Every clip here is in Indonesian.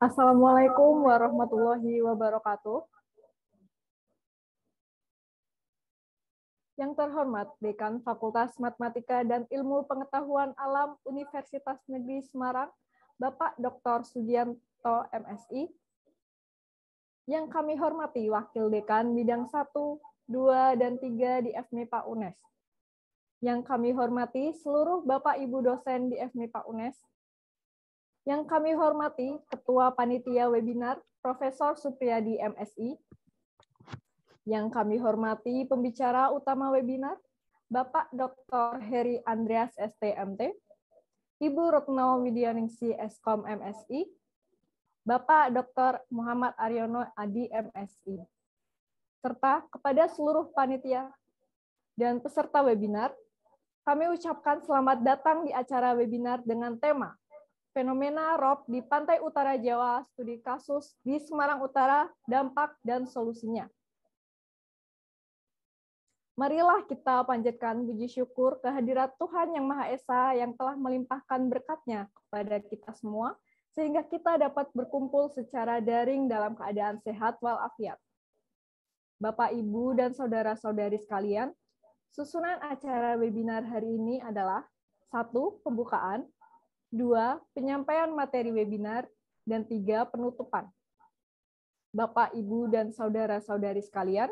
Assalamualaikum warahmatullahi wabarakatuh. Yang terhormat Dekan Fakultas Matematika dan Ilmu Pengetahuan Alam Universitas Negeri Semarang, Bapak Dr. Sugianto MSI. Yang kami hormati Wakil Dekan Bidang 1, 2, dan 3 di FMIPA UNES. Yang kami hormati seluruh Bapak Ibu dosen di FMIPA UNES, yang kami hormati Ketua Panitia Webinar Profesor Supriyadi MSI. Yang kami hormati pembicara utama webinar Bapak Dr. Heri Andreas STMT, Ibu Retno Widyaningsi Eskom MSI, Bapak Dr. Muhammad Aryono Adi MSI, serta kepada seluruh panitia dan peserta webinar, kami ucapkan selamat datang di acara webinar dengan tema fenomena ROP di pantai utara Jawa, studi kasus di Semarang Utara, dampak dan solusinya. Marilah kita panjatkan puji syukur kehadirat Tuhan Yang Maha Esa yang telah melimpahkan berkatnya kepada kita semua, sehingga kita dapat berkumpul secara daring dalam keadaan sehat walafiat. Bapak, Ibu, dan Saudara-saudari sekalian, susunan acara webinar hari ini adalah satu Pembukaan, dua penyampaian materi webinar, dan tiga penutupan. Bapak, Ibu, dan saudara-saudari sekalian,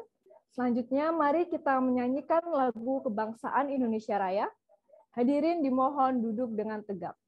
selanjutnya mari kita menyanyikan lagu kebangsaan Indonesia Raya. Hadirin dimohon duduk dengan tegap.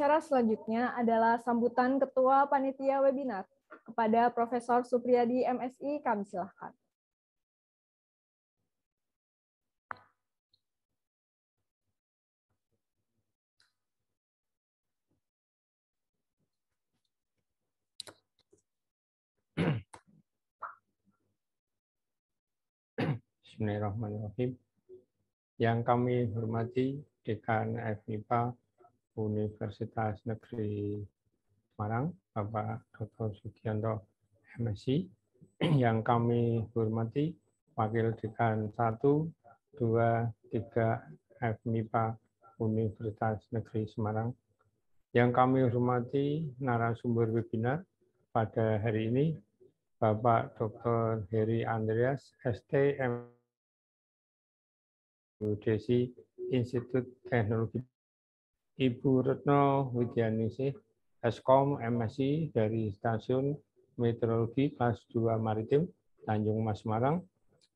Acara selanjutnya adalah sambutan Ketua Panitia Webinar kepada Profesor Supriyadi MSI. Kami silahkan. Bismillahirrahmanirrahim. Yang kami hormati Dekan FMIPA Universitas Negeri Semarang, Bapak Dr. Sugianto MSI, yang kami hormati Wakil Dekan 1, 2, 3 FMIPA Universitas Negeri Semarang, yang kami hormati narasumber webinar pada hari ini, Bapak Dr. Heri Andreas, STM Desi Institut Teknologi Ibu Retno Widyaningsih, Eskom MSI dari Stasiun Meteorologi Kelas 2 Maritim, Tanjung Mas Semarang,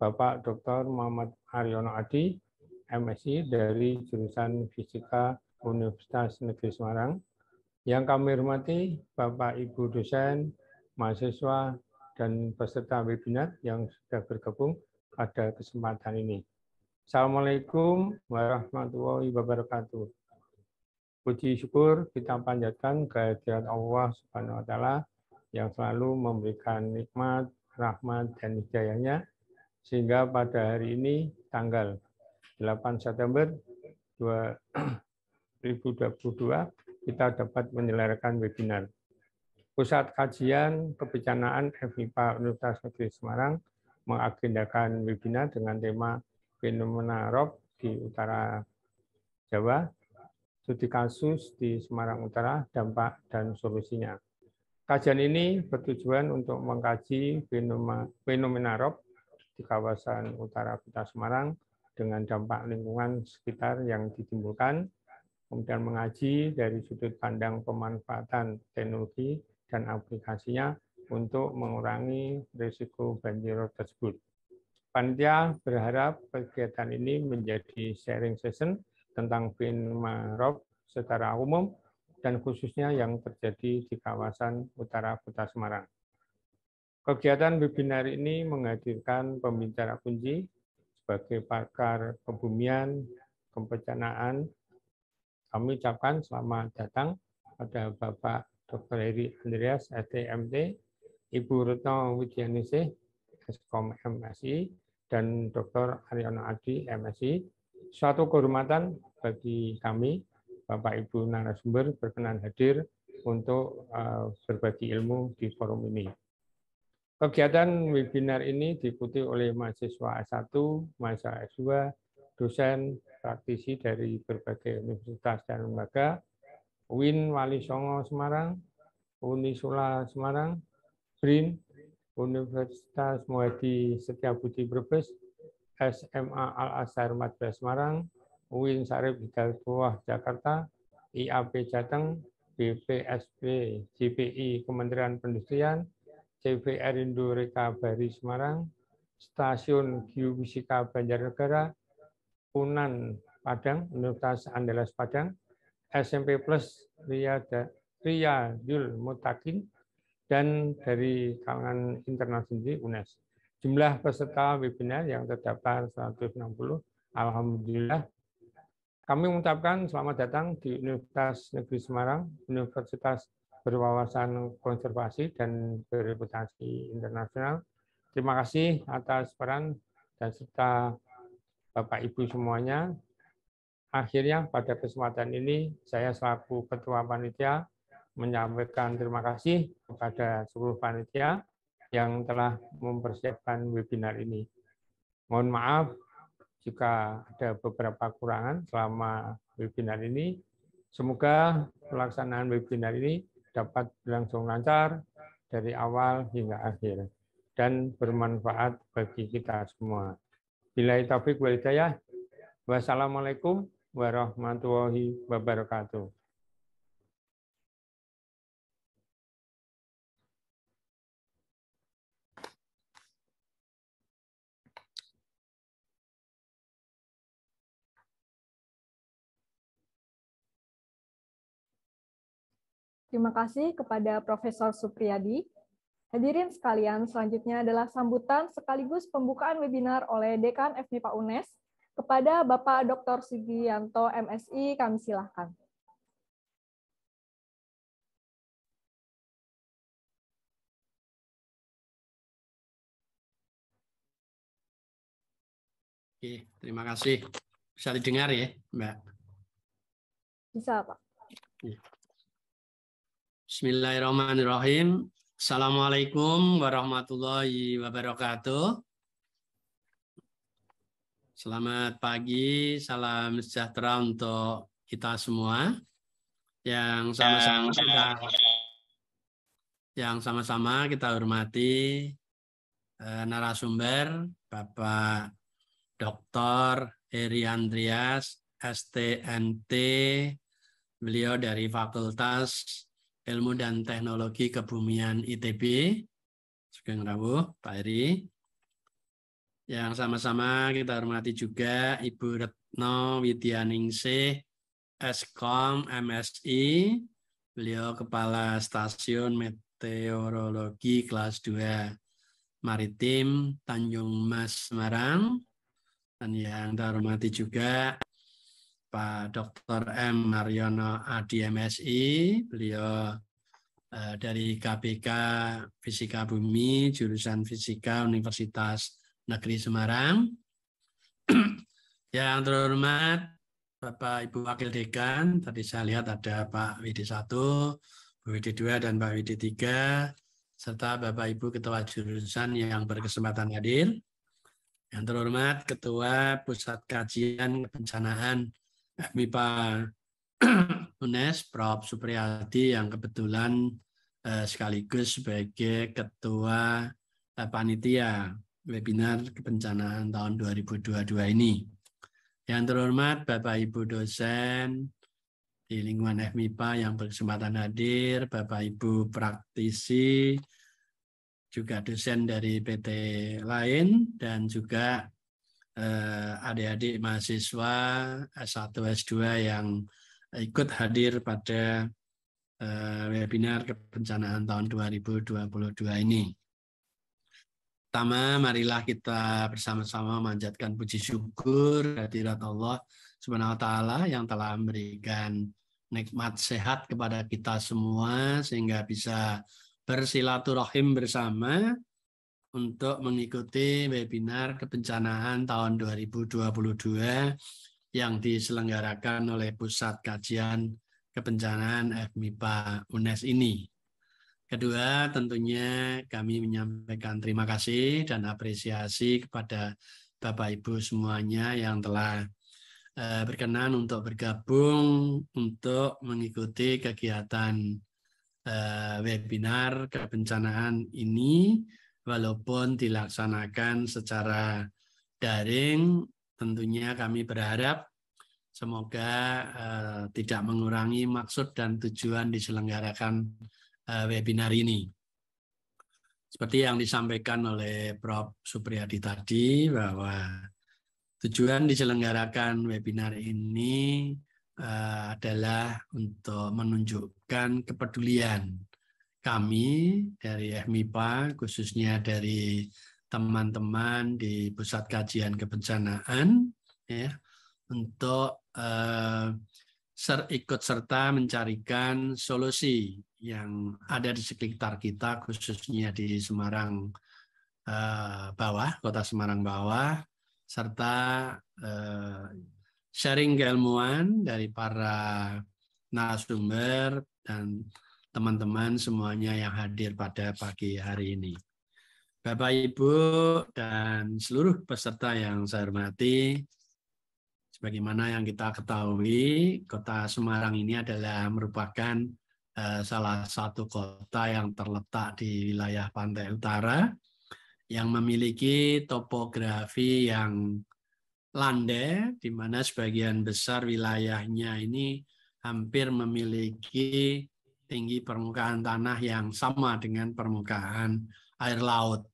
Bapak Dr. Muhammad Aryono Adi, MSI dari jurusan Fisika Universitas Negeri Semarang. Yang kami hormati Bapak Ibu dosen, mahasiswa, dan peserta webinar yang sudah bergabung pada kesempatan ini. Assalamualaikum warahmatullahi wabarakatuh. Puji syukur kita panjatkan kehadiran Allah Subhanahu wa taala yang selalu memberikan nikmat, rahmat dan hidayahnya sehingga pada hari ini tanggal 8 September 2022 kita dapat menyelenggarakan webinar. Pusat Kajian Kebencanaan FIPA Universitas Negeri Semarang mengagendakan webinar dengan tema fenomena rob di utara Jawa, studi kasus di Semarang Utara, dampak dan solusinya. Kajian ini bertujuan untuk mengkaji fenomena, rob di kawasan utara kota Semarang dengan dampak lingkungan sekitar yang ditimbulkan, kemudian mengaji dari sudut pandang pemanfaatan teknologi dan aplikasinya untuk mengurangi risiko banjir tersebut. Panitia berharap kegiatan ini menjadi sharing session tentang fenomena rob secara umum dan khususnya yang terjadi di kawasan utara kota Semarang. Kegiatan webinar ini menghadirkan pembicara kunci sebagai pakar kebumian, kebencanaan. Kami ucapkan selamat datang pada Bapak Dr. Heri Andreas, STMT, Ibu Retno Widyaningsih, Eskom MSI, dan Dr. Aryono Adi, MSI. Suatu kehormatan bagi kami, Bapak Ibu narasumber berkenan hadir untuk uh, berbagi ilmu di forum ini. Kegiatan webinar ini diikuti oleh mahasiswa S1, mahasiswa S2, dosen, praktisi dari berbagai universitas dan lembaga, UIN Wali Songo Semarang, Unisula Semarang, BRIN, Universitas Muhadi Setiabudi Brebes, SMA Al Azhar Madras Semarang, UIN Sarif Hidayatullah Jakarta, IAP Jateng, BPSP JPI Kementerian Perindustrian, CVR Indo Reka Semarang, Stasiun Geofisika Banjarnegara, Unan Padang, Universitas Andalas Padang, SMP Plus Ria, Ria Yul Mutakin dan dari kalangan internal sendiri UNES. Jumlah peserta webinar yang terdapat 160. Alhamdulillah. Kami mengucapkan selamat datang di Universitas Negeri Semarang, Universitas berwawasan konservasi dan bereputasi internasional. Terima kasih atas peran dan serta Bapak Ibu semuanya Akhirnya pada kesempatan ini saya selaku Ketua Panitia menyampaikan terima kasih kepada seluruh panitia yang telah mempersiapkan webinar ini. Mohon maaf jika ada beberapa kurangan selama webinar ini. Semoga pelaksanaan webinar ini dapat berlangsung lancar dari awal hingga akhir dan bermanfaat bagi kita semua. Bila taufik wal. Wassalamualaikum warahmatullahi wabarakatuh. Terima kasih kepada Profesor Supriyadi. Hadirin sekalian, selanjutnya adalah sambutan sekaligus pembukaan webinar oleh Dekan FMIPA UNES, kepada Bapak Dr. Sugianto MSI, kami silahkan. Oke, terima kasih. Bisa didengar ya, Mbak? Bisa, Pak. Iya. Bismillahirrahmanirrahim. Assalamualaikum warahmatullahi wabarakatuh. Selamat pagi, salam sejahtera untuk kita semua yang sama-sama kita yang sama-sama kita hormati eh, narasumber Bapak Dr. Heri Andreas STNT beliau dari Fakultas Ilmu dan Teknologi Kebumian ITB Sugeng Rawuh Pak Heri. Yang sama-sama kita hormati juga Ibu Retno Widyaningsih, Eskom MSI, beliau Kepala Stasiun Meteorologi kelas 2 Maritim Tanjung Mas Semarang. Dan yang kita hormati juga Pak Dr. M. Mariono Adi MSI, beliau eh, dari KPK Fisika Bumi, jurusan Fisika Universitas Negeri Semarang. Yang terhormat Bapak Ibu Wakil Dekan, tadi saya lihat ada Pak WD 1, Bu WD 2, dan Pak WD 3, serta Bapak Ibu Ketua Jurusan yang berkesempatan hadir. Yang terhormat Ketua Pusat Kajian Kebencanaan MIPA UNES, Prof. Supriyadi yang kebetulan eh, sekaligus sebagai Ketua eh, Panitia webinar kebencanaan tahun 2022 ini. Yang terhormat Bapak Ibu dosen di lingkungan FMIPA yang berkesempatan hadir, Bapak Ibu praktisi, juga dosen dari PT lain, dan juga adik-adik mahasiswa S1, S2 yang ikut hadir pada eh, webinar kebencanaan tahun 2022 ini. Pertama, marilah kita bersama-sama manjatkan puji syukur hadirat Allah Subhanahu wa taala yang telah memberikan nikmat sehat kepada kita semua sehingga bisa bersilaturahim bersama untuk mengikuti webinar kebencanaan tahun 2022 yang diselenggarakan oleh Pusat Kajian Kebencanaan FMIPA UNES ini. Kedua, tentunya kami menyampaikan terima kasih dan apresiasi kepada Bapak Ibu semuanya yang telah eh, berkenan untuk bergabung untuk mengikuti kegiatan eh, webinar kebencanaan ini walaupun dilaksanakan secara daring tentunya kami berharap semoga eh, tidak mengurangi maksud dan tujuan diselenggarakan Eh, webinar ini. Seperti yang disampaikan oleh Prof. Supriyadi tadi bahwa tujuan diselenggarakan webinar ini uh, adalah untuk menunjukkan kepedulian kami dari FMIPA khususnya dari teman-teman di Pusat Kajian Kebencanaan ya untuk uh, ikut serta mencarikan solusi yang ada di sekitar kita khususnya di Semarang eh, bawah, kota Semarang bawah, serta eh, sharing keilmuan dari para narasumber dan teman-teman semuanya yang hadir pada pagi hari ini. Bapak, Ibu, dan seluruh peserta yang saya hormati, Sebagaimana yang kita ketahui, kota Semarang ini adalah merupakan uh, salah satu kota yang terletak di wilayah pantai utara yang memiliki topografi yang landai, di mana sebagian besar wilayahnya ini hampir memiliki tinggi permukaan tanah yang sama dengan permukaan air laut.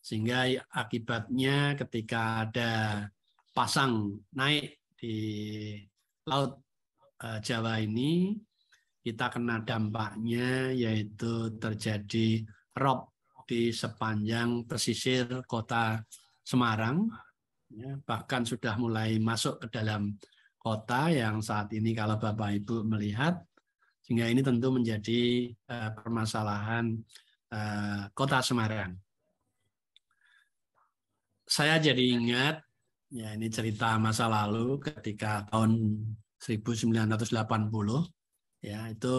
Sehingga akibatnya ketika ada pasang naik di Laut uh, Jawa ini kita kena dampaknya yaitu terjadi rob di sepanjang pesisir kota Semarang ya, bahkan sudah mulai masuk ke dalam kota yang saat ini kalau Bapak Ibu melihat sehingga ini tentu menjadi uh, permasalahan uh, kota Semarang. Saya jadi ingat Ya, ini cerita masa lalu ketika tahun 1980 ya, itu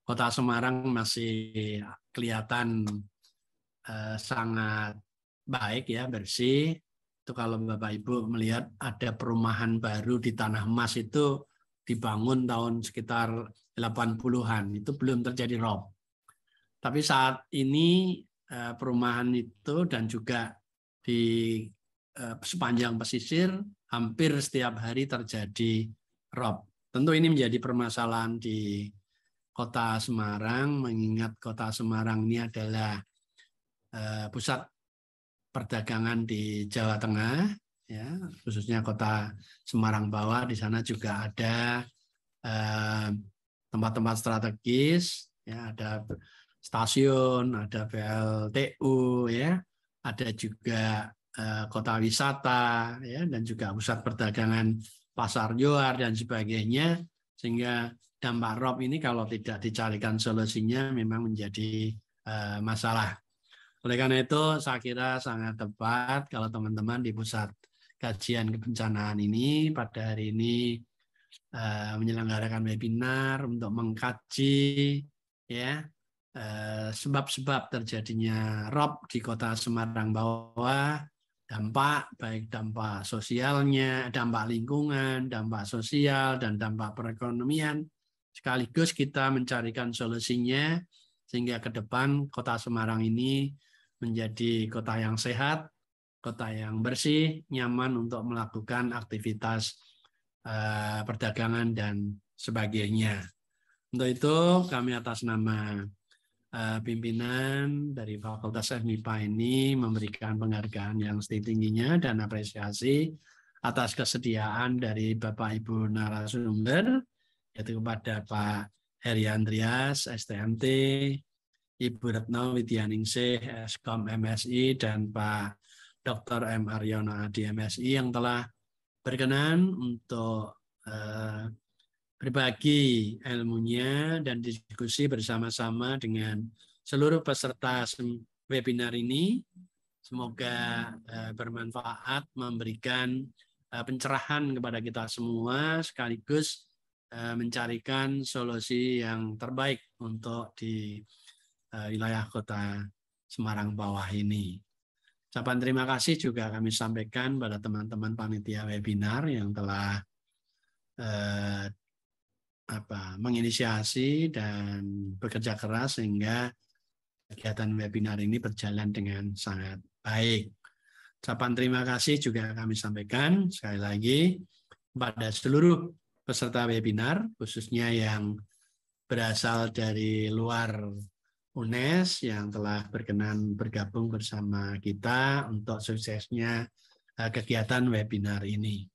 Kota Semarang masih kelihatan eh, sangat baik ya, bersih. Itu kalau Bapak Ibu melihat ada perumahan baru di Tanah Emas itu dibangun tahun sekitar 80-an, itu belum terjadi rob. Tapi saat ini eh, perumahan itu dan juga di Eh, sepanjang pesisir hampir setiap hari terjadi rob. Tentu ini menjadi permasalahan di kota Semarang, mengingat kota Semarang ini adalah eh, pusat perdagangan di Jawa Tengah, ya khususnya kota Semarang Bawah. Di sana juga ada eh, tempat-tempat strategis, ya ada stasiun, ada PLTU, ya ada juga eh, kota wisata, ya dan juga pusat perdagangan pasar Johar dan sebagainya, sehingga dampak rob ini kalau tidak dicarikan solusinya memang menjadi eh, masalah. Oleh karena itu, saya kira sangat tepat kalau teman-teman di pusat kajian kebencanaan ini pada hari ini uh, menyelenggarakan webinar untuk mengkaji ya eh, sebab-sebab terjadinya rob di kota Semarang bawah, dampak baik dampak sosialnya, dampak lingkungan, dampak sosial dan dampak perekonomian. Sekaligus kita mencarikan solusinya sehingga ke depan kota Semarang ini menjadi kota yang sehat, kota yang bersih, nyaman untuk melakukan aktivitas perdagangan dan sebagainya. Untuk itu kami atas nama uh, pimpinan dari Fakultas FMIPA ini memberikan penghargaan yang setingginya dan apresiasi atas kesediaan dari Bapak Ibu narasumber yaitu kepada Pak Heri Andreas, STMT, Ibu Retno Widyaningsih, Eskom MSI, dan Pak Dr. M. Aryono Adi MSI yang telah berkenan untuk uh, berbagi ilmunya dan diskusi bersama-sama dengan seluruh peserta webinar ini. Semoga uh, bermanfaat, memberikan uh, pencerahan kepada kita semua, sekaligus mencarikan solusi yang terbaik untuk di Eh, wilayah kota Semarang bawah ini. Ucapan terima kasih juga kami sampaikan pada teman-teman panitia webinar yang telah eh, apa, menginisiasi dan bekerja keras sehingga kegiatan webinar ini berjalan dengan sangat baik. Ucapan terima kasih juga kami sampaikan sekali lagi kepada seluruh peserta webinar, khususnya yang berasal dari luar UNES yang telah berkenan bergabung bersama kita untuk suksesnya eh, kegiatan webinar ini.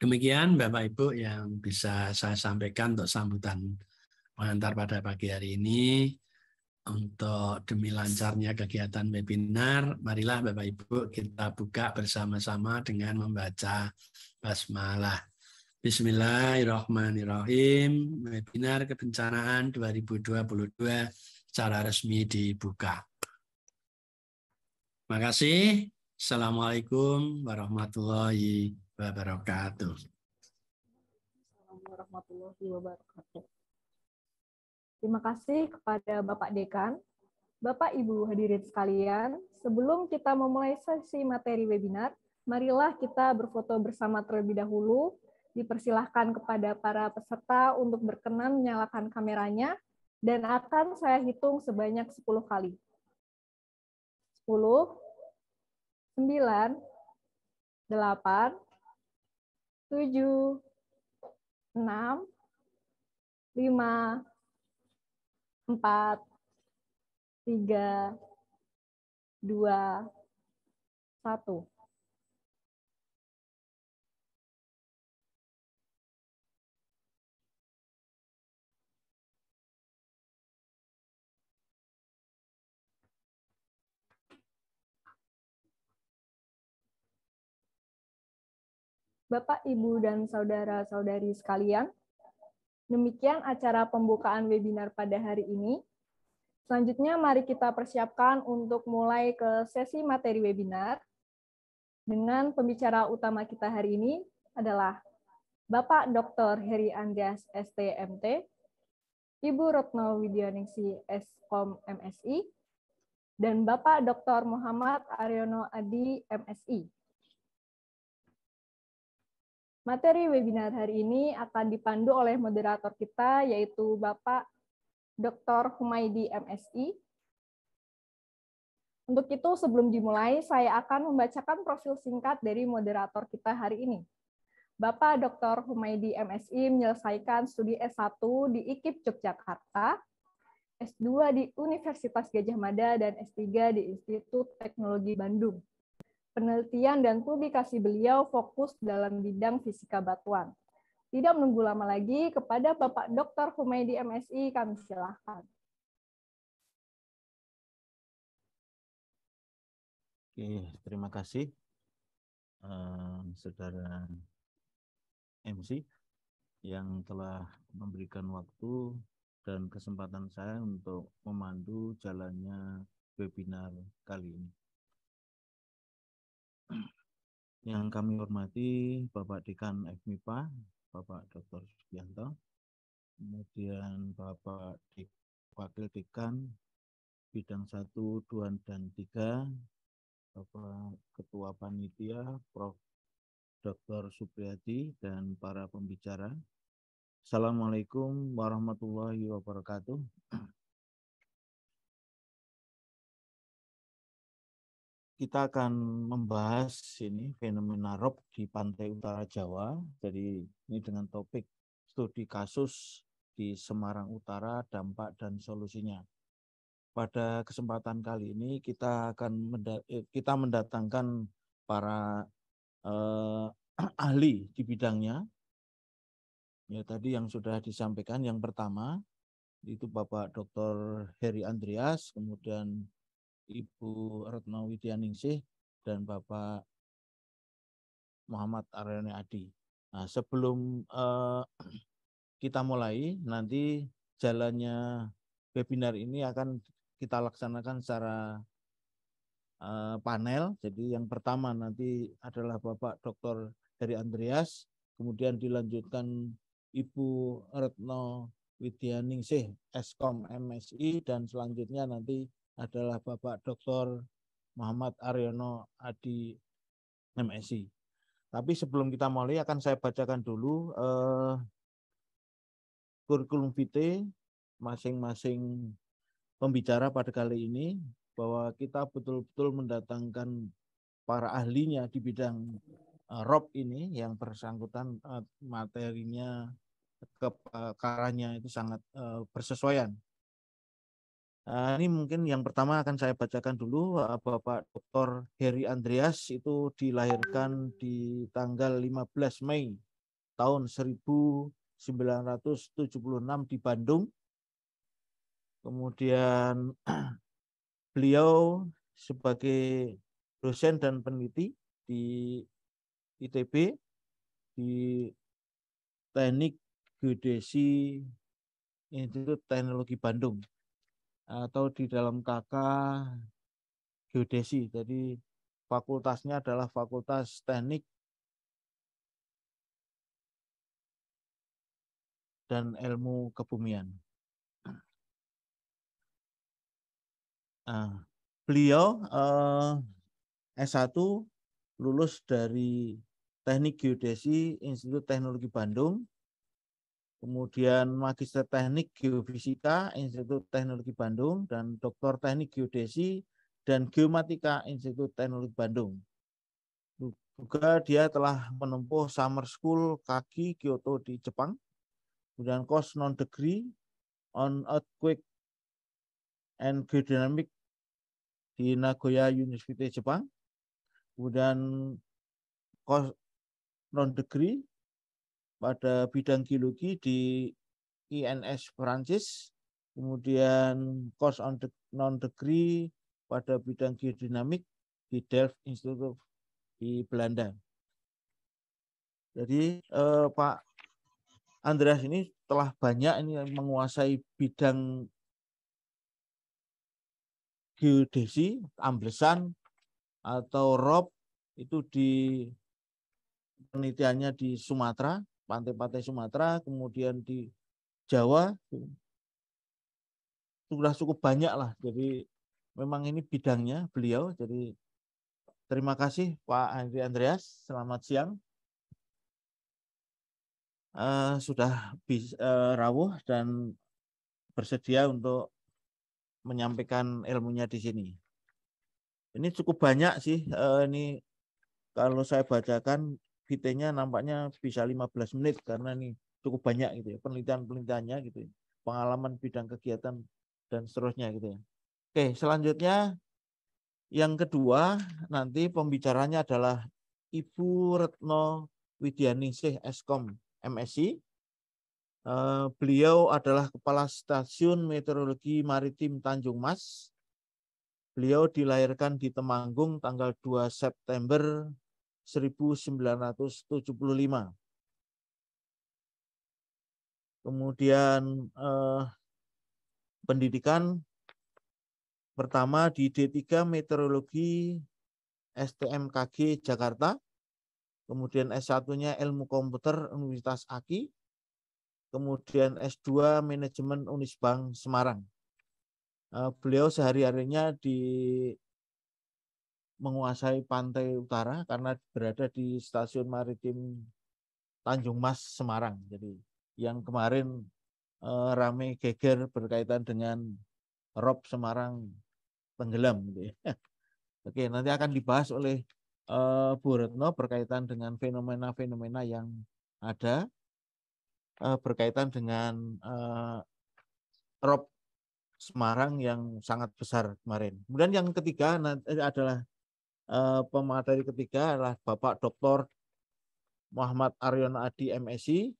Demikian Bapak Ibu yang bisa saya sampaikan untuk sambutan pengantar pada pagi hari ini. Untuk demi lancarnya kegiatan webinar, marilah Bapak Ibu kita buka bersama-sama dengan membaca basmalah. Bismillahirrahmanirrahim. Webinar kebencanaan 2022 secara resmi dibuka. Terima kasih. Assalamualaikum warahmatullahi wabarakatuh. warahmatullahi wabarakatuh. Terima kasih kepada Bapak Dekan, Bapak Ibu hadirin sekalian. Sebelum kita memulai sesi materi webinar, marilah kita berfoto bersama terlebih dahulu. Dipersilahkan kepada para peserta untuk berkenan menyalakan kameranya dan akan saya hitung sebanyak 10 kali. 10, 9, 8, 7, 6, 5, 4, 3, 2, 1. Bapak, Ibu, dan saudara-saudari sekalian, demikian acara pembukaan webinar pada hari ini. Selanjutnya, mari kita persiapkan untuk mulai ke sesi materi webinar. Dengan pembicara utama kita hari ini adalah Bapak Dr. Heri Andreas STMT, Ibu Rotno Widyaningsi Eskom MSI, dan Bapak Dr. Muhammad Aryono Adi MSI. Materi webinar hari ini akan dipandu oleh moderator kita, yaitu Bapak Dr. Humaydi MSI. Untuk itu, sebelum dimulai, saya akan membacakan profil singkat dari moderator kita hari ini. Bapak Dr. Humaydi MSI menyelesaikan studi S1 di IKIP Yogyakarta, S2 di Universitas Gajah Mada, dan S3 di Institut Teknologi Bandung. Penelitian dan publikasi beliau fokus dalam bidang fisika batuan. Tidak menunggu lama lagi, kepada Bapak Dr. Humaydi MSI kami silakan. Oke, terima kasih uh, saudara MC yang telah memberikan waktu dan kesempatan saya untuk memandu jalannya webinar kali ini. Yang kami hormati Bapak Dekan FMIPA, Bapak Dr. Sugianto, kemudian Bapak Wakil Dekan bidang 1, 2, dan 3, Bapak Ketua Panitia, Prof. Dr. Supriyadi, dan para pembicara. Assalamualaikum warahmatullahi wabarakatuh. Kita akan membahas ini fenomena rob di pantai utara Jawa. Jadi ini dengan topik studi kasus di Semarang Utara, dampak dan solusinya pada kesempatan kali ini kita akan eh, kita mendatangkan para eh, ahli di bidangnya. Ya tadi yang sudah disampaikan yang pertama itu Bapak Dr. Heri Andreas, kemudian Ibu Retno Widyaningsih dan Bapak Muhammad Aryani Adi. Nah, sebelum eh, kita mulai nanti jalannya webinar ini akan kita laksanakan secara uh, panel. Jadi yang pertama nanti adalah Bapak Dr. Heri Andreas, kemudian dilanjutkan Ibu Retno Widyaningsih, Eskom MSI, dan selanjutnya nanti adalah Bapak Dr. Muhammad Aryono Adi MSI. Tapi sebelum kita mulai akan saya bacakan dulu eh, kurikulum vitae masing-masing pembicara pada kali ini bahwa kita betul-betul mendatangkan para ahlinya di bidang uh, rob ini yang bersangkutan uh, materinya keparannya itu sangat uh, bersesuaian. Uh, ini mungkin yang pertama akan saya bacakan dulu uh, Bapak Dr. Heri Andreas itu dilahirkan di tanggal 15 Mei tahun 1976 di Bandung Kemudian beliau sebagai dosen dan peneliti di ITB di Teknik Geodesi Institut Teknologi Bandung atau di dalam KK Geodesi. Jadi fakultasnya adalah Fakultas Teknik dan Ilmu Kebumian. Nah, beliau eh, S1 lulus dari Teknik Geodesi Institut Teknologi Bandung, kemudian Magister Teknik Geofisika Institut Teknologi Bandung, dan Doktor Teknik Geodesi dan Geomatika Institut Teknologi Bandung. Juga dia telah menempuh summer school kaki Kyoto di Jepang, kemudian course non-degree on earthquake and Geodynamic di Nagoya University Jepang. Kemudian non degree pada bidang geologi di INS Prancis. Kemudian course on de, non degree pada bidang geodinamik di Delft Institute di Belanda. Jadi eh, Pak Andreas ini telah banyak ini menguasai bidang geodesi, amblesan atau rob itu di penelitiannya di Sumatera, pantai-pantai Sumatera, kemudian di Jawa sudah cukup banyak lah. Jadi memang ini bidangnya beliau. Jadi terima kasih Pak Andri Andreas. Selamat siang. Uh, sudah bis, uh, rawuh dan bersedia untuk menyampaikan ilmunya di sini. Ini cukup banyak sih. Uh, ini kalau saya bacakan VT-nya nampaknya bisa 15 menit karena ini cukup banyak gitu ya penelitian-penelitiannya gitu ya. Pengalaman bidang kegiatan dan seterusnya gitu ya. Oke, selanjutnya yang kedua nanti pembicaranya adalah Ibu Retno Widyaningsih Eskom MSI. Eh, beliau adalah Kepala Stasiun Meteorologi Maritim Tanjung Mas. Beliau dilahirkan di Temanggung tanggal 2 September 1975. Kemudian eh, pendidikan pertama di D3 Meteorologi STMKG Jakarta, kemudian S1-nya Ilmu Komputer Universitas AKI, kemudian S2 Manajemen Unisbank Semarang. Eh, beliau sehari-harinya di menguasai pantai utara karena berada di stasiun maritim Tanjung Mas Semarang. Jadi yang kemarin eh, rame geger berkaitan dengan Rob Semarang tenggelam gitu ya. Oke, nanti akan dibahas oleh eh, Bu Retno berkaitan dengan fenomena-fenomena yang ada eh, berkaitan dengan eh, Rob Semarang yang sangat besar kemarin. Kemudian yang ketiga adalah eh, pemateri ketiga adalah Bapak Dr. Muhammad Aryono Adi MSI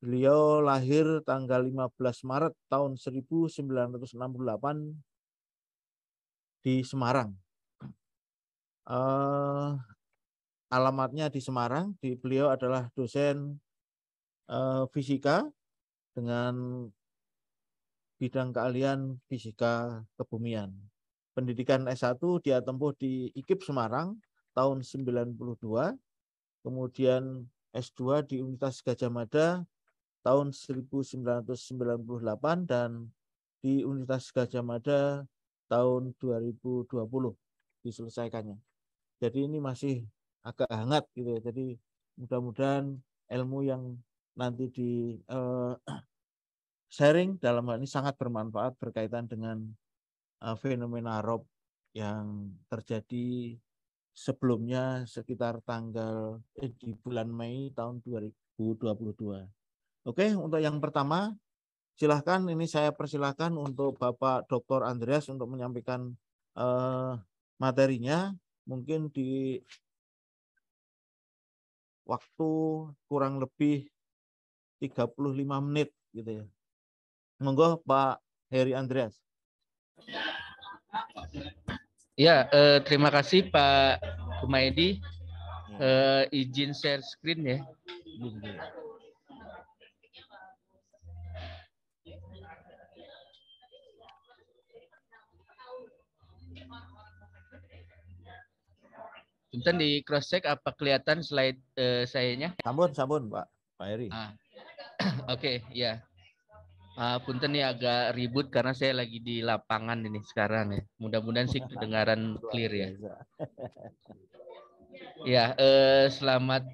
Beliau lahir tanggal 15 Maret tahun 1968 di Semarang. Uh, alamatnya di Semarang. Di beliau adalah dosen uh, fisika dengan bidang keahlian fisika kebumian. Pendidikan S1 dia tempuh di IKIP Semarang tahun 92, kemudian S2 di Universitas Gajah Mada tahun 1998 dan di Universitas Gajah Mada tahun 2020 diselesaikannya. Jadi ini masih agak hangat gitu ya. Jadi mudah-mudahan ilmu yang nanti di uh, sharing dalam hal ini sangat bermanfaat berkaitan dengan uh, fenomena rob yang terjadi sebelumnya sekitar tanggal eh, di bulan Mei tahun 2022. Oke, untuk yang pertama, silahkan ini saya persilahkan untuk Bapak Dr. Andreas untuk menyampaikan eh, materinya. Mungkin di waktu kurang lebih 35 menit gitu ya. Monggo Pak Heri Andreas. Ya, eh, terima kasih Pak Kumaidi. Ya. Eh, izin share screen ya. Punten di cross check apa kelihatan slide uh, sayanya? Sampun, sampun, Pak. Pak Eri. Ah. Oke, okay, ya. Uh, punten nih agak ribut karena saya lagi di lapangan ini sekarang ya. Mudah-mudahan sih kedengaran clear ya. ya, uh, selamat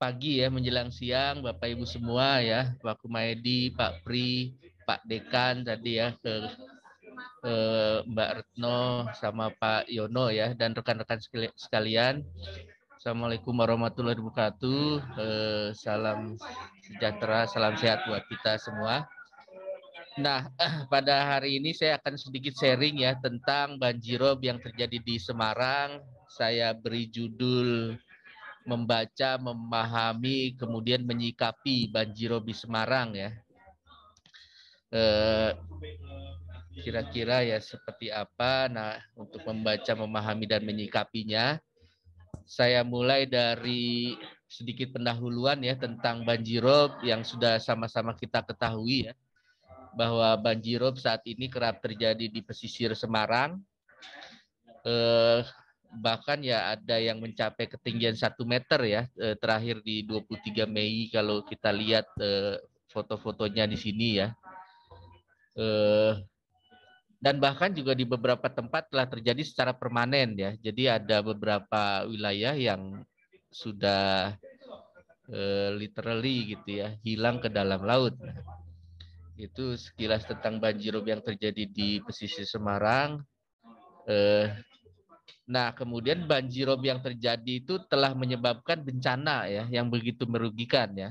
pagi ya menjelang siang Bapak Ibu semua ya, Pak Kumaedi, Pak Pri, Pak Dekan tadi ya ke eh, Mbak Retno sama Pak Yono ya dan rekan-rekan sekalian. Assalamualaikum warahmatullahi wabarakatuh. Eh, salam sejahtera, salam sehat buat kita semua. Nah, pada hari ini saya akan sedikit sharing ya tentang banjirop yang terjadi di Semarang. Saya beri judul membaca, memahami, kemudian menyikapi banjirop di Semarang ya. Eh, kira-kira ya seperti apa. Nah, untuk membaca, memahami dan menyikapinya, saya mulai dari sedikit pendahuluan ya tentang banjirop yang sudah sama-sama kita ketahui ya bahwa banjirop saat ini kerap terjadi di pesisir Semarang. Eh, bahkan ya ada yang mencapai ketinggian satu meter ya eh, terakhir di 23 Mei kalau kita lihat eh, foto-fotonya di sini ya. Eh, dan bahkan juga di beberapa tempat telah terjadi secara permanen ya. Jadi ada beberapa wilayah yang sudah uh, literally gitu ya hilang ke dalam laut. Itu sekilas tentang banjirop yang terjadi di pesisir Semarang. Uh, nah kemudian banjirop yang terjadi itu telah menyebabkan bencana ya yang begitu merugikan ya.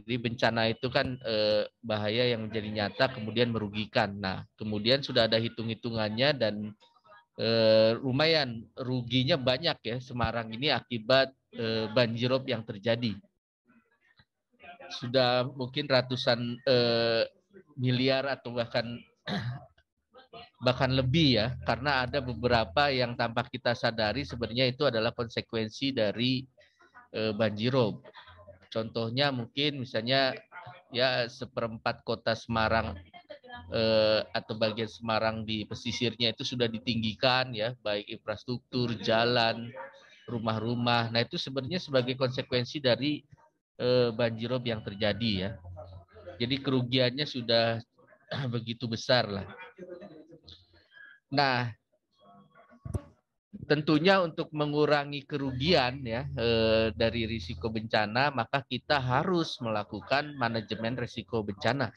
Jadi bencana itu kan eh, bahaya yang menjadi nyata kemudian merugikan. Nah, kemudian sudah ada hitung-hitungannya dan eh, lumayan ruginya banyak ya Semarang ini akibat eh, banjirop yang terjadi. Sudah mungkin ratusan eh, miliar atau bahkan bahkan lebih ya karena ada beberapa yang tanpa kita sadari sebenarnya itu adalah konsekuensi dari eh, banjirop. Contohnya mungkin misalnya ya seperempat kota Semarang eh, atau bagian Semarang di pesisirnya itu sudah ditinggikan ya baik infrastruktur, jalan, rumah-rumah. Nah itu sebenarnya sebagai konsekuensi dari eh, banjirop yang terjadi ya. Jadi kerugiannya sudah begitu besar lah. Nah, tentunya untuk mengurangi kerugian ya eh, dari risiko bencana, maka kita harus melakukan manajemen risiko bencana.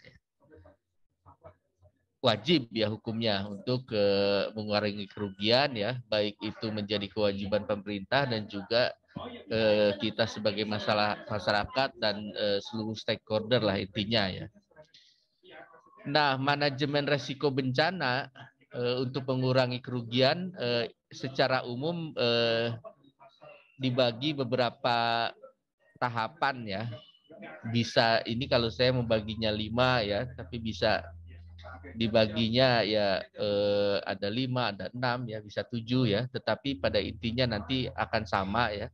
Wajib ya hukumnya untuk eh, mengurangi kerugian ya, baik itu menjadi kewajiban pemerintah dan juga eh, kita sebagai masalah masyarakat dan eh, seluruh stakeholder lah intinya ya. Nah, manajemen risiko bencana uh, untuk mengurangi kerugian secara umum dibagi beberapa tahapan ya. Bisa ini kalau saya membaginya lima ya, tapi bisa dibaginya ya eh, ada lima, ada enam ya, bisa tujuh ya. Tetapi pada intinya nanti akan sama ya.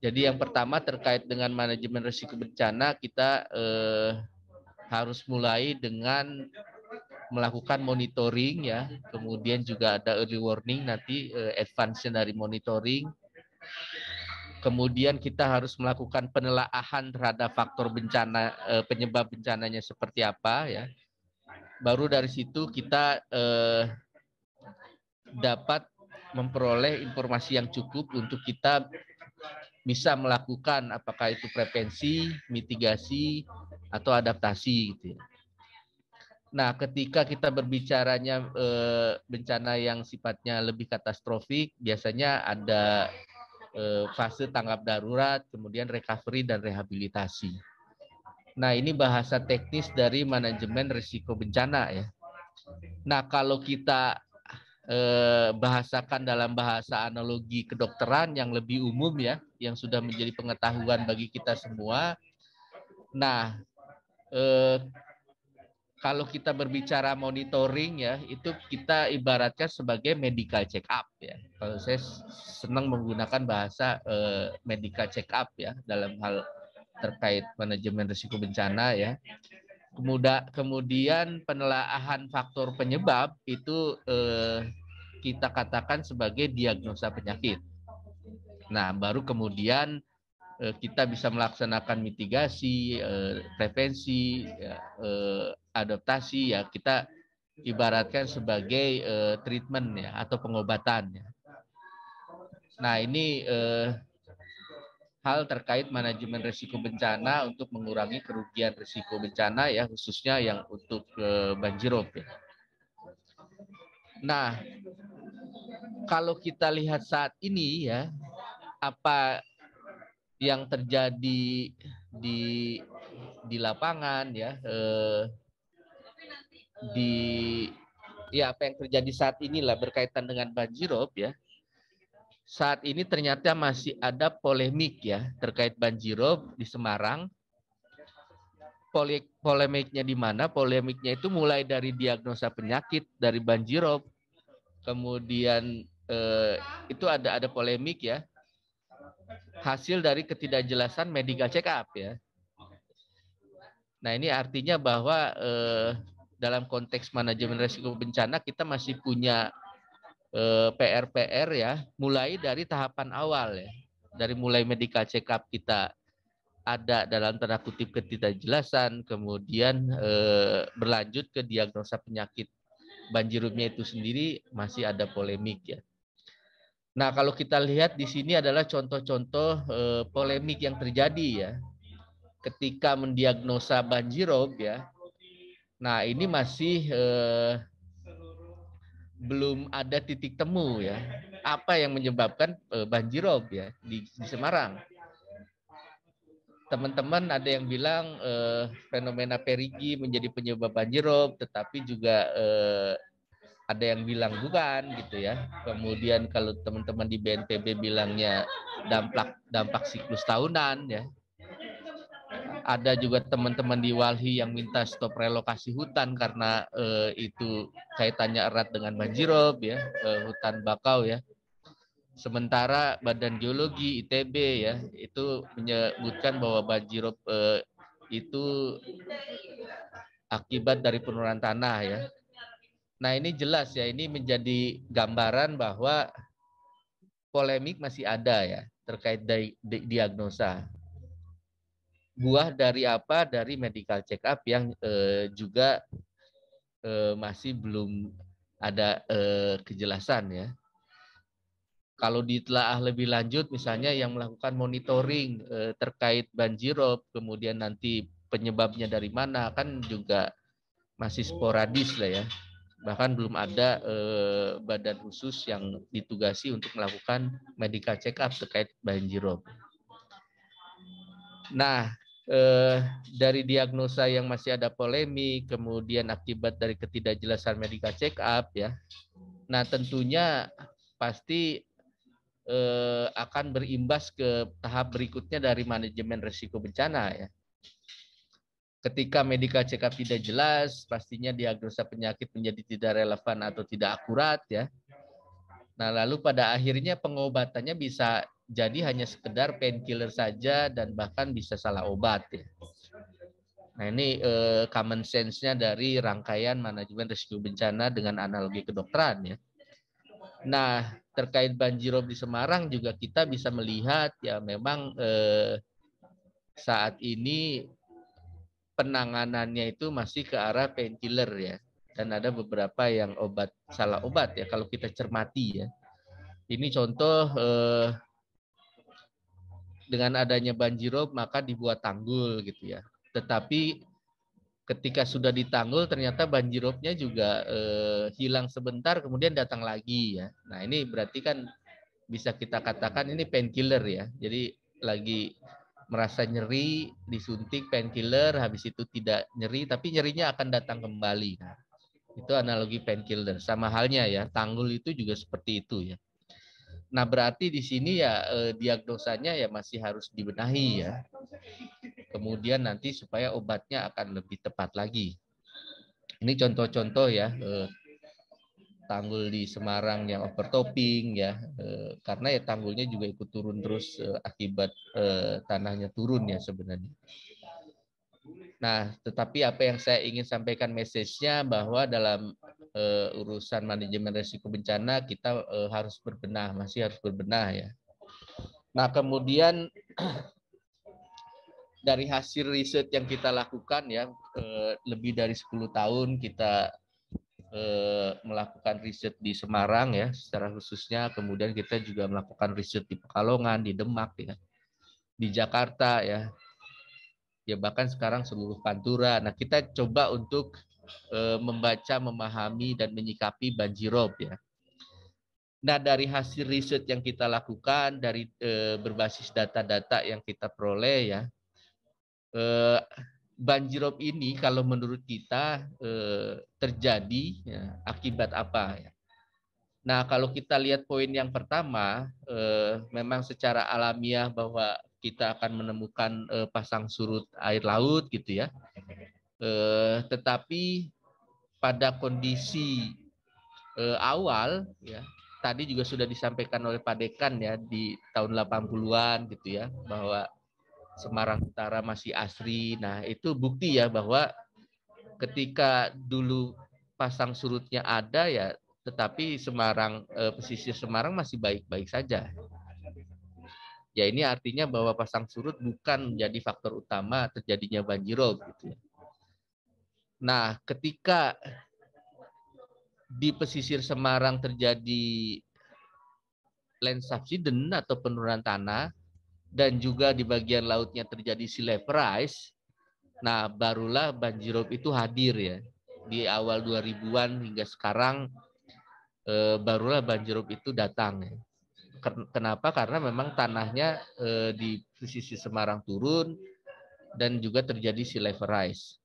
Jadi yang pertama terkait dengan manajemen risiko bencana kita eh, harus mulai dengan melakukan monitoring ya, kemudian juga ada early warning nanti eh, advance dari monitoring. Kemudian kita harus melakukan penelaahan terhadap faktor bencana eh, penyebab bencananya seperti apa ya. Baru dari situ kita eh, dapat memperoleh informasi yang cukup untuk kita bisa melakukan apakah itu prevensi, mitigasi atau adaptasi gitu ya. Nah, ketika kita berbicaranya e, bencana yang sifatnya lebih katastrofik, biasanya ada e, fase tanggap darurat, kemudian recovery dan rehabilitasi. Nah, ini bahasa teknis dari manajemen risiko bencana ya. Nah, kalau kita e, bahasakan dalam bahasa analogi kedokteran yang lebih umum ya, yang sudah menjadi pengetahuan bagi kita semua. Nah, eh, kalau kita berbicara monitoring ya, itu kita ibaratkan sebagai medical check up ya. Kalau saya senang menggunakan bahasa eh, medical check up ya dalam hal terkait manajemen risiko bencana ya. Kemudian kemudian penelaahan faktor penyebab itu eh, kita katakan sebagai diagnosa penyakit. Nah, baru kemudian Eh, kita bisa melaksanakan mitigasi, eh, prevensi, ya, eh, adaptasi ya kita ibaratkan sebagai treatment ya atau pengobatan ya. Nah ini hal terkait manajemen risiko bencana untuk mengurangi kerugian risiko bencana ya khususnya yang untuk banjirop ya. Nah, kalau kita lihat saat ini ya apa yang terjadi di di lapangan ya eh, di ya apa yang terjadi saat inilah berkaitan dengan banjirop ya saat ini ternyata masih ada polemik ya terkait banjirop di Semarang. Polemiknya di mana? Polemiknya itu mulai dari diagnosa penyakit dari banjirop. Kemudian eh, itu ada ada polemik ya. Hasil dari ketidakjelasan medical check up ya. Nah ini artinya bahwa eh, dalam konteks manajemen risiko bencana kita masih punya PR-PR ya, mulai dari tahapan awal ya, dari mulai medical check up kita ada dalam tanda kutip ketidakjelasan, kemudian eh, berlanjut ke diagnosa penyakit banjirupnya itu sendiri masih ada polemik ya. Nah, kalau kita lihat di sini adalah contoh-contoh eh, polemik yang terjadi ya ketika mendiagnosa banjirop ya. Nah, ini masih eh, belum ada titik temu ya. Apa yang menyebabkan eh, banjirop ya di, di Semarang? teman-teman ada yang bilang eh, fenomena perigi menjadi penyebab banjirop, tetapi juga eh, ada yang bilang bukan gitu ya. Kemudian kalau teman-teman di BNPB bilangnya dampak dampak siklus tahunan ya. Ada juga teman-teman di Walhi yang minta stop relokasi hutan karena eh, itu kaitannya erat dengan banjirop ya, eh, hutan bakau ya. Sementara Badan Geologi ITB ya itu menyebutkan bahwa banjirop eh, itu akibat dari penurunan tanah ya. Nah ini jelas ya ini menjadi gambaran bahwa polemik masih ada ya terkait di, di, diagnosa. Buah dari apa? Dari medical check up yang eh, juga eh, masih belum ada eh, kejelasan ya kalau ditelaah lebih lanjut misalnya yang melakukan monitoring eh, terkait banjirop kemudian nanti penyebabnya dari mana kan juga masih sporadis lah ya bahkan belum ada eh, badan khusus yang ditugasi untuk melakukan medical check up terkait banjirop. Nah, eh, dari diagnosa yang masih ada polemik, kemudian akibat dari ketidakjelasan medical check up ya. Nah, tentunya pasti eh, akan berimbas ke tahap berikutnya dari manajemen risiko bencana ya. Ketika medical check up tidak jelas, pastinya diagnosa penyakit menjadi tidak relevan atau tidak akurat ya. Nah, lalu pada akhirnya pengobatannya bisa jadi hanya sekedar painkiller saja dan bahkan bisa salah obat ya. Nah, ini eh, common sense-nya dari rangkaian manajemen risiko bencana dengan analogi kedokteran ya. Nah, terkait banjirop di Semarang juga kita bisa melihat ya memang eh, saat ini penanganannya itu masih ke arah painkiller ya dan ada beberapa yang obat salah obat ya kalau kita cermati ya. Ini contoh eh, dengan adanya banjirop maka dibuat tanggul gitu ya. Tetapi ketika sudah ditanggul ternyata banjiropnya juga eh, hilang sebentar kemudian datang lagi ya. Nah ini berarti kan bisa kita katakan ini painkiller ya. Jadi lagi merasa nyeri disuntik painkiller habis itu tidak nyeri tapi nyerinya akan datang kembali. Nah, itu analogi painkiller sama halnya ya tanggul itu juga seperti itu ya. Nah berarti di sini ya eh, diagnosanya ya masih harus dibenahi ya kemudian nanti supaya obatnya akan lebih tepat lagi. Ini contoh-contoh ya eh, tanggul di Semarang yang overtopping ya eh, karena ya tanggulnya juga ikut turun terus eh, akibat tanahnya turun ya sebenarnya. Nah, tetapi apa yang saya ingin sampaikan message-nya bahwa dalam urusan manajemen risiko bencana kita harus berbenah, masih harus berbenah ya. Nah, kemudian dari hasil riset yang kita lakukan ya eh, lebih dari 10 tahun kita eh, melakukan riset di Semarang ya secara khususnya. Kemudian kita juga melakukan riset di Pekalongan di Demak ya di Jakarta ya. Ya bahkan sekarang seluruh Pantura. Nah kita coba untuk membaca memahami dan menyikapi banjirop ya Nah, dari hasil riset yang kita lakukan, dari e, berbasis data-data yang kita peroleh ya, eh, banjirop ini kalau menurut kita eh, terjadi ya, akibat apa ya? Nah, kalau kita lihat poin yang pertama, eh, memang secara alamiah bahwa kita akan menemukan eh, pasang surut air laut gitu ya. Eh, tetapi pada kondisi eh, awal ya, tadi juga sudah disampaikan oleh Pak Dekan ya di tahun 80-an gitu ya, bahwa Semarang Utara masih asri. Nah, itu bukti ya bahwa ketika dulu pasang surutnya ada ya, tetapi Semarang eh, pesisir Semarang masih baik-baik saja. Ya ini artinya bahwa pasang surut bukan menjadi faktor utama terjadinya banjirop gitu ya. Nah, ketika di pesisir Semarang terjadi land subsidence atau penurunan tanah, dan juga di bagian lautnya terjadi sea level rise, nah barulah banjirop itu hadir ya. Di awal 2000-an hingga sekarang eh, barulah banjirop itu datang ya. Kenapa? Karena memang tanahnya eh, di sisi Semarang turun, dan juga terjadi sea level rise.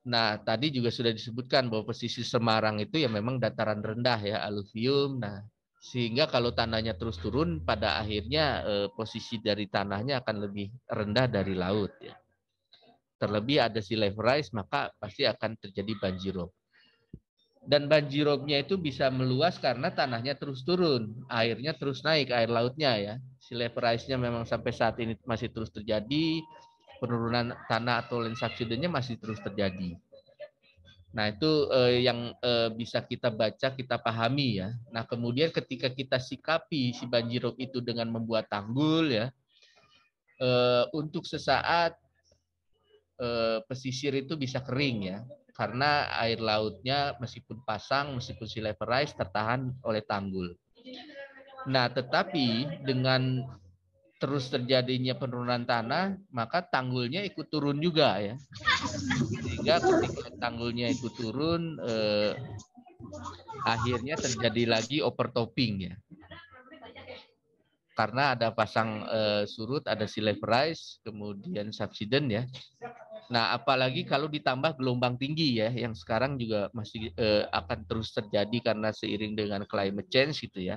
Nah, tadi juga sudah disebutkan bahwa pesisir Semarang itu ya memang dataran rendah ya, aluvium. Nah, sehingga kalau tanahnya terus turun, pada akhirnya eh, posisi dari tanahnya akan lebih rendah dari laut ya. Terlebih ada sea level rise, maka pasti akan terjadi banjirop. Dan banjirobnya itu bisa meluas karena tanahnya terus turun, airnya terus naik, air lautnya ya. Sea level rise-nya memang sampai saat ini masih terus terjadi, penurunan tanah atau land subsidence masih terus terjadi. Nah, itu eh, yang eh, bisa kita baca, kita pahami ya. Nah, kemudian ketika kita sikapi si banjirop itu dengan membuat tanggul ya, eh, untuk sesaat eh, pesisir itu bisa kering ya, karena air lautnya meskipun pasang, meskipun si level rise tertahan oleh tanggul. Nah, tetapi dengan terus terjadinya penurunan tanah, maka tanggulnya ikut turun juga ya. Sehingga ketika tanggulnya ikut turun, eh, akhirnya terjadi lagi overtopping ya. Karena ada pasang eh, surut, ada level rise, kemudian subsiden ya. Nah, apalagi kalau ditambah gelombang tinggi ya, yang sekarang juga masih eh, akan terus terjadi karena seiring dengan climate change gitu ya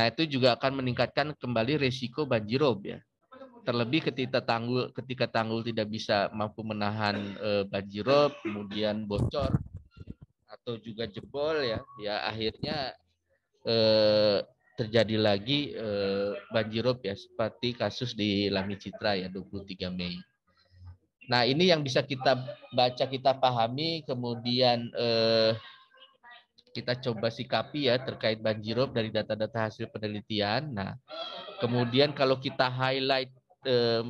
Nah, itu juga akan meningkatkan kembali resiko banjirop ya. Terlebih ketika tanggul ketika tanggul tidak bisa mampu menahan e, banjirop, kemudian bocor atau juga jebol ya, ya akhirnya e, terjadi lagi e, banjirop ya seperti kasus di Lami Citra ya 23 Mei. Nah, ini yang bisa kita baca, kita pahami, kemudian eh, kita coba sikapi ya terkait banjirop dari data-data hasil penelitian. Nah, kemudian kalau kita highlight eh,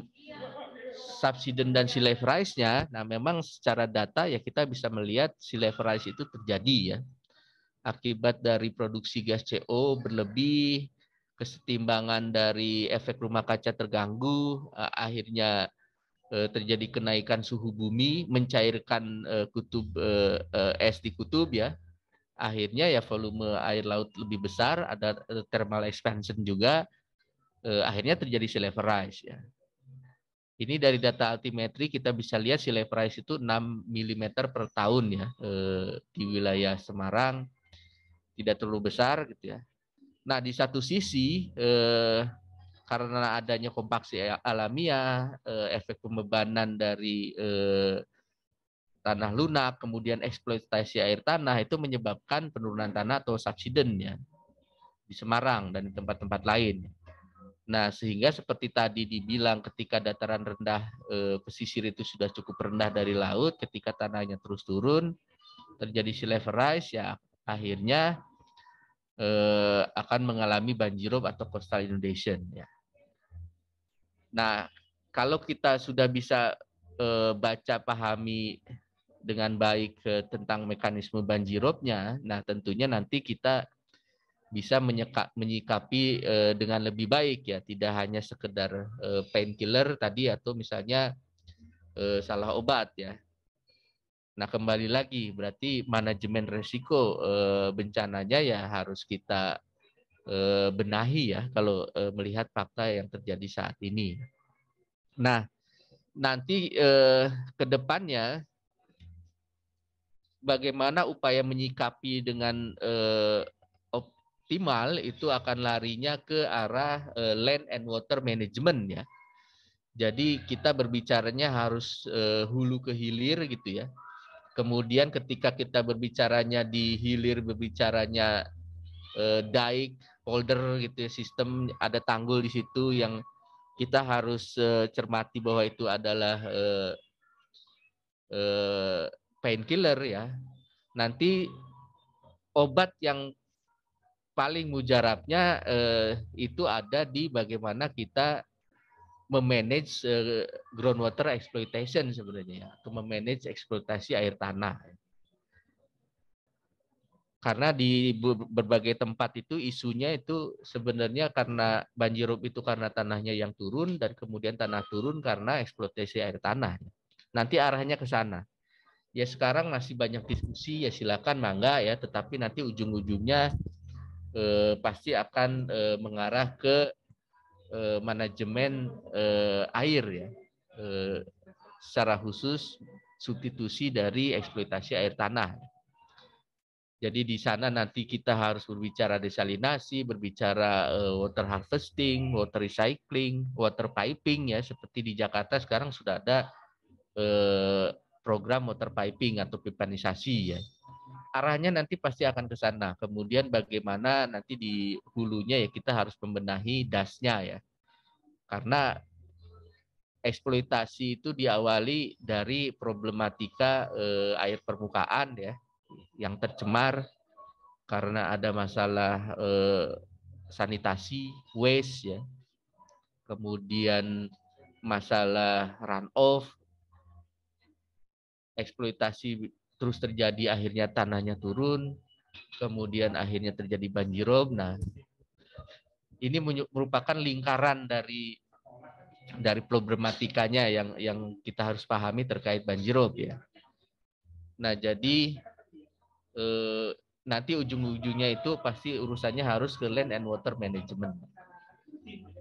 subsiden dan sea level rise-nya, nah memang secara data ya kita bisa melihat sea level rise itu terjadi ya. Akibat dari produksi gas CO berlebih, kesetimbangan dari efek rumah kaca terganggu, eh, akhirnya eh, terjadi kenaikan suhu bumi, mencairkan eh, kutub eh, es di kutub ya, akhirnya ya volume air laut lebih besar, ada thermal expansion juga, eh, akhirnya terjadi sea level rise ya. Ini dari data altimetri kita bisa lihat sea level rise itu 6 mm per tahun ya eh, di wilayah Semarang, tidak terlalu besar gitu ya. Nah di satu sisi eh, karena adanya kompaksi alamiah, eh, efek pembebanan dari eh, tanah lunak, kemudian eksploitasi air tanah itu menyebabkan penurunan tanah atau subsiden ya di Semarang dan di tempat-tempat lain. Nah, sehingga seperti tadi dibilang ketika dataran rendah eh, pesisir itu sudah cukup rendah dari laut, ketika tanahnya terus turun, terjadi sea level rise ya akhirnya eh, akan mengalami banjirop atau coastal inundation ya. Nah, kalau kita sudah bisa eh, baca pahami dengan baik eh, tentang mekanisme banjiropnya, nah tentunya nanti kita bisa menyeka, menyikapi eh, dengan lebih baik ya, tidak hanya sekedar eh, painkiller tadi atau misalnya eh, salah obat ya. Nah kembali lagi berarti manajemen resiko eh, bencananya ya harus kita eh, benahi ya kalau eh, melihat fakta yang terjadi saat ini. Nah nanti eh, ke depannya bagaimana upaya menyikapi dengan eh, optimal itu akan larinya ke arah eh, land and water management ya. Jadi kita berbicaranya harus eh, hulu ke hilir gitu ya. Kemudian ketika kita berbicaranya di hilir berbicaranya eh, daik, polder gitu ya, sistem ada tanggul di situ yang kita harus eh, cermati bahwa itu adalah eh, eh, painkiller ya, nanti obat yang paling mujarabnya eh, itu ada di bagaimana kita memanage eh, groundwater exploitation sebenarnya ya, atau memanage eksploitasi air tanah. Karena di berbagai tempat itu isunya itu sebenarnya karena banjirop itu karena tanahnya yang turun dan kemudian tanah turun karena eksploitasi air tanah. Nanti arahnya ke sana ya sekarang masih banyak diskusi ya silakan mangga ya. Tetapi nanti ujung-ujungnya eh, pasti akan eh, mengarah ke eh, manajemen eh, air ya. Eh, secara khusus substitusi dari eksploitasi air tanah. Jadi di sana nanti kita harus berbicara desalinasi, berbicara uh, water harvesting, water recycling, water piping ya. Seperti di Jakarta sekarang sudah ada uh, program water piping atau pipanisasi ya. Arahnya nanti pasti akan ke sana. Kemudian bagaimana nanti di hulunya ya kita harus membenahi dasnya ya. Karena eksploitasi itu diawali dari problematika eh, air permukaan ya yang tercemar karena ada masalah eh, sanitasi, waste ya. Kemudian masalah runoff, eksploitasi terus terjadi akhirnya tanahnya turun, kemudian akhirnya terjadi banjirop. Nah, ini merupakan lingkaran dari dari problematikanya yang yang kita harus pahami terkait banjirop ya. Nah, jadi eh, nanti ujung-ujungnya itu pasti urusannya harus ke land and water management.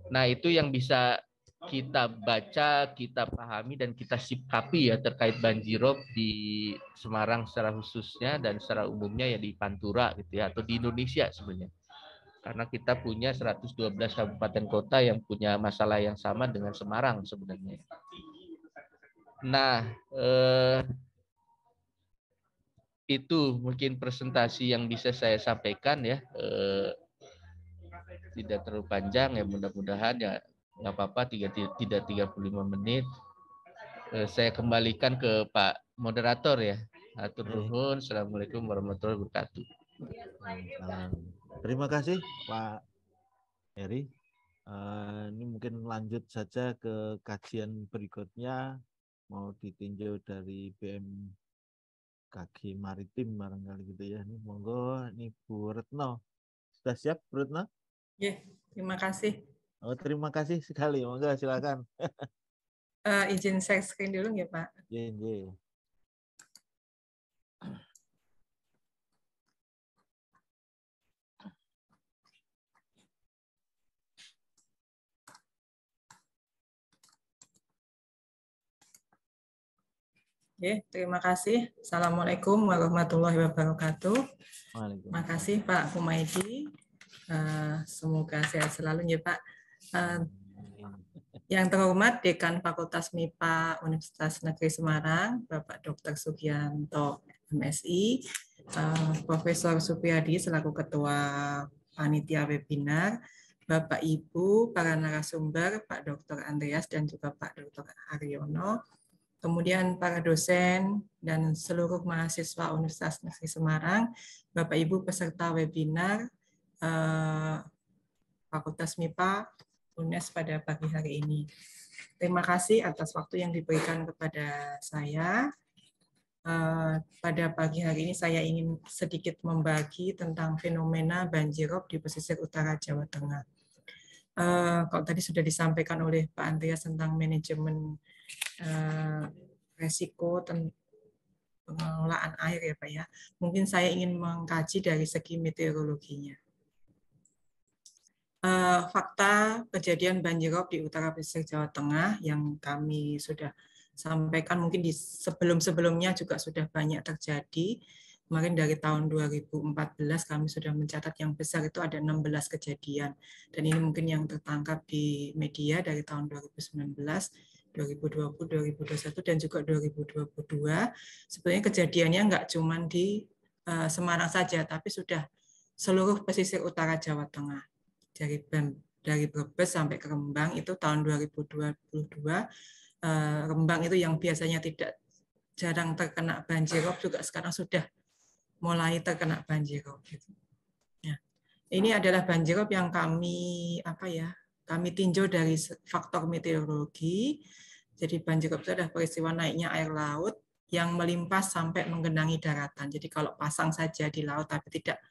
Nah, itu yang bisa kita baca, kita pahami dan kita sikapi ya terkait banjirop di Semarang secara khususnya dan secara umumnya ya di Pantura gitu ya atau di Indonesia sebenarnya. Karena kita punya 112 kabupaten kota yang punya masalah yang sama dengan Semarang sebenarnya. Nah, eh, itu mungkin presentasi yang bisa saya sampaikan ya. Eh, tidak terlalu panjang ya mudah-mudahan ya nggak apa-apa tidak tidak 35 menit. Eh, saya kembalikan ke Pak moderator ya. Atur nuhun. Assalamualaikum warahmatullahi wabarakatuh. Terima kasih Pak Heri. Uh, ini mungkin lanjut saja ke kajian berikutnya mau ditinjau dari BM kaki maritim barangkali gitu ya. Ini monggo ini Bu Retno. Sudah siap Bu Retno? Ya, terima kasih. Oh, terima kasih sekali. Monggo silakan. uh, izin saya screen dulu ya, Pak. Iya, iya. Oke, terima kasih. Assalamualaikum warahmatullahi wabarakatuh. Terima kasih Pak Humaydi. Uh, semoga sehat selalu ya Pak. Uh, yang terhormat Dekan Fakultas MIPA Universitas Negeri Semarang, Bapak Dr. Sugianto MSI, uh, Profesor Supriyadi selaku Ketua Panitia Webinar, Bapak Ibu, para narasumber, Pak Dr. Andreas dan juga Pak Dr. Haryono, kemudian para dosen dan seluruh mahasiswa Universitas Negeri Semarang, Bapak Ibu peserta webinar eh, Fakultas MIPA UNES pada pagi hari ini. Terima kasih atas waktu yang diberikan kepada saya. Eh, pada pagi hari ini saya ingin sedikit membagi tentang fenomena banjirop di pesisir utara Jawa Tengah. Uh, kalau tadi sudah disampaikan oleh Pak Andreas tentang manajemen uh, resiko pengelolaan air ya Pak ya. Mungkin saya ingin mengkaji dari segi meteorologinya. Uh, fakta kejadian banjirop di utara pesisir Jawa Tengah yang kami sudah sampaikan mungkin di sebelum-sebelumnya juga sudah banyak terjadi Kemarin dari tahun 2014 kami sudah mencatat yang besar itu ada 16 kejadian. Dan ini mungkin yang tertangkap di media dari tahun 2019, 2020, 2021, dan juga 2022. Sebenarnya kejadiannya nggak cuma di uh, Semarang saja, tapi sudah seluruh pesisir utara Jawa Tengah. Dari dari Brebes sampai ke Rembang itu tahun 2022 uh, eh, Rembang itu yang biasanya tidak jarang terkena banjirop juga sekarang sudah mulai terkena banjirop. Gitu. Ya. Ini adalah banjirop yang kami apa ya kami tinjau dari faktor meteorologi. Jadi banjirop itu adalah peristiwa naiknya air laut yang melimpas sampai menggenangi daratan. Jadi kalau pasang saja di laut tapi tidak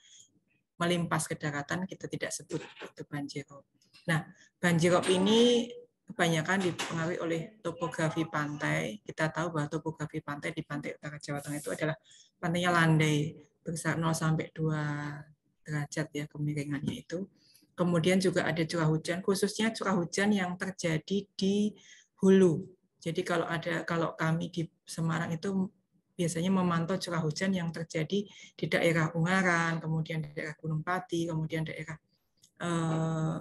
melimpas ke daratan kita tidak sebut itu banjirop. Nah, banjirop ini kebanyakan dipengaruhi oleh topografi pantai. Kita tahu bahwa topografi pantai di pantai utara Jawa Tengah itu adalah pantainya landai besar 0 sampai 2 derajat ya kemiringannya itu. Kemudian juga ada curah hujan, khususnya curah hujan yang terjadi di hulu. Jadi kalau ada kalau kami di Semarang itu biasanya memantau curah hujan yang terjadi di daerah Ungaran, kemudian di daerah Gunung Pati, kemudian daerah eh,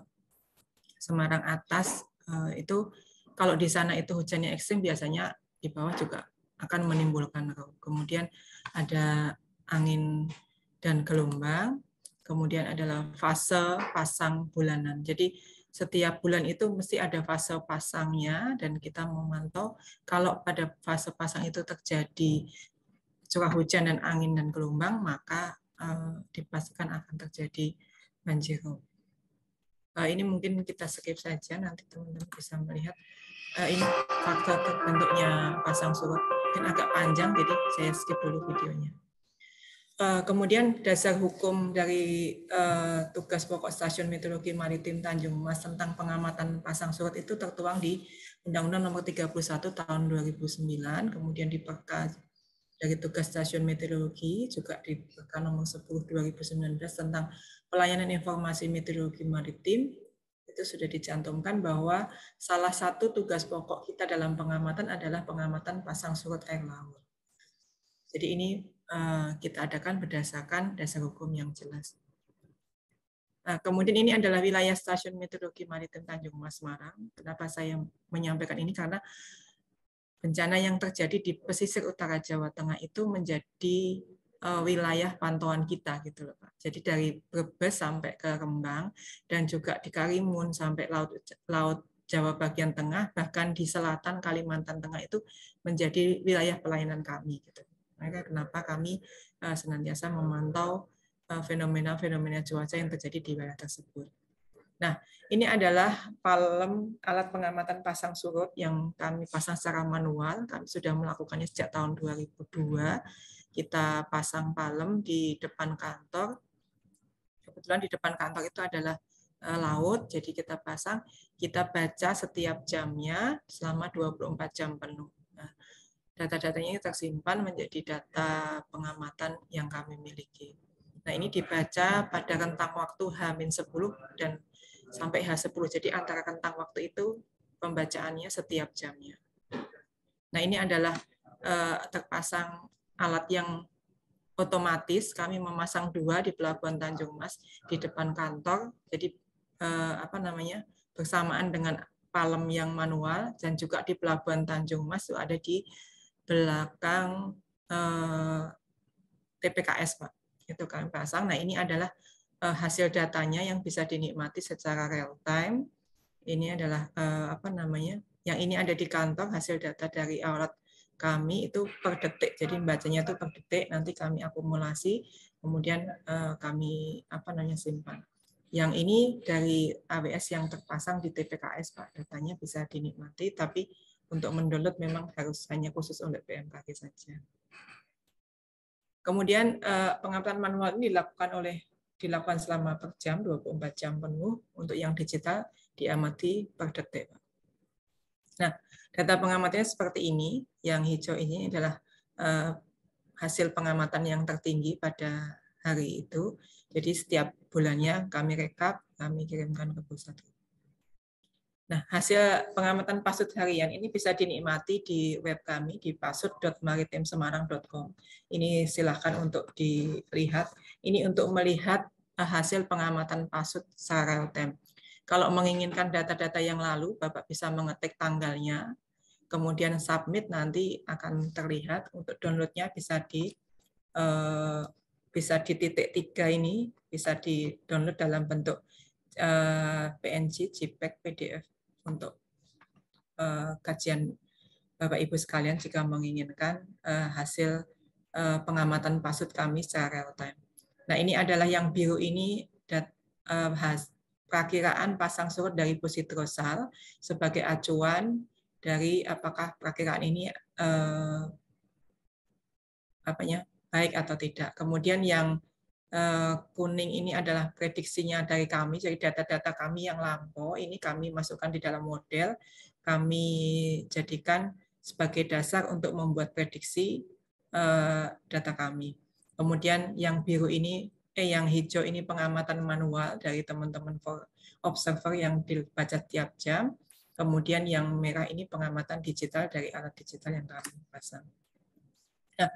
Semarang atas eh, itu kalau di sana itu hujannya ekstrim biasanya di bawah juga akan menimbulkan Kemudian ada angin dan gelombang, kemudian adalah fase pasang bulanan. Jadi setiap bulan itu mesti ada fase pasangnya dan kita memantau kalau pada fase pasang itu terjadi curah hujan dan angin dan gelombang maka uh, dipastikan akan terjadi banjir. Uh, ini mungkin kita skip saja nanti teman-teman bisa melihat uh, ini faktor terbentuknya pasang surut mungkin agak panjang jadi saya skip dulu videonya. Eh, kemudian dasar hukum dari uh, tugas pokok stasiun meteorologi maritim Tanjung Mas tentang pengamatan pasang surut itu tertuang di Undang-Undang Nomor 31 Tahun 2009, kemudian di Perka dari tugas stasiun meteorologi juga di Perka Nomor 10 2019 tentang pelayanan informasi meteorologi maritim itu sudah dicantumkan bahwa salah satu tugas pokok kita dalam pengamatan adalah pengamatan pasang surut air laut. Jadi ini kita adakan berdasarkan dasar hukum yang jelas. Nah, kemudian ini adalah wilayah stasiun meteorologi maritim Tanjung Mas Semarang. Kenapa saya menyampaikan ini? Karena bencana yang terjadi di pesisir utara Jawa Tengah itu menjadi uh, wilayah pantauan kita gitu loh Pak. Jadi dari Brebes sampai ke Rembang dan juga di Karimun sampai laut laut Jawa bagian tengah bahkan di selatan Kalimantan Tengah itu menjadi wilayah pelayanan kami gitu. Maka kenapa kami uh, senantiasa memantau eh, fenomena-fenomena cuaca yang terjadi di wilayah tersebut. Nah, ini adalah palem alat pengamatan pasang surut yang kami pasang secara manual. Kami sudah melakukannya sejak tahun 2002. Kita pasang palem di depan kantor. Kebetulan di depan kantor itu adalah eh, laut, jadi kita pasang, kita baca setiap jamnya selama 24 jam penuh. Data-datanya tersimpan menjadi data pengamatan yang kami miliki. Nah, ini dibaca pada rentang waktu H-10 dan sampai H10. Jadi antara rentang waktu itu pembacaannya setiap jamnya. Nah, ini adalah eh, terpasang alat yang otomatis. Kami memasang dua di Pelabuhan Tanjung Mas di depan kantor. Jadi eh, apa namanya? bersamaan dengan palem yang manual dan juga di Pelabuhan Tanjung Mas itu ada di belakang eh, TPKS Pak. Itu kami pasang. Nah ini adalah eh, hasil datanya yang bisa dinikmati secara real time. Ini adalah eh, apa namanya? Yang ini ada di kantor hasil data dari alat kami itu per detik. Jadi bacanya itu per detik. Nanti kami akumulasi, kemudian kami apa namanya simpan. Yang ini dari AWS yang terpasang di TPKS Pak. Datanya bisa dinikmati, tapi untuk mendownload memang harus hanya khusus untuk BMKG saja. Kemudian eh, pengamatan manual ini dilakukan oleh dilakukan selama per jam 24 jam penuh untuk yang digital diamati per detik. Nah, data pengamatannya seperti ini. Yang hijau ini adalah eh, hasil pengamatan yang tertinggi pada hari itu. Jadi setiap bulannya kami rekap, kami kirimkan ke pusat. Nah, hasil pengamatan pasut harian ini bisa dinikmati di web kami di pasut.maritimsemarang.com. Ini silahkan untuk dilihat. Ini untuk melihat eh, hasil pengamatan pasut time. Kalau menginginkan data-data yang lalu, Bapak bisa mengetik tanggalnya, kemudian submit nanti akan terlihat. Untuk downloadnya bisa di eh, bisa di titik tiga ini, bisa di download dalam bentuk eh, PNG, JPEG, PDF untuk uh, kajian Bapak Ibu sekalian jika menginginkan uh, hasil uh, pengamatan pasut kami secara real time. Nah ini adalah yang biru ini dat, uh, has, pasang surut dari positrosal sebagai acuan dari apakah perakiraan ini uh, apanya baik atau tidak. Kemudian yang kuning ini adalah prediksinya dari kami, jadi data-data kami yang lampau ini kami masukkan di dalam model, kami jadikan sebagai dasar untuk membuat prediksi eh, data kami. Kemudian yang biru ini, eh yang hijau ini pengamatan manual dari teman-teman observer yang dibaca tiap jam. Kemudian yang merah ini pengamatan digital dari alat digital yang kami pasang. Nah,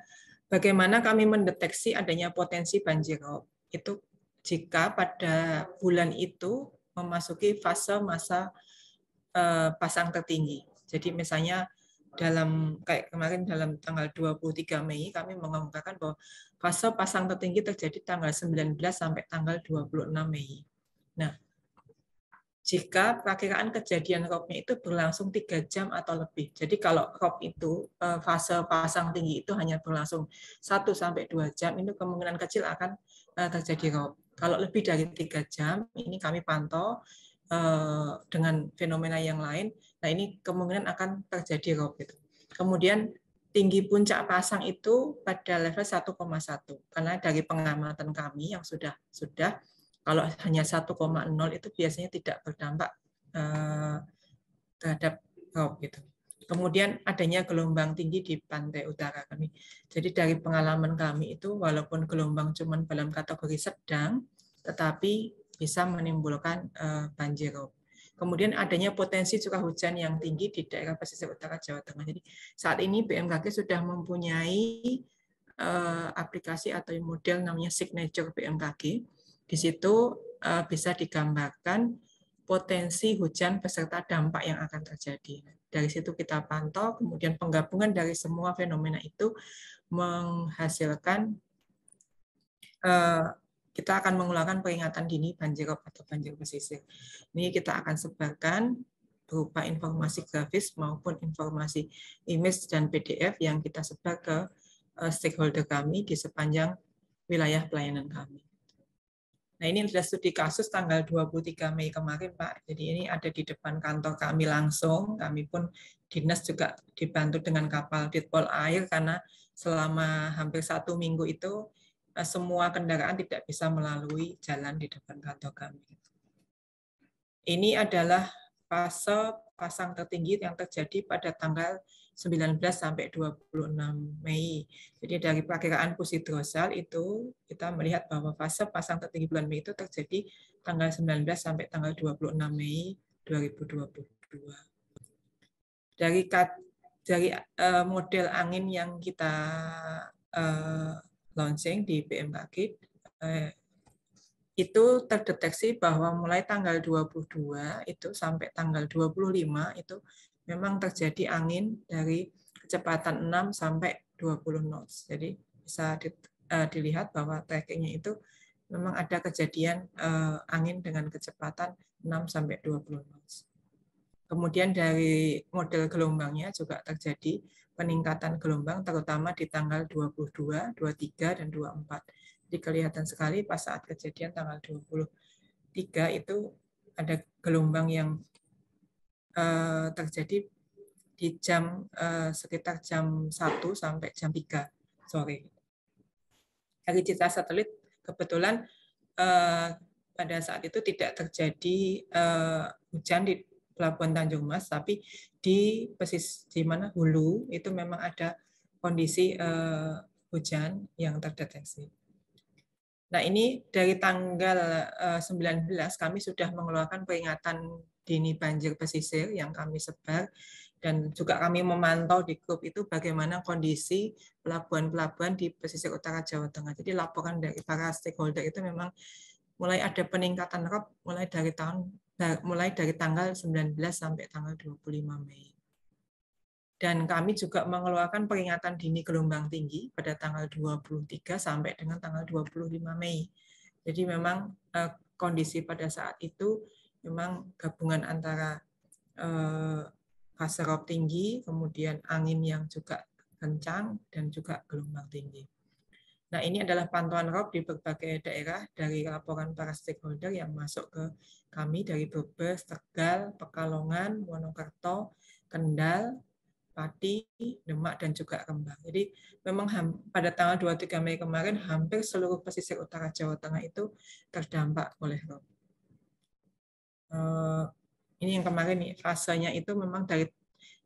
bagaimana kami mendeteksi adanya potensi banjir rob? Itu jika pada bulan itu memasuki fase masa uh, pasang tertinggi. Jadi misalnya dalam kayak kemarin dalam tanggal 23 Mei kami mengemukakan bahwa fase pasang tertinggi terjadi tanggal 19 sampai tanggal 26 Mei. Nah, jika perakiraan kejadian robnya itu berlangsung tiga jam atau lebih. Jadi kalau rob itu eh, fase pasang tinggi itu hanya berlangsung 1 sampai dua jam, itu kemungkinan kecil akan eh, terjadi rob. Kalau lebih dari tiga jam, ini kami pantau eh, dengan fenomena yang lain. Nah ini kemungkinan akan terjadi rob itu. Kemudian tinggi puncak pasang itu pada level 1,1 karena dari pengamatan kami yang sudah sudah kalau hanya 1,0 itu biasanya tidak berdampak eh, terhadap rob gitu. Kemudian adanya gelombang tinggi di pantai utara kami. Jadi dari pengalaman kami itu walaupun gelombang cuma dalam kategori sedang, tetapi bisa menimbulkan eh, banjir rob. Kemudian adanya potensi curah hujan yang tinggi di daerah pesisir utara Jawa Tengah. Jadi saat ini BMKG sudah mempunyai eh, aplikasi atau model namanya Signature BMKG di situ uh, bisa digambarkan potensi hujan beserta dampak yang akan terjadi. Dari situ kita pantau, kemudian penggabungan dari semua fenomena itu menghasilkan uh, kita akan mengeluarkan peringatan dini banjir atau banjir pesisir. Ini kita akan sebarkan berupa informasi grafis maupun informasi image dan PDF yang kita sebar ke eh, stakeholder kami di sepanjang wilayah pelayanan kami. Nah, ini adalah studi kasus tanggal 23 Mei kemarin, Pak. Jadi ini ada di depan kantor kami langsung. Kami pun dinas juga dibantu dengan kapal Ditpol Air karena selama hampir satu minggu itu eh, semua kendaraan tidak bisa melalui jalan di depan kantor kami. Ini adalah fase pasang tertinggi yang terjadi pada tanggal 19 sampai 26 Mei. Jadi dari perkiraan pusidrosal itu kita melihat bahwa fase pasang tertinggi bulan Mei itu terjadi tanggal 19 sampai tanggal 26 Mei 2022. Dari dari uh, model angin yang kita uh, launching di BMKG uh, itu terdeteksi bahwa mulai tanggal 22 itu sampai tanggal 25 itu memang terjadi angin dari kecepatan 6 sampai 20 knots. Jadi bisa eh, dilihat bahwa trackingnya itu memang ada kejadian eh, angin dengan kecepatan 6 sampai 20 knots. Kemudian dari model gelombangnya juga terjadi peningkatan gelombang terutama di tanggal 22, 23 dan 24. Jadi kelihatan sekali pas saat kejadian tanggal 23 itu ada gelombang yang uh, terjadi di jam uh, sekitar jam 1 sampai jam 3 sore. Dari citra satelit kebetulan uh, pada saat itu tidak terjadi hujan di Pelabuhan Tanjung Mas, tapi di pesis di mana hulu itu memang ada kondisi uh, hujan yang terdeteksi. Nah ini dari tanggal uh, 19 kami sudah mengeluarkan peringatan dini banjir pesisir yang kami sebar dan juga kami memantau di grup itu bagaimana kondisi pelabuhan-pelabuhan di pesisir utara Jawa Tengah. Jadi laporan dari para stakeholder itu memang mulai ada peningkatan rob mulai dari tahun mulai dari tanggal 19 sampai tanggal 25 Mei. Dan kami juga mengeluarkan peringatan dini gelombang tinggi pada tanggal 23 sampai dengan tanggal 25 Mei. Jadi memang eh, kondisi pada saat itu memang gabungan antara eh, fase rob tinggi, kemudian angin yang juga kencang, dan juga gelombang tinggi. Nah, ini adalah pantauan rob di berbagai daerah dari laporan para stakeholder yang masuk ke kami dari Brebes, Tegal, Pekalongan, Wonokerto, Kendal, Pati, Demak, dan juga Rembang. Jadi memang pada tanggal 23 Mei kemarin hampir seluruh pesisir utara Jawa Tengah itu terdampak oleh rob. Eh, ini yang kemarin nih fasenya itu memang dari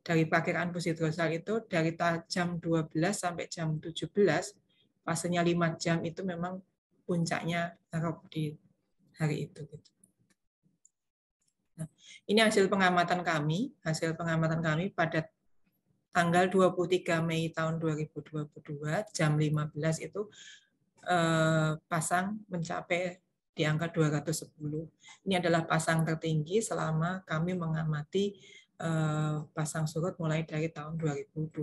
dari perkiraan pusidrosal itu dari jam 12 sampai jam 17 fasenya 5 jam itu memang puncaknya rob di hari itu gitu. Nah, ini hasil pengamatan kami, hasil pengamatan kami pada tanggal 23 Mei tahun 2022 jam 15 itu eh, pasang mencapai di angka 210. Ini adalah pasang tertinggi selama kami mengamati eh, pasang surut mulai dari tahun 2002.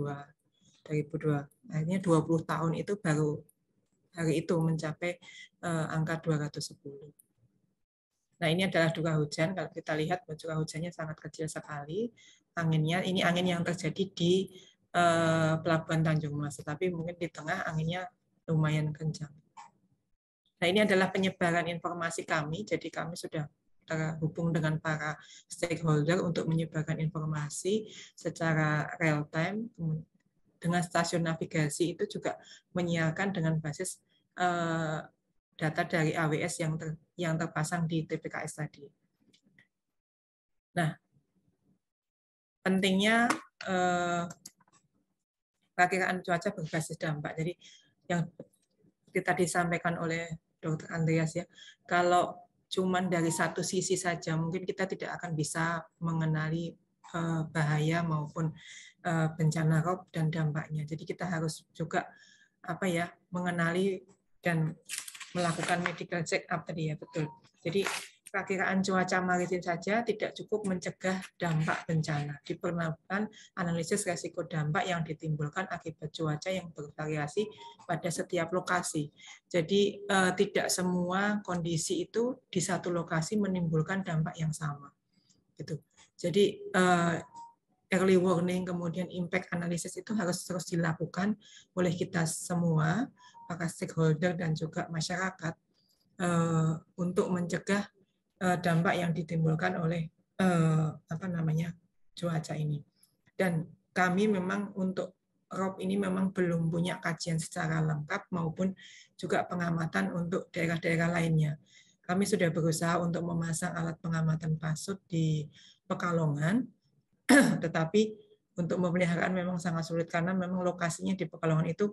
2002. Akhirnya 20 tahun itu baru hari itu mencapai eh, angka 210. Nah, ini adalah curah hujan. Kalau kita lihat curah hujannya sangat kecil sekali. Anginnya ini angin yang terjadi di uh, Pelabuhan Tanjung Mas, tapi mungkin di tengah anginnya lumayan kencang. Nah, ini adalah penyebaran informasi kami. Jadi kami sudah terhubung dengan para stakeholder untuk menyebarkan informasi secara real time dengan stasiun navigasi itu juga menyiarkan dengan basis uh, data dari AWS yang ter, yang terpasang di TPKS tadi. Nah, pentingnya eh, cuaca berbasis dampak. Jadi yang kita disampaikan oleh Dr. Andreas ya, kalau cuman dari satu sisi saja mungkin kita tidak akan bisa mengenali eh, bahaya maupun eh, bencana rob dan dampaknya. Jadi kita harus juga apa ya mengenali dan melakukan medical check up tadi ya betul. Jadi perakiraan cuaca maritim saja tidak cukup mencegah dampak bencana. Diperlukan analisis resiko dampak yang ditimbulkan akibat cuaca yang bervariasi pada setiap lokasi. Jadi eh, tidak semua kondisi itu di satu lokasi menimbulkan dampak yang sama. Gitu. Jadi eh, early warning kemudian impact analysis itu harus terus dilakukan oleh kita semua para stakeholder dan juga masyarakat uh, untuk mencegah dampak yang ditimbulkan oleh uh, apa namanya cuaca ini. Dan kami memang untuk ROP ini memang belum punya kajian secara lengkap maupun juga pengamatan untuk daerah-daerah lainnya. Kami sudah berusaha untuk memasang alat pengamatan pasut di Pekalongan, tetapi untuk pemeliharaan memang sangat sulit karena memang lokasinya di Pekalongan itu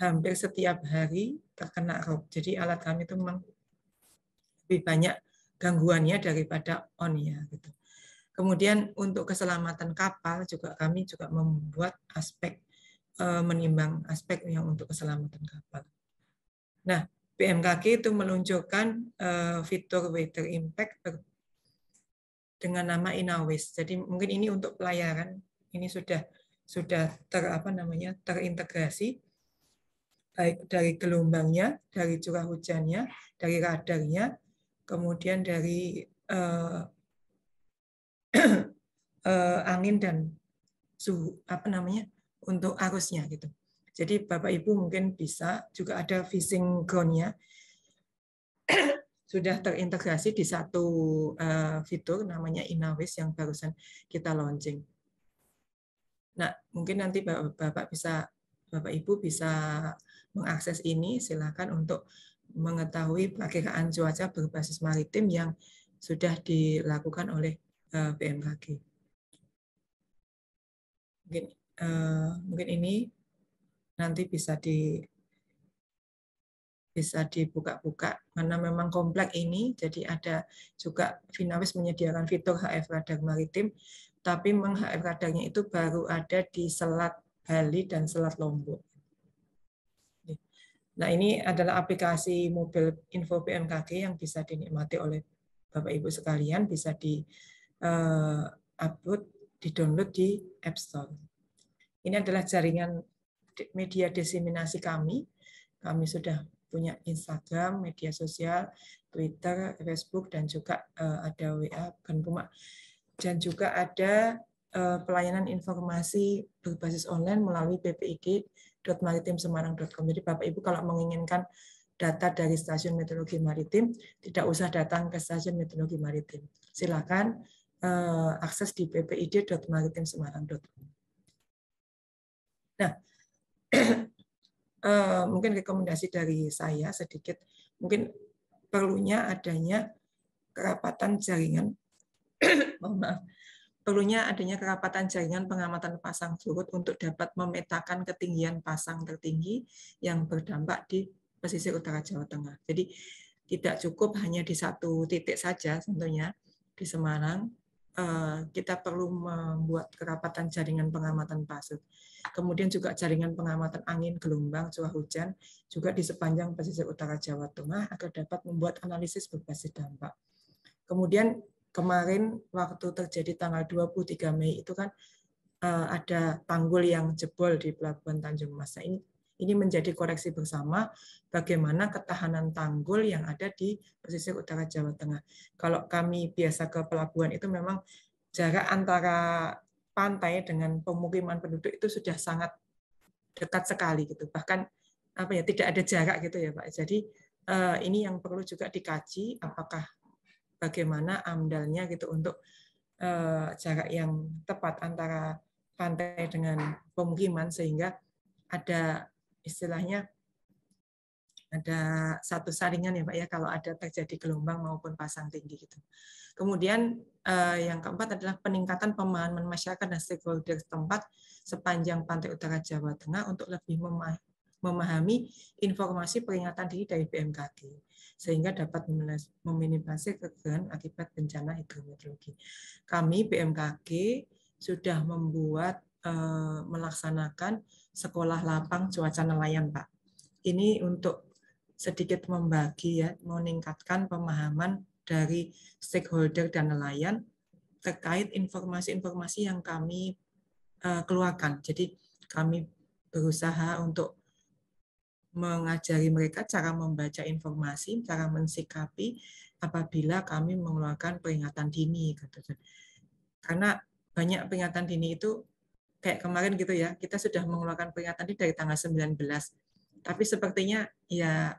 hampir setiap hari terkena rob. Jadi alat kami itu memang lebih banyak gangguannya daripada on ya gitu. Kemudian untuk keselamatan kapal juga kami juga membuat aspek eh, menimbang aspek yang untuk keselamatan kapal. Nah, BMKG itu meluncurkan eh, fitur weather impact dengan nama Inawis. Jadi mungkin ini untuk pelayaran ini sudah sudah ter apa namanya terintegrasi baik dari gelombangnya, dari curah hujannya, dari radarnya, kemudian dari uh, uh, angin dan suhu apa namanya untuk arusnya gitu. Jadi Bapak Ibu mungkin bisa juga ada fishing groundnya sudah terintegrasi di satu uh, fitur namanya Inawis yang barusan kita launching. Nah, mungkin nanti Bapak, Bapak bisa Bapak Ibu bisa mengakses ini, silakan untuk mengetahui perakiraan cuaca berbasis maritim yang sudah dilakukan oleh eh, BMKG. Mungkin, uh, mungkin ini nanti bisa di bisa dibuka-buka karena memang kompleks ini jadi ada juga Finavis menyediakan fitur HF radar maritim tapi memang HF radarnya itu baru ada di Selat Bali dan Selat Lombok Nah, ini adalah aplikasi mobil info BMKG yang bisa dinikmati oleh Bapak Ibu sekalian, bisa di uh, upload, di-download di App Store. Ini adalah jaringan media diseminasi kami. Kami sudah punya Instagram, media sosial, Twitter, Facebook, dan juga uh, ada WA, bukan cuma. Dan juga ada uh, pelayanan informasi berbasis online melalui BPID www.maritimsemarang.com. Jadi Bapak Ibu kalau menginginkan data dari stasiun meteorologi maritim, tidak usah datang ke stasiun meteorologi maritim. Silakan uh, akses di ppid.maritimsemarang.com. Nah, uh, mungkin rekomendasi dari saya sedikit, mungkin perlunya adanya kerapatan jaringan, mohon maaf, perlunya adanya kerapatan jaringan pengamatan pasang surut untuk dapat memetakan ketinggian pasang tertinggi yang berdampak di pesisir utara Jawa Tengah. Jadi tidak cukup hanya di satu titik saja tentunya. di Semarang, eh, kita perlu membuat kerapatan jaringan pengamatan pasut. Kemudian juga jaringan pengamatan angin, gelombang, curah hujan, juga di sepanjang pesisir utara Jawa Tengah agar dapat membuat analisis berbasis dampak. Kemudian kemarin waktu terjadi tanggal 23 Mei itu kan eh, ada tanggul yang jebol di Pelabuhan Tanjung Mas. Nah, ini ini menjadi koreksi bersama bagaimana ketahanan tanggul yang ada di pesisir utara Jawa Tengah. Kalau kami biasa ke pelabuhan itu memang jarak antara pantai dengan pemukiman penduduk itu sudah sangat dekat sekali gitu. Bahkan apa ya tidak ada jarak gitu ya Pak. Jadi eh, ini yang perlu juga dikaji apakah bagaimana amdalnya gitu untuk eh, jarak yang tepat antara pantai dengan pemukiman sehingga ada istilahnya ada satu saringan ya Pak ya kalau ada terjadi gelombang maupun pasang tinggi gitu. Kemudian eh, yang keempat adalah peningkatan pemahaman masyarakat dan stakeholder setempat sepanjang pantai utara Jawa Tengah untuk lebih memahami informasi peringatan dini dari BMKG sehingga dapat meminimalisir kegagalan akibat bencana hidrometeorologi. Kami BMKG sudah membuat eh, melaksanakan sekolah lapang cuaca nelayan, Pak. Ini untuk sedikit membagi ya, meningkatkan pemahaman dari stakeholder dan nelayan terkait informasi-informasi yang kami uh, keluarkan. Jadi kami berusaha untuk mengajari mereka cara membaca informasi, cara mensikapi apabila kami mengeluarkan peringatan dini. Gitu. Karena banyak peringatan dini itu kayak kemarin gitu ya, kita sudah mengeluarkan peringatan ini dari tanggal 19. Tapi sepertinya ya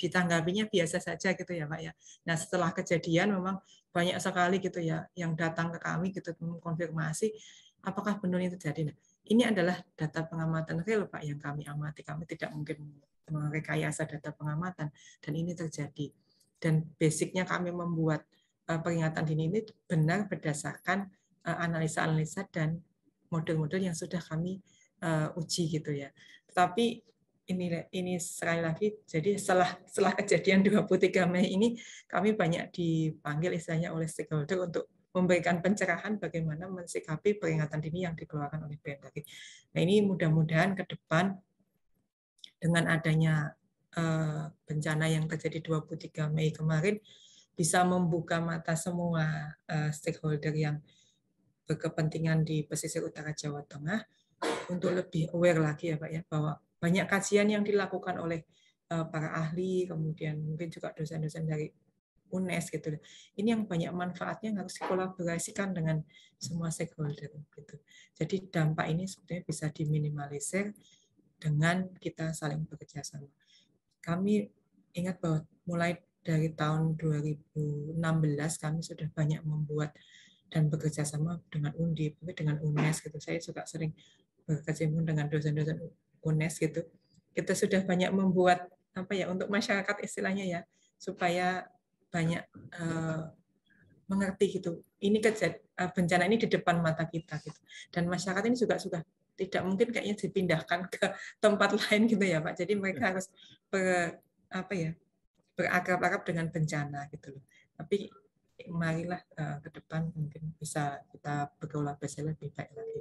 ditanggapinya biasa saja gitu ya Pak ya. Nah setelah kejadian memang banyak sekali gitu ya yang datang ke kami gitu mengkonfirmasi apakah benar itu terjadi. Nah, ini adalah data pengamatan real Pak yang kami amati. Kami tidak mungkin merekayasa data pengamatan dan ini terjadi. Dan basicnya kami membuat eh, peringatan dini ini benar berdasarkan eh, analisa-analisa dan model-model yang sudah kami uh, uji gitu ya. Tetapi ini ini sekali lagi jadi setelah setelah kejadian 23 Mei ini kami banyak dipanggil istilahnya oleh stakeholder untuk memberikan pencerahan bagaimana mensikapi peringatan dini yang dikeluarkan oleh BMKG. Nah ini mudah-mudahan ke depan dengan adanya uh, bencana yang terjadi 23 Mei kemarin bisa membuka mata semua uh, stakeholder yang berkepentingan di pesisir utara Jawa Tengah untuk lebih aware lagi ya Pak ya bahwa banyak kajian yang dilakukan oleh eh, para ahli kemudian mungkin juga dosen-dosen dari UNES gitu. Ini yang banyak manfaatnya harus dikolaborasikan dengan semua stakeholder gitu. Jadi dampak ini sebetulnya bisa diminimalisir dengan kita saling bekerja sama. Kami ingat bahwa mulai dari tahun 2016 kami sudah banyak membuat dan bekerja sama dengan Undip, dengan UNES gitu. Saya juga sering berkecimpung dengan dosen-dosen UNES gitu. Kita sudah banyak membuat apa ya untuk masyarakat istilahnya ya supaya banyak uh, mengerti gitu. Ini kejadian uh, eh, bencana ini di depan mata kita gitu. Dan masyarakat ini juga sudah tidak mungkin kayaknya dipindahkan ke tempat lain gitu ya Pak. Jadi mereka harus ber, apa ya berakrab-akrab dengan bencana gitu loh. Tapi marilah uh, ke depan mungkin bisa kita berkolaborasi lebih baik lagi.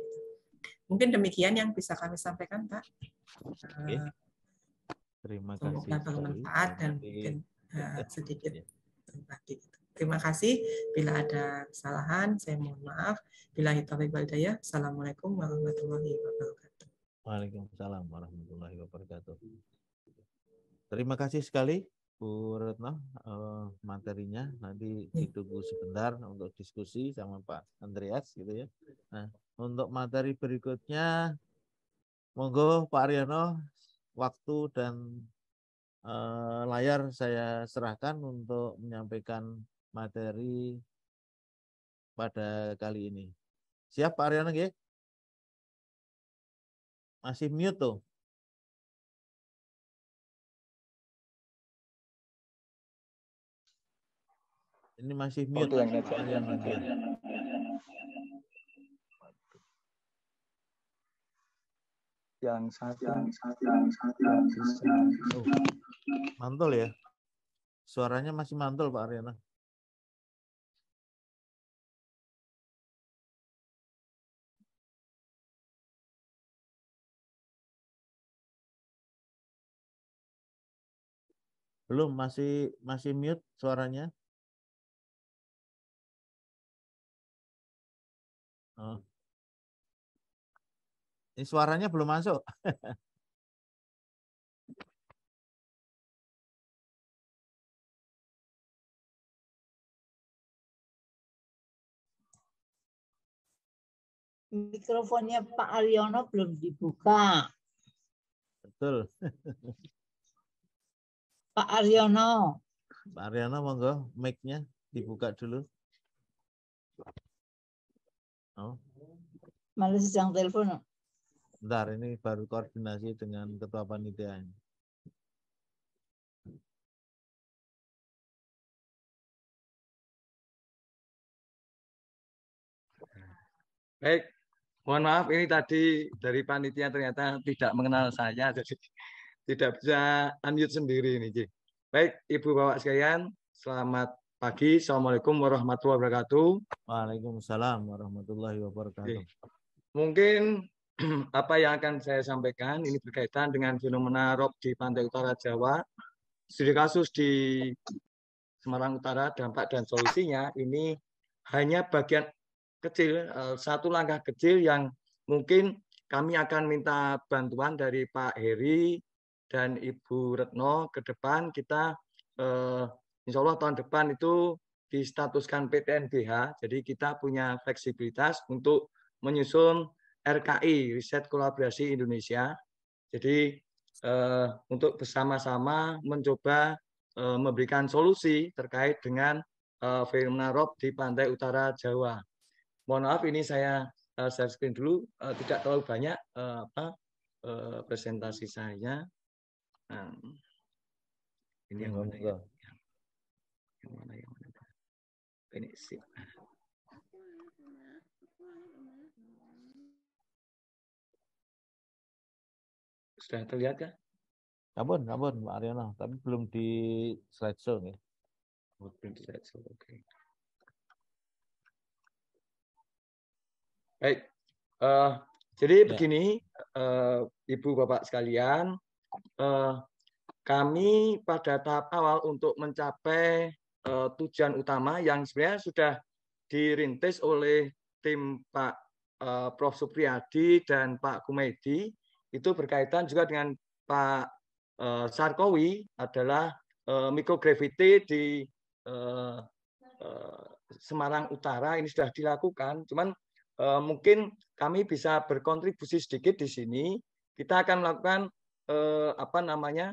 Mungkin demikian yang bisa kami sampaikan, Pak. Oke. Terima kasih. Semoga bermanfaat dan mungkin uh, sedikit berbagi. Terima kasih. Bila ada kesalahan, saya mohon maaf. Bila hitaufiq wal Assalamualaikum warahmatullahi wabarakatuh. Waalaikumsalam warahmatullahi wabarakatuh. Terima kasih sekali Bu Retno uh, materinya nanti hmm. ditunggu sebentar untuk diskusi sama Pak Andreas gitu ya. Nah, untuk materi berikutnya monggo Pak Aryono waktu dan uh, layar saya serahkan untuk menyampaikan materi pada kali ini. Siap Pak Aryono ya? Masih mute tuh. Ini masih mute. Yang yang yang satu yang satu yang satu yang satu. Oh. Mantul ya. Suaranya masih mantul Pak Ariana. Belum, masih masih mute suaranya. Oh. Ini suaranya belum masuk. Mikrofonnya Pak Aryono belum dibuka. Betul. Pak Aryono. Pak Aryono monggo mic-nya dibuka dulu. Oh, Malah sedang telepon. Bentar ini baru koordinasi dengan ketua panitia. ini. Baik, mohon maaf ini tadi dari panitia ternyata tidak mengenal saya, jadi tidak bisa unmute sendiri ini. Ji. Baik, Ibu Bapak sekalian, selamat pagi. Assalamualaikum warahmatullahi wabarakatuh. Waalaikumsalam warahmatullahi wabarakatuh. Mungkin apa yang akan saya sampaikan ini berkaitan dengan fenomena rob di pantai utara Jawa. Studi kasus di Semarang Utara, dampak dan solusinya ini hanya bagian kecil, eh, satu langkah kecil yang mungkin kami akan minta bantuan dari Pak Heri dan Ibu Retno ke depan kita eh, insya Allah tahun depan itu distatuskan PTNBH, jadi kita punya fleksibilitas untuk menyusun RKI Riset Kolaborasi Indonesia. Jadi eh, untuk bersama-sama mencoba eh, memberikan solusi terkait dengan eh, fenomena rob di pantai utara Jawa. Mohon maaf ini saya eh, share screen dulu, eh, tidak terlalu banyak eh, apa eh, presentasi saya. Nah, ini yang mana ya? Yang mana yang mana? Ini sip. Sudah terlihat kah? Ampun, ampun Pak Aryono, tapi belum di slideshow nih. Oh, belum terlihat. So, Oke. Baik. Eh, jadi Ya. begini, eh, Ibu Bapak sekalian, eh, kami pada tahap awal untuk mencapai eh, tujuan utama yang sebenarnya sudah dirintis oleh tim Pak eh, Prof. Supriyadi dan Pak Kumedi itu berkaitan juga dengan Pak eh, Sarkowi adalah eh, microgravity di eh, eh, Semarang Utara ini sudah dilakukan. Cuman mungkin kami bisa berkontribusi sedikit di sini. Kita akan melakukan apa namanya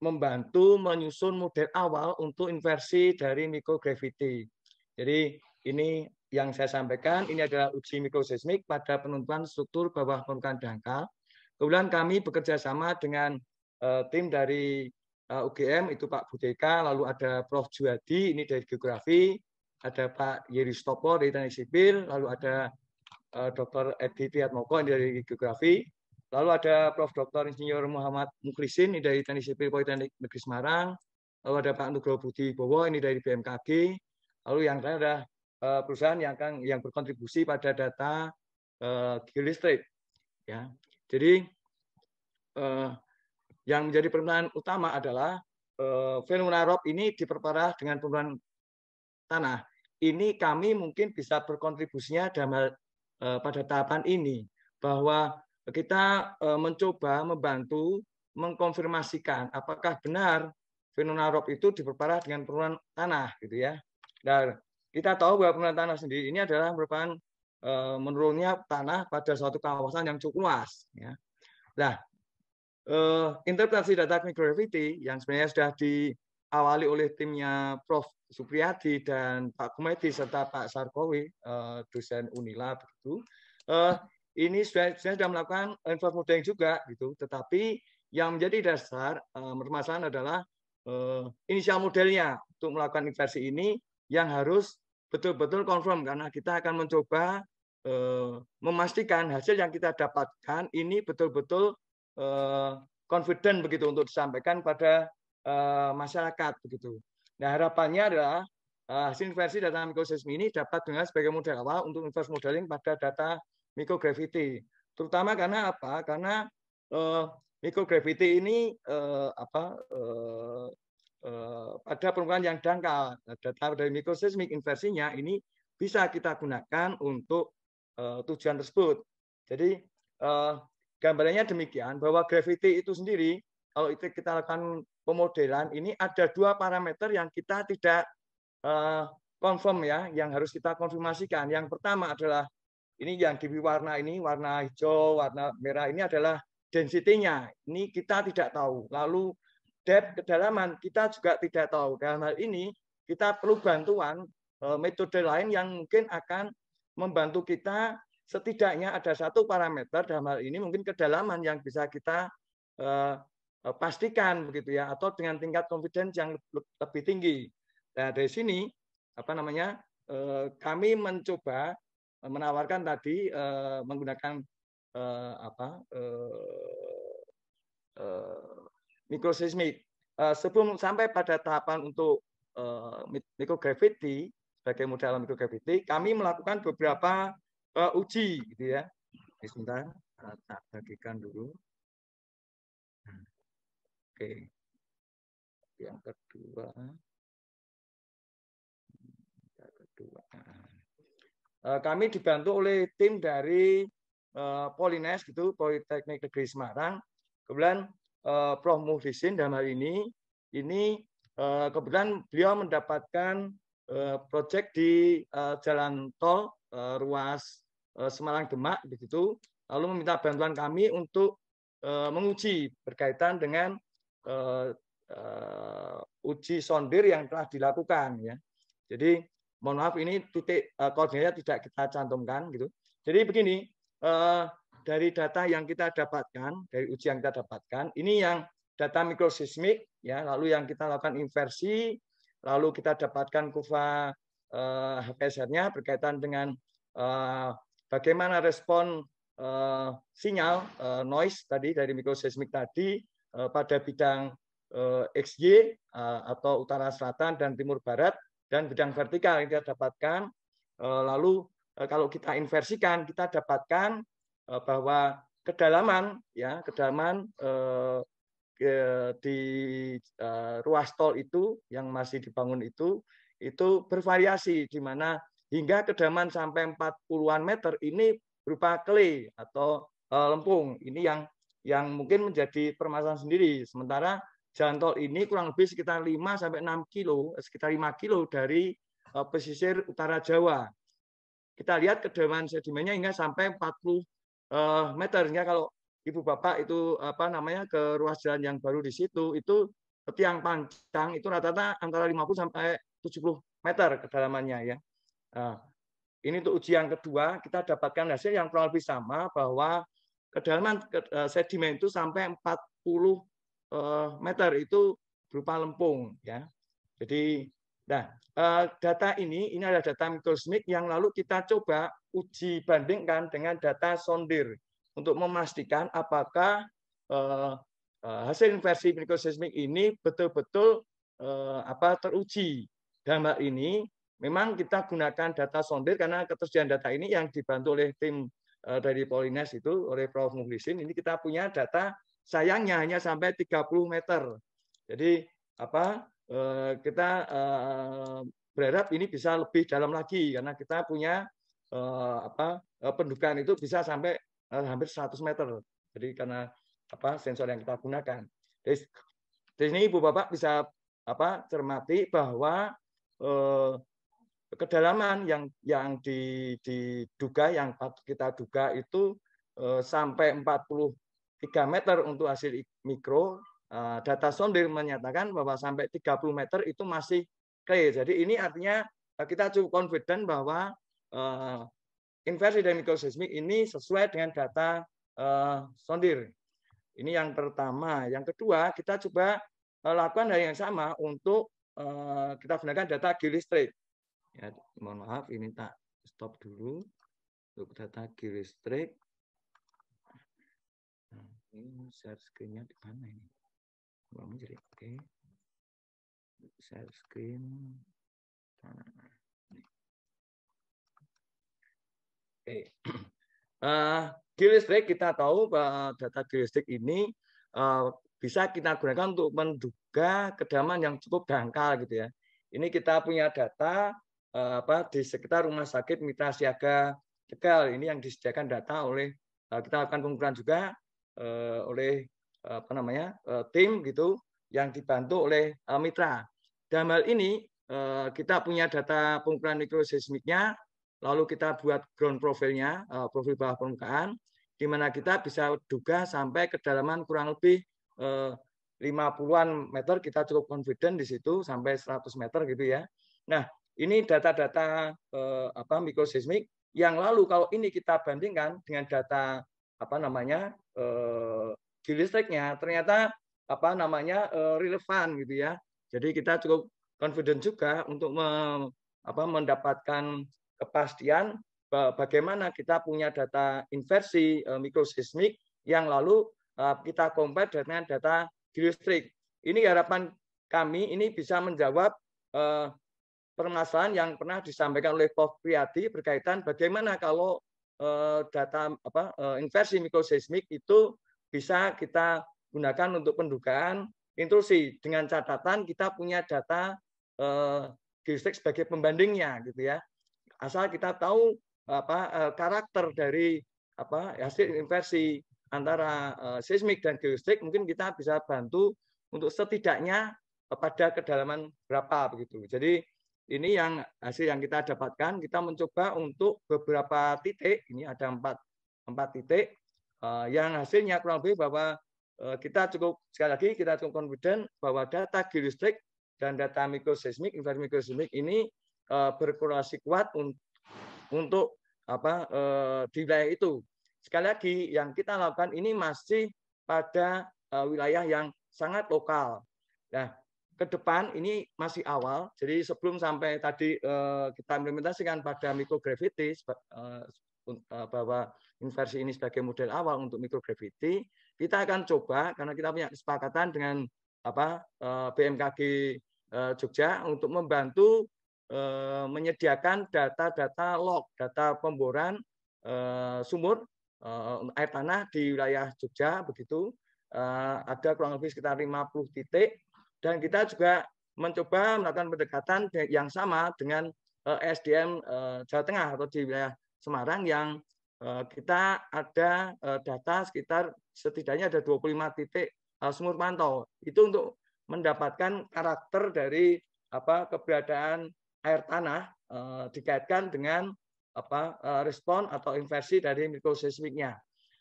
membantu menyusun model awal untuk inversi dari microgravity. Jadi ini yang saya sampaikan ini adalah uji mikroseismik pada penentuan struktur bawah permukaan dangkal. Kemudian kami bekerja sama dengan eh, tim dari eh, UGM itu Pak Budeka, lalu ada Prof Juwadi ini dari geografi, ada Pak Yeri Stopo dari teknik sipil, lalu ada eh, Dr. Edi Triatmoko ini dari geografi, lalu ada Prof Dr. Insinyur Muhammad Mukhlisin ini dari teknik sipil Politeknik Negeri Semarang, lalu ada Pak Nugroho Budi Bowo ini dari BMKG, lalu yang lain ada perusahaan yang akan yang berkontribusi pada data eh, geolistrik, ya. Jadi eh, yang menjadi permintaan utama adalah eh, fenomena rob ini diperparah dengan penurunan tanah. Ini kami mungkin bisa berkontribusinya dalam eh, pada tahapan ini bahwa kita eh, mencoba membantu mengkonfirmasikan apakah benar fenomena rob itu diperparah dengan penurunan tanah gitu ya. Dan kita tahu bahwa penurunan tanah sendiri ini adalah merupakan eh, menurunnya tanah pada suatu kawasan yang cukup luas ya. Nah, eh, interpretasi data microgravity yang sebenarnya sudah diawali oleh timnya Prof. Supriyadi dan Pak Kumedi serta Pak Sarkowi, eh, dosen Unila begitu. Eh, ini sudah, sudah melakukan inverse modeling juga gitu, tetapi yang menjadi dasar eh, permasalahan adalah eh, inisial modelnya untuk melakukan inversi ini yang harus betul-betul confirm karena kita akan mencoba eh, memastikan hasil yang kita dapatkan ini betul-betul eh, confident begitu untuk disampaikan pada eh, masyarakat begitu. Nah harapannya adalah hasil inversi data mikroseismi ini dapat dengan sebagai model awal untuk inverse modeling pada data microgravity. Terutama karena apa? Karena microgravity ini apa pada permukaan yang dangkal. Data dari microseismic inversinya ini bisa kita gunakan untuk uh, tujuan tersebut. Jadi uh, gambarannya demikian bahwa gravity itu sendiri kalau itu kita lakukan pemodelan ini ada dua parameter yang kita tidak confirm ya, yang harus kita konfirmasikan. Yang pertama adalah ini yang di warna ini, warna hijau, warna merah ini adalah density-nya. Ini kita tidak tahu. Lalu depth kedalaman kita juga tidak tahu. Dalam hal ini kita perlu bantuan eh, metode lain yang mungkin akan membantu kita setidaknya ada satu parameter dalam hal ini mungkin kedalaman yang bisa kita uh, pastikan begitu ya atau dengan tingkat confidence yang lebih tinggi. Nah dari sini apa namanya kami mencoba menawarkan tadi menggunakan apa mikroseismik. Uh, sebelum sampai pada tahapan untuk uh, microgravity sebagai modal microgravity, kami melakukan beberapa uh, uji, gitu ya. Ini sebentar, tak bagikan dulu. Oke, okay. yang kedua, yang kedua. Eh, kami dibantu oleh tim dari Polines gitu, Politeknik Negeri Semarang. Kemudian uh, Prof. Muhdisin dalam hal ini, ini uh, kebetulan beliau mendapatkan uh, proyek di jalan tol ruas Semarang Demak begitu, lalu meminta bantuan kami untuk menguji berkaitan dengan uji sondir yang telah dilakukan ya. Jadi mohon maaf ini titik uh, koordinatnya tidak kita cantumkan gitu. Jadi begini, dari data yang kita dapatkan, dari uji yang kita dapatkan, ini yang data mikrosismik ya, lalu yang kita lakukan inversi, lalu kita dapatkan kurva uh, HPSR-nya berkaitan dengan uh, bagaimana respon uh, sinyal uh, noise tadi dari mikrosismik tadi uh, pada bidang uh, XY uh, atau utara selatan dan timur barat dan bidang vertikal yang kita dapatkan. Eh, lalu eh, kalau kita inversikan, kita dapatkan eh, bahwa kedalaman ya kedalaman di ruas tol itu yang masih dibangun itu itu bervariasi di mana hingga kedalaman sampai 40-an meter ini berupa clay atau lempung. Ini yang yang mungkin menjadi permasalahan sendiri. Sementara jalan tol ini kurang lebih sekitar 5 sampai 6 kilo, sekitar 5 kilo dari pesisir utara Jawa. Kita lihat kedalaman sedimennya hingga sampai 40 uh, eh, meter. Hingga kalau Ibu Bapak itu apa namanya ke ruas jalan yang baru di situ itu tiang panjang itu rata-rata antara 50 sampai 70 meter kedalamannya ya. Nah, ini untuk ujian kedua kita dapatkan hasil yang kurang lebih sama bahwa kedalaman eh, sedimen itu sampai 40 Eh, meter itu berupa lempung ya. Jadi nah eh, data ini ini adalah data mikrosmik yang lalu kita coba uji bandingkan dengan data sondir untuk memastikan apakah eh, hasil inversi mikroseismik ini betul-betul apa teruji. Dalam hal ini memang kita gunakan data sondir karena ketersediaan data ini yang dibantu oleh tim dari Polines itu oleh Prof. Muhlisin ini kita punya data sayangnya hanya sampai 30 meter. Jadi apa eh, kita eh, berharap ini bisa lebih dalam lagi karena kita punya eh, apa pendudukan itu bisa sampai hampir 100 meter. Jadi karena apa sensor yang kita gunakan. Di sini Ibu Bapak bisa apa cermati bahwa eh, kedalaman yang yang diduga yang kita duga itu eh, sampai 40 3 meter untuk hasil mikro, eh, data sondir menyatakan bahwa sampai 30 meter itu masih clay. Jadi ini artinya eh, kita cukup confident bahwa uh, inversi dari mikroseismik ini sesuai dengan data sondir. Ini yang pertama. Yang kedua, kita coba lakukan hal yang sama untuk kita gunakan data geolistrik. Ya, mohon maaf, ini tak stop dulu untuk data geolistrik ini share screen-nya di mana ini? Bang jadi oke. Okay. Share screen. Oke. Okay. Uh, geolistrik kita tahu bahwa data geolistrik ini eh, bisa kita gunakan untuk menduga kedalaman yang cukup dangkal gitu ya. Ini kita punya data eh, apa di sekitar Rumah Sakit Mitra Siaga Tegal. Ini yang disediakan data oleh eh, kita akan pengukuran juga eh, oleh apa namanya eh, tim gitu yang dibantu oleh eh, mitra. Dalam hal ini eh, kita punya data pengukuran mikroseismiknya, lalu kita buat ground profilnya, eh, profil bawah permukaan, di mana kita bisa duga sampai kedalaman kurang lebih 50-an meter kita cukup confident di situ sampai 100 meter gitu ya. Nah, ini data-data eh, apa mikroseismik yang lalu kalau ini kita bandingkan dengan data apa namanya eh, listriknya ternyata apa namanya eh, relevan gitu ya. Jadi kita cukup confident juga untuk me, apa, mendapatkan kepastian bagaimana kita punya data inversi eh, mikroseismik yang lalu eh, kita compare dengan data geolistrik. Ini harapan kami ini bisa menjawab permasalahan yang pernah disampaikan oleh Prof. Priyadi berkaitan bagaimana kalau data apa inversi mikroseismik itu bisa kita gunakan untuk pendugaan intrusi dengan catatan kita punya data eh, sebagai pembandingnya gitu ya. Asal kita tahu apa eh, karakter dari apa hasil inversi antara uh, seismik dan geolistrik mungkin kita bisa bantu untuk setidaknya pada kedalaman berapa begitu. Jadi ini yang hasil yang kita dapatkan kita mencoba untuk beberapa titik ini ada empat empat titik yang hasilnya kurang lebih bahwa uh, kita cukup sekali lagi kita cukup confident bahwa data geolistrik dan data mikroseismik informasi mikroseismik ini uh, berkorelasi kuat untuk apa di wilayah itu sekali lagi yang kita lakukan ini masih pada wilayah yang sangat lokal. Nah, ke depan ini masih awal. Jadi sebelum sampai tadi kita implementasikan pada microgravity uh, bahwa inversi ini sebagai model awal untuk microgravity, kita akan coba karena kita punya kesepakatan dengan apa uh, BMKG uh, Jogja untuk membantu uh, menyediakan data-data log, data pemboran sumur air tanah di wilayah Jogja begitu. Ada kurang lebih sekitar 50 titik. Dan kita juga mencoba melakukan pendekatan yang sama dengan eh, SDM Jawa Tengah atau di wilayah Semarang yang kita ada uh, data sekitar setidaknya ada 25 titik uh, sumur pantau itu untuk mendapatkan karakter dari apa keberadaan air tanah dikaitkan dengan apa eh, respon atau inversi dari mikroseismiknya.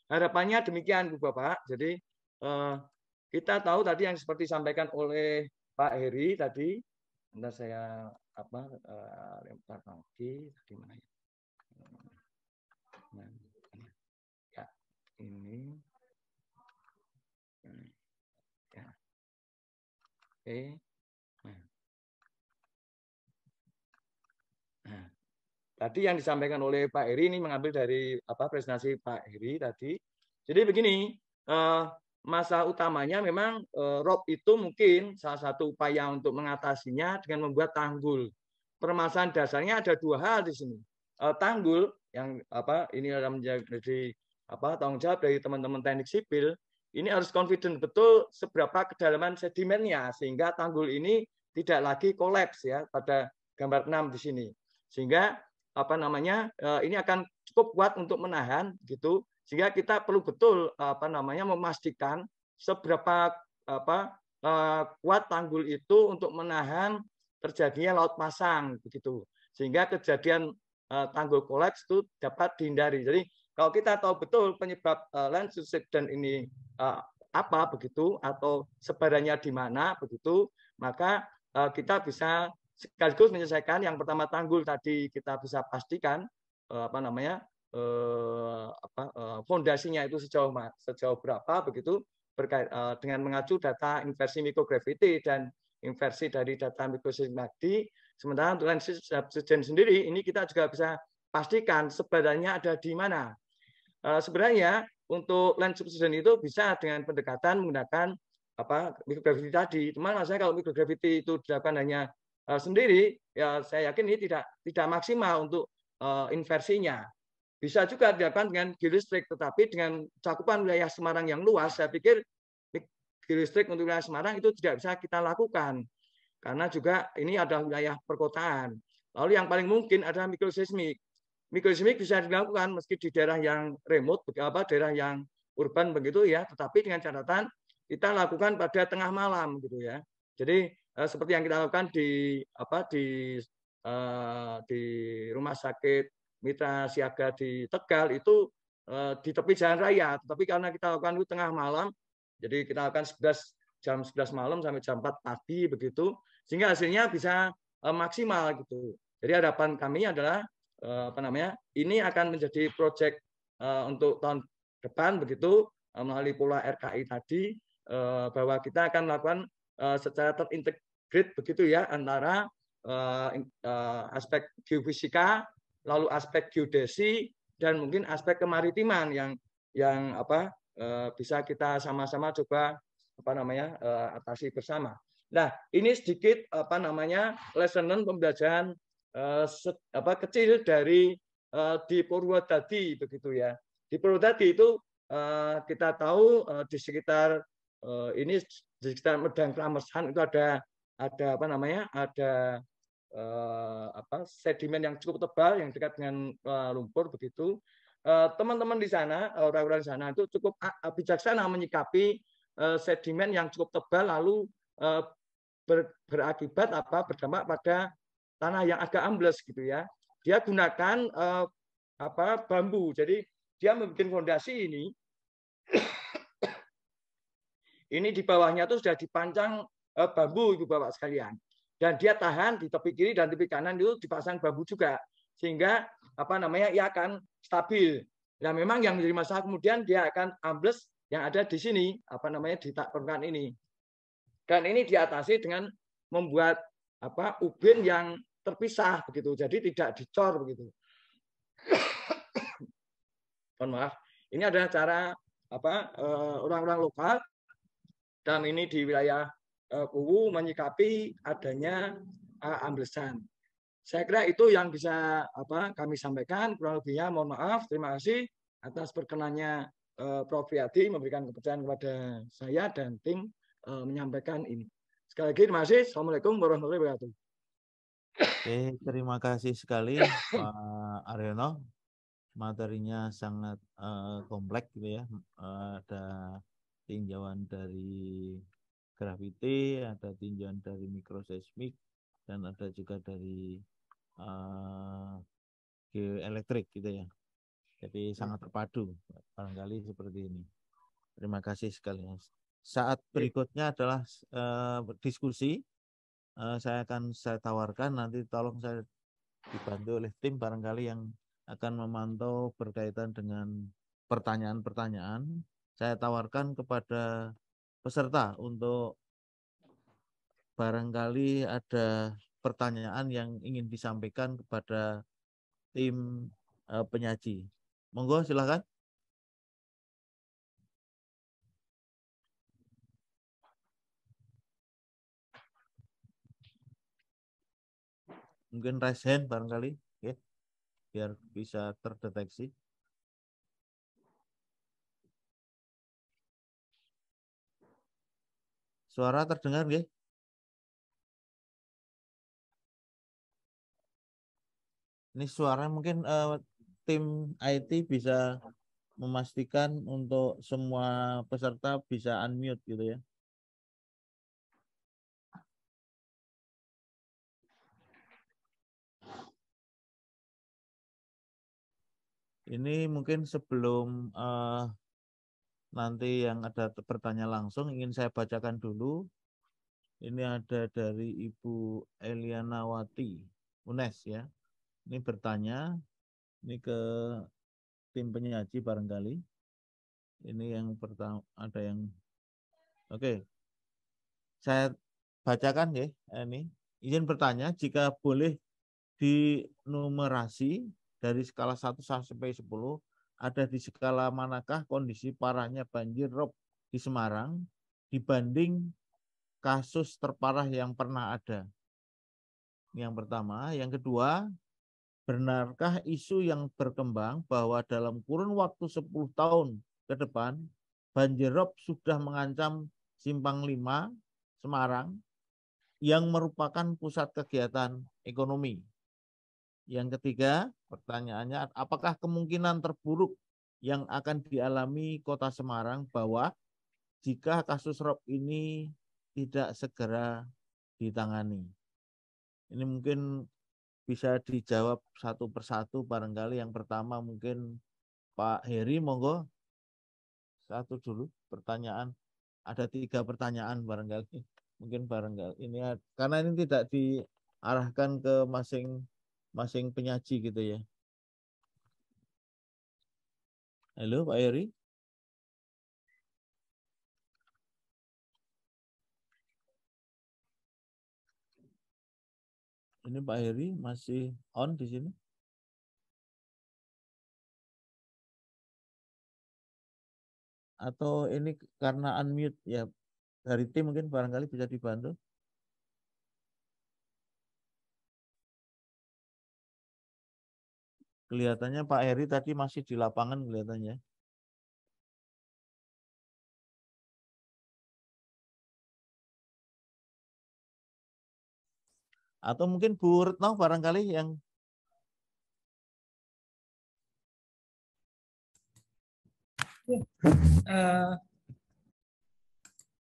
Harapannya demikian Bu Bapak. Jadi eh, kita tahu tadi yang seperti disampaikan oleh Pak Heri tadi, nanti saya apa eh, lempar lagi di mana ya? Nah, ya ini ya oke nah. nah. Tadi yang disampaikan oleh Pak Heri ini mengambil dari apa presentasi Pak Heri tadi. Jadi begini, eh, masa utamanya memang eh, rob itu mungkin salah satu upaya untuk mengatasinya dengan membuat tanggul. Permasalahan dasarnya ada dua hal di sini. Eh, tanggul yang apa ini adalah menjadi apa tanggung jawab dari teman-teman teknik sipil ini harus confident betul seberapa kedalaman sedimennya sehingga tanggul ini tidak lagi kolaps ya pada gambar 6 di sini. Sehingga apa namanya eh, ini akan cukup kuat untuk menahan gitu sehingga kita perlu betul apa namanya memastikan seberapa apa eh, kuat tanggul itu untuk menahan terjadinya laut pasang begitu sehingga kejadian tanggul kolaps itu dapat dihindari. Jadi kalau kita tahu betul penyebab land subsidence ini apa begitu atau sebarannya di mana begitu maka kita bisa sekaligus menyelesaikan. Yang pertama tanggul tadi kita bisa pastikan eh, apa namanya eh, apa eh, fondasinya itu sejauh sejauh berapa begitu berkait dengan mengacu data inversi mikrogravity dan inversi dari data mikroseismik sementara untuk land subsidence sendiri ini kita juga bisa pastikan sebenarnya ada di mana sebenarnya untuk land subsidence itu bisa dengan pendekatan menggunakan apa mikrogravity tadi. Cuman maksudnya kalau mikrogravity itu dilakukan hanya Eh, sendiri ya saya yakin ini tidak tidak maksimal untuk uh, inversinya. Bisa juga dilakukan dengan geolistrik, tetapi dengan cakupan wilayah Semarang yang luas, saya pikir geolistrik untuk wilayah Semarang itu tidak bisa kita lakukan karena juga ini ada wilayah perkotaan. Lalu yang paling mungkin adalah mikroseismik. Mikroseismik bisa dilakukan meski di daerah yang remote, apa daerah yang urban begitu ya, tetapi dengan catatan kita lakukan pada tengah malam gitu ya. Jadi eh, seperti yang kita lakukan di apa di eh, di rumah sakit Mitra Siaga di Tegal itu eh, di tepi jalan raya, tetapi karena kita lakukan itu tengah malam, jadi kita lakukan 11 jam 11 malam sampai jam 4 pagi begitu, sehingga hasilnya bisa eh, maksimal gitu. Jadi harapan kami adalah eh, apa namanya? Ini akan menjadi proyek eh, untuk tahun depan begitu melalui pola RKI tadi bahwa kita akan melakukan secara terintegrate begitu ya antara aspek geofisika lalu aspek geodesi dan mungkin aspek kemaritiman yang yang apa bisa kita sama-sama coba apa namanya eh, atasi bersama. Nah, ini sedikit apa namanya lesson learned pembelajaran eh, apa kecil dari di Purwodadi begitu ya. Di Purwodadi itu kita tahu di sekitar ini di sekitar Medang Kramersan itu ada ada apa namanya ada eh, apa sedimen yang cukup tebal yang dekat dengan eh, lumpur begitu teman-teman di sana orang-orang di sana itu cukup bijaksana menyikapi sedimen yang cukup tebal lalu eh, ber, berakibat apa berdampak pada tanah yang agak ambles gitu ya. Dia gunakan eh, apa bambu. Jadi dia membuat fondasi ini ini di bawahnya itu sudah dipancang eh, bambu ibu bapak sekalian. Dan dia tahan di tepi kiri dan tepi kanan itu dipasang bambu juga sehingga apa namanya ia akan stabil. Nah memang yang menjadi masalah kemudian dia akan ambles yang ada di sini apa namanya di permukaan ini. Dan ini diatasi dengan membuat apa ubin yang terpisah begitu. Jadi tidak dicor begitu. Mohon maaf. Ini adalah cara apa eh, orang-orang lokal dan ini di wilayah Eh, kuwu menyikapi adanya uh, amblesan. Saya kira itu yang bisa apa kami sampaikan. Kurang lebihnya mohon maaf. Terima kasih atas perkenannya Prof. Riyadi memberikan kepercayaan kepada saya dan tim uh, menyampaikan ini. Sekali lagi terima kasih. Assalamualaikum warahmatullahi wabarakatuh. Oke, terima kasih sekali Pak Aryono. Materinya sangat uh, kompleks gitu ya. Uh, ada tinjauan dari graviti, ada tinjauan dari mikroseismik, dan ada juga dari uh, geoelektrik gitu ya. Jadi ya. sangat terpadu barangkali seperti ini. Terima kasih sekali. Saat berikutnya adalah uh, diskusi. Uh, saya akan saya tawarkan nanti tolong saya dibantu oleh tim barangkali yang akan memantau berkaitan dengan pertanyaan-pertanyaan. Saya tawarkan kepada peserta untuk barangkali ada pertanyaan yang ingin disampaikan kepada tim uh, penyaji. Monggo silakan. Mungkin raise hand barangkali, ya, biar bisa terdeteksi. Suara terdengar nggih? Ini suara mungkin uh, tim IT bisa memastikan untuk semua peserta bisa unmute gitu ya. Ini mungkin sebelum uh, nanti yang ada pertanyaan langsung ingin saya bacakan dulu. Ini ada dari Ibu Eliana Wati UNES ya. Ini bertanya, ini ke tim penyaji barangkali. Ini yang pertama ada yang Oke. Saya bacakan ya ini. Izin bertanya jika boleh dinumerasi dari skala 1 sampai 10 ada di skala manakah kondisi parahnya banjir rob di Semarang dibanding kasus terparah yang pernah ada. Yang pertama, yang kedua, benarkah isu yang berkembang bahwa dalam kurun waktu 10 tahun ke depan banjir rob sudah mengancam Simpang 5 Semarang yang merupakan pusat kegiatan ekonomi. Yang ketiga, pertanyaannya apakah kemungkinan terburuk yang akan dialami Kota Semarang bahwa jika kasus rob ini tidak segera ditangani. Ini mungkin bisa dijawab satu persatu barangkali. Yang pertama mungkin Pak Heri monggo. Satu dulu pertanyaan. Ada tiga pertanyaan barangkali. Mungkin barangkali ini karena ini tidak diarahkan ke masing masing penyaji gitu ya. Halo Pak Heri Ini Pak Heri masih on di sini? Atau ini karena unmute ya dari tim mungkin barangkali bisa dibantu? Kelihatannya Pak Heri tadi masih di lapangan kelihatannya. Atau mungkin Bu Retno barangkali yang uh,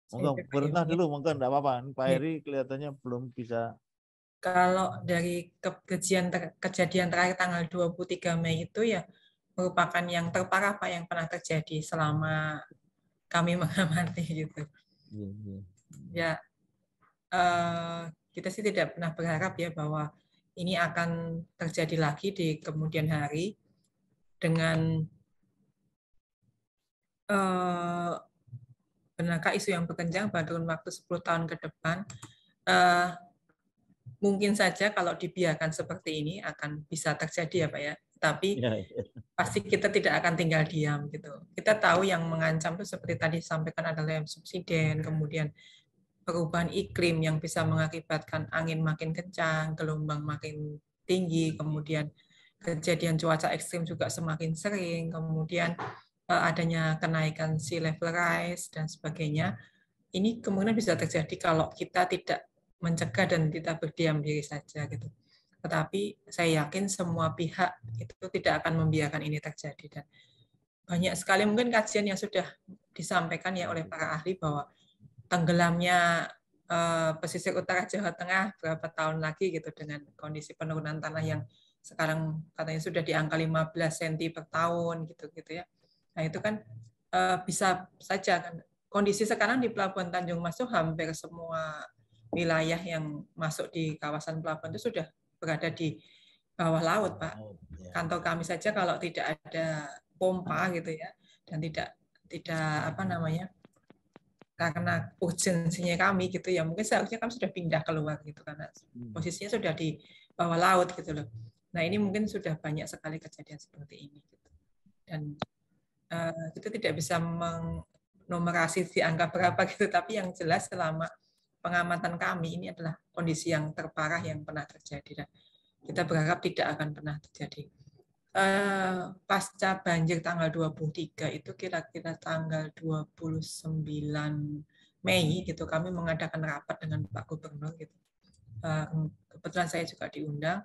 Monggo Bu Retno dulu, monggo enggak apa-apa. Pak ya. Heri kelihatannya belum bisa. Kalau dari kejadian ter, kejadian terakhir tanggal 23 Mei itu ya merupakan yang terparah Pak yang pernah terjadi selama kami mengamati gitu. Ya, ya. ya uh, kita sih tidak pernah berharap ya bahwa ini akan terjadi lagi di kemudian hari dengan uh, benarkah isu yang berkenjang pada waktu 10 tahun ke depan? Uh, mungkin saja kalau dibiarkan seperti ini akan bisa terjadi ya Pak ya. Tapi ya, ya. pasti kita tidak akan tinggal diam gitu. Kita tahu yang mengancam itu seperti tadi disampaikan adalah subsiden kemudian perubahan iklim yang bisa mengakibatkan angin makin kencang, gelombang makin tinggi, kemudian kejadian cuaca ekstrim juga semakin sering, kemudian eh, adanya kenaikan sea level rise dan sebagainya. Ini kemungkinan bisa terjadi kalau kita tidak mencegah dan tidak berdiam diri saja gitu. Tetapi saya yakin semua pihak itu tidak akan membiarkan ini terjadi dan banyak sekali mungkin kajian yang sudah disampaikan ya oleh para ahli bahwa tenggelamnya uh, pesisir utara Jawa Tengah berapa tahun lagi gitu dengan kondisi penurunan tanah yang sekarang katanya sudah di angka 15 cm per tahun gitu gitu ya. Nah itu kan uh, bisa saja kan kondisi sekarang di Pelabuhan Tanjung Mas itu hampir semua wilayah yang masuk di kawasan pelabuhan itu sudah berada di bawah laut, Pak. Ya. Kantor kami saja kalau tidak ada pompa gitu ya dan tidak tidak apa namanya karena urgensinya kami gitu ya mungkin seharusnya kami sudah pindah keluar gitu karena hmm. posisinya sudah di bawah laut gitu loh. Nah ini mungkin sudah banyak sekali kejadian seperti ini gitu. dan uh, kita tidak bisa menomerasi di angka berapa gitu tapi yang jelas selama pengamatan kami ini adalah kondisi yang terparah yang pernah terjadi dan kita berharap tidak akan pernah terjadi eh, pasca banjir tanggal 23 itu kira-kira tanggal 29 Mei gitu kami mengadakan rapat dengan Pak Gubernur gitu. Eh, kebetulan saya juga diundang.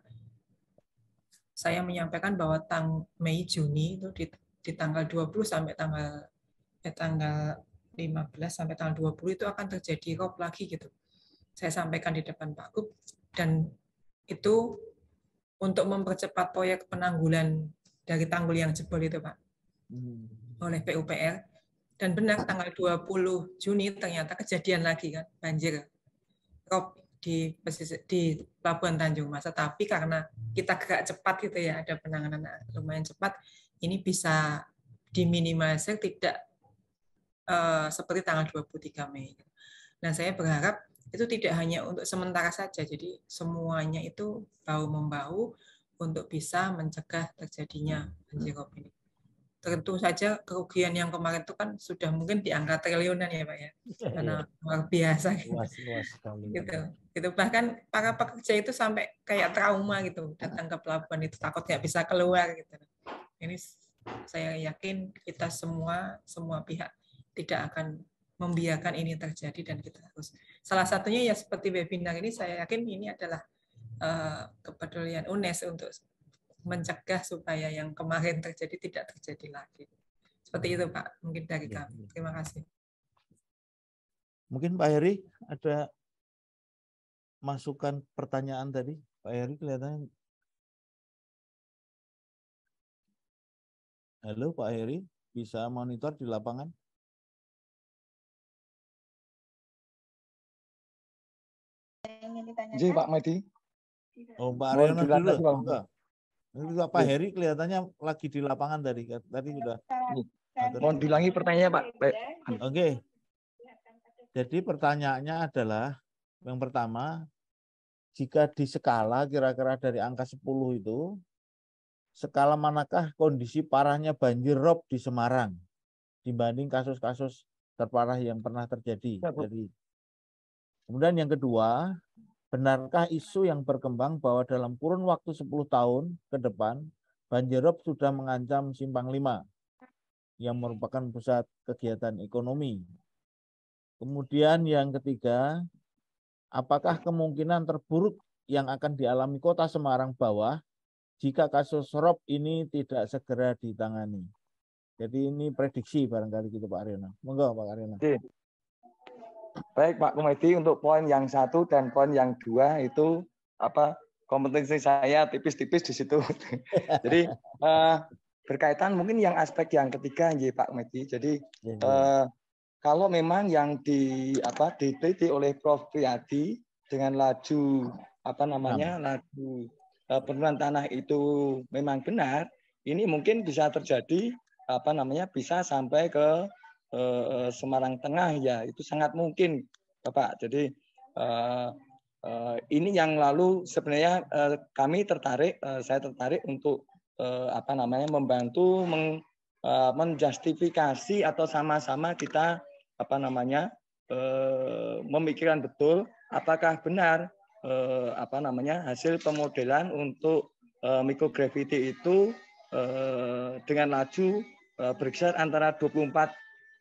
Saya menyampaikan bahwa tang Mei Juni itu di, di tanggal 20 sampai tanggal eh, tanggal 15 sampai tanggal 20 itu akan terjadi rob lagi gitu. Saya sampaikan di depan Pak Gub dan itu untuk mempercepat proyek penanggulan dari tanggul yang jebol itu, Pak, hmm. oleh PUPR. Dan benar tanggal 20 Juni ternyata kejadian lagi kan banjir rob di di Pelabuhan Tanjung Mas. Tapi karena kita gerak cepat gitu ya, ada penanganan lumayan cepat, ini bisa diminimalisir tidak uh, seperti tanggal 23 Mei. Nah, saya berharap itu tidak hanya untuk sementara saja, jadi semuanya itu bahu membahu untuk bisa mencegah terjadinya banjir rob ini. Tentu saja kerugian yang kemarin itu kan sudah mungkin di angka triliunan ya Pak ya, iya, karena iya. luar biasa. Luas, luas sekali. Gitu. gitu. Bahkan para pekerja itu sampai kayak trauma gitu datang ke pelabuhan itu takut nggak bisa keluar gitu. Ini saya yakin kita semua semua pihak tidak akan membiarkan ini terjadi dan kita harus salah satunya ya seperti webinar ini saya yakin ini adalah uh, kepedulian UNES untuk mencegah supaya yang kemarin terjadi tidak terjadi lagi. Seperti itu Pak, mungkin dari ya, kami. Terima kasih. Mungkin Pak Heri ada masukan pertanyaan tadi. Pak Heri kelihatannya. Halo Pak Heri, bisa monitor di lapangan? Jadi Pak Medi. Oh Pak Aryono dulu. Enggak. Ini Pak Heri kelihatannya lagi di lapangan tadi. Tadi sudah. Mohon dilangi pertanyaannya Pak. Oke. Okay. Jadi pertanyaannya adalah yang pertama, jika di skala kira-kira dari angka 10 itu, skala manakah kondisi parahnya banjir rob di Semarang dibanding kasus-kasus terparah yang pernah terjadi? Ya, Jadi, kemudian yang kedua, benarkah isu yang berkembang bahwa dalam kurun waktu 10 tahun ke depan, banjir rob sudah mengancam Simpang 5 yang merupakan pusat kegiatan ekonomi Kemudian yang ketiga, apakah kemungkinan terburuk yang akan dialami kota Semarang bawah jika kasus rob ini tidak segera ditangani? Jadi ini prediksi barangkali gitu Pak Aryono. Monggo Pak Aryono. Oke. Baik Pak Komedi untuk poin yang satu dan poin yang dua itu apa kompetensi saya tipis-tipis di situ. Jadi uh, berkaitan mungkin yang aspek yang ketiga Pak Komedi. Jadi uh, kalau memang yang di apa diteliti oleh Prof Priyadi dengan laju apa namanya laju uh, penurunan tanah itu memang benar, ini mungkin bisa terjadi apa namanya bisa sampai ke uh, Semarang Tengah ya itu sangat mungkin Bapak. Jadi uh, uh, ini yang lalu sebenarnya uh, kami tertarik, uh, saya tertarik untuk uh, apa namanya membantu meng, uh, menjustifikasi atau sama-sama kita apa namanya eh, memikirkan betul apakah benar eh, apa namanya hasil pemodelan untuk eh, mikrogravity itu eh, dengan laju eh, berkisar antara 24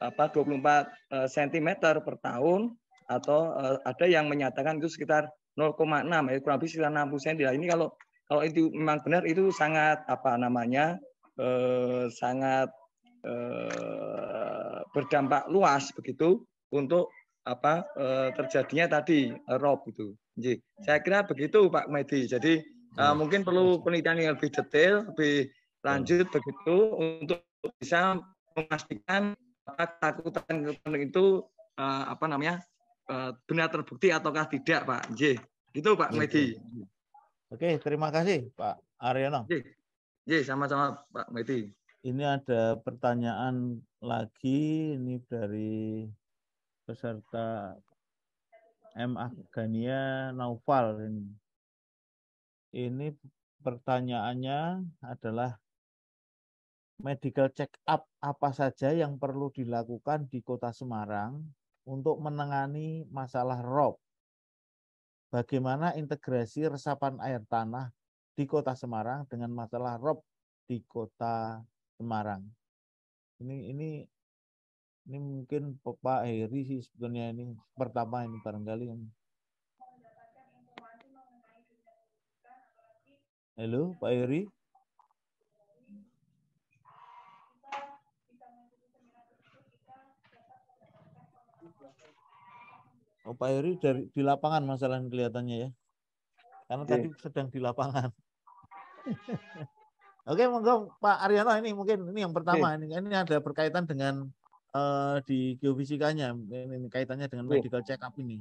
apa 24 eh, cm per tahun atau eh, ada yang menyatakan itu sekitar 0,6 ya kurang lebih sekitar 60 cm. Nah, ini kalau kalau itu memang benar itu sangat apa namanya eh, sangat eh, berdampak luas begitu untuk apa eh, terjadinya tadi eh, rob itu. Jadi, saya kira begitu Pak Medi. Jadi eh, mungkin perlu penelitian yang lebih detail, lebih lanjut begitu untuk bisa memastikan ketakutan itu eh, apa namanya eh, benar terbukti ataukah tidak Pak. J. Gitu Pak Medi. Oke, terima kasih Pak Aryono. J, sama-sama Pak Medi. Ini ada pertanyaan lagi ini dari peserta M. Afgania Naufal ini. Ini pertanyaannya adalah medical check up apa saja yang perlu dilakukan di Kota Semarang untuk menangani masalah rob. Bagaimana integrasi resapan air tanah di Kota Semarang dengan masalah rob di Kota Semarang. Ini ini ini mungkin Pak Heri sih sebetulnya ini pertama ini barangkali ini. Halo Pak Heri. Oh Pak Heri dari di lapangan masalah kelihatannya ya. Karena tadi sedang di lapangan. Oke, monggo Pak Aryono ini mungkin ini yang pertama. Ini ini ada berkaitan dengan uh, di geofisikanya. Ini kaitannya dengan medical check up ini.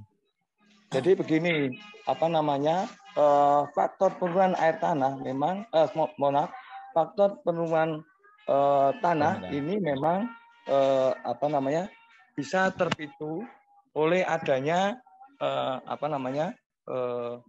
Jadi begini, apa namanya? Uh, faktor penurunan air tanah memang, uh, mohon maaf, faktor penurunan uh, tanah ini memang uh, apa namanya? Bisa terpicu oleh adanya uh, apa namanya uh,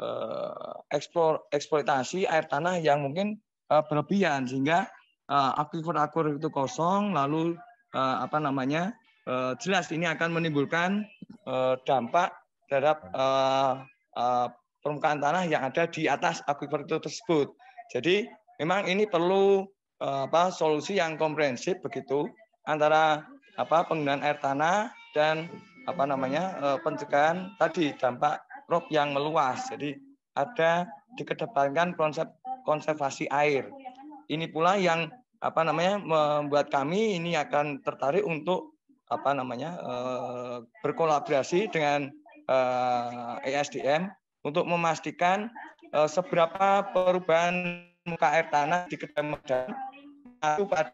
uh, eksplor eksploitasi air tanah yang mungkin uh, berlebihan sehingga uh, aquifer-aquifer itu kosong lalu uh, apa namanya uh, jelas ini akan menimbulkan uh, dampak terhadap uh, uh, permukaan tanah yang ada di atas aquifer itu tersebut. Jadi memang ini perlu uh, apa solusi yang komprehensif begitu antara apa penggunaan air tanah dan apa namanya eh, pencegahan tadi dampak rob yang meluas. Jadi ada dikedepankan konsep konservasi air. Ini pula yang apa namanya membuat kami ini akan tertarik untuk apa namanya eh, berkolaborasi dengan eh, ESDM untuk memastikan seberapa perubahan muka air tanah di Kedamaian pada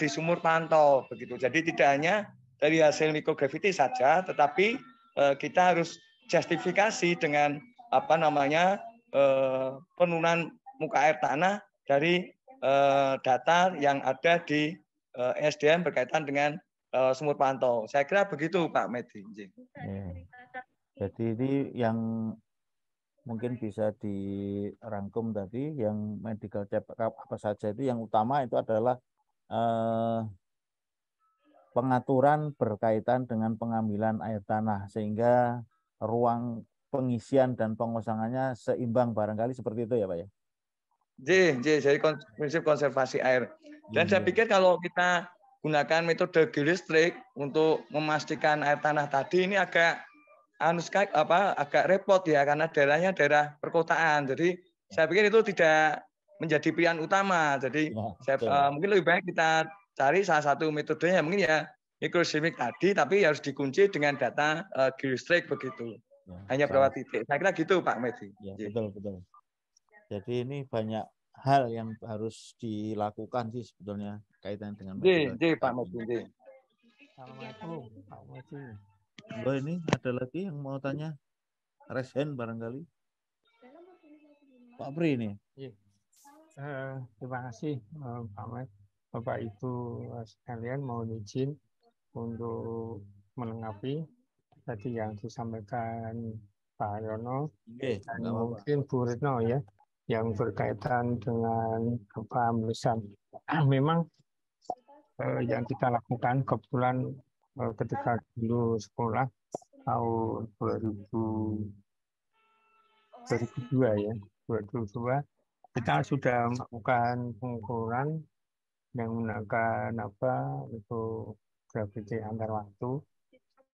di sumur pantau begitu. Jadi tidak hanya dari hasil mikrogravity saja, tetapi eh, kita harus justifikasi dengan apa namanya eh, penurunan muka air tanah dari eh, data yang ada di eh, SDM berkaitan dengan eh, sumur pantau. Saya kira begitu Pak Medi. Ya. Jadi ini yang mungkin bisa dirangkum tadi yang medical check up apa saja itu yang utama itu adalah eh, pengaturan berkaitan dengan pengambilan air tanah sehingga ruang pengisian dan pengosangannya seimbang barangkali seperti itu ya Pak ya. J, J, jadi prinsip konservasi air. Dan saya Iya. pikir kalau kita gunakan metode geolistrik untuk memastikan air tanah tadi ini agak anu sekali- apa agak repot ya karena daerahnya daerah perkotaan. Jadi saya pikir itu tidak menjadi pilihan utama. Jadi Ya, saya, eh, mungkin lebih baik kita cari salah satu metodenya mungkin ya mikroseismik tadi tapi harus dikunci dengan data eh, geolistrik begitu. Ya, Hanya berapa titik. Saya kira gitu Pak Medi. Ya, J. betul, betul. Jadi ini banyak hal yang harus dilakukan sih sebetulnya kaitan dengan J, medical J check Pak Medi. Assalamualaikum Pak Medi. Oh ini ada lagi yang mau tanya? Hand barangkali. Pak Pri ini. Eh, terima kasih eh, Pak Ahmad. Bapak Ibu sekalian mohon izin untuk melengkapi tadi yang disampaikan Pak Yono dan mungkin Bu Retno ya yang berkaitan dengan apa misalnya memang eh, yang kita lakukan kebetulan eh, ketika dulu sekolah tahun 2000 2002 ya 2002 kita sudah melakukan pengukuran yang menggunakan apa itu gravity antar waktu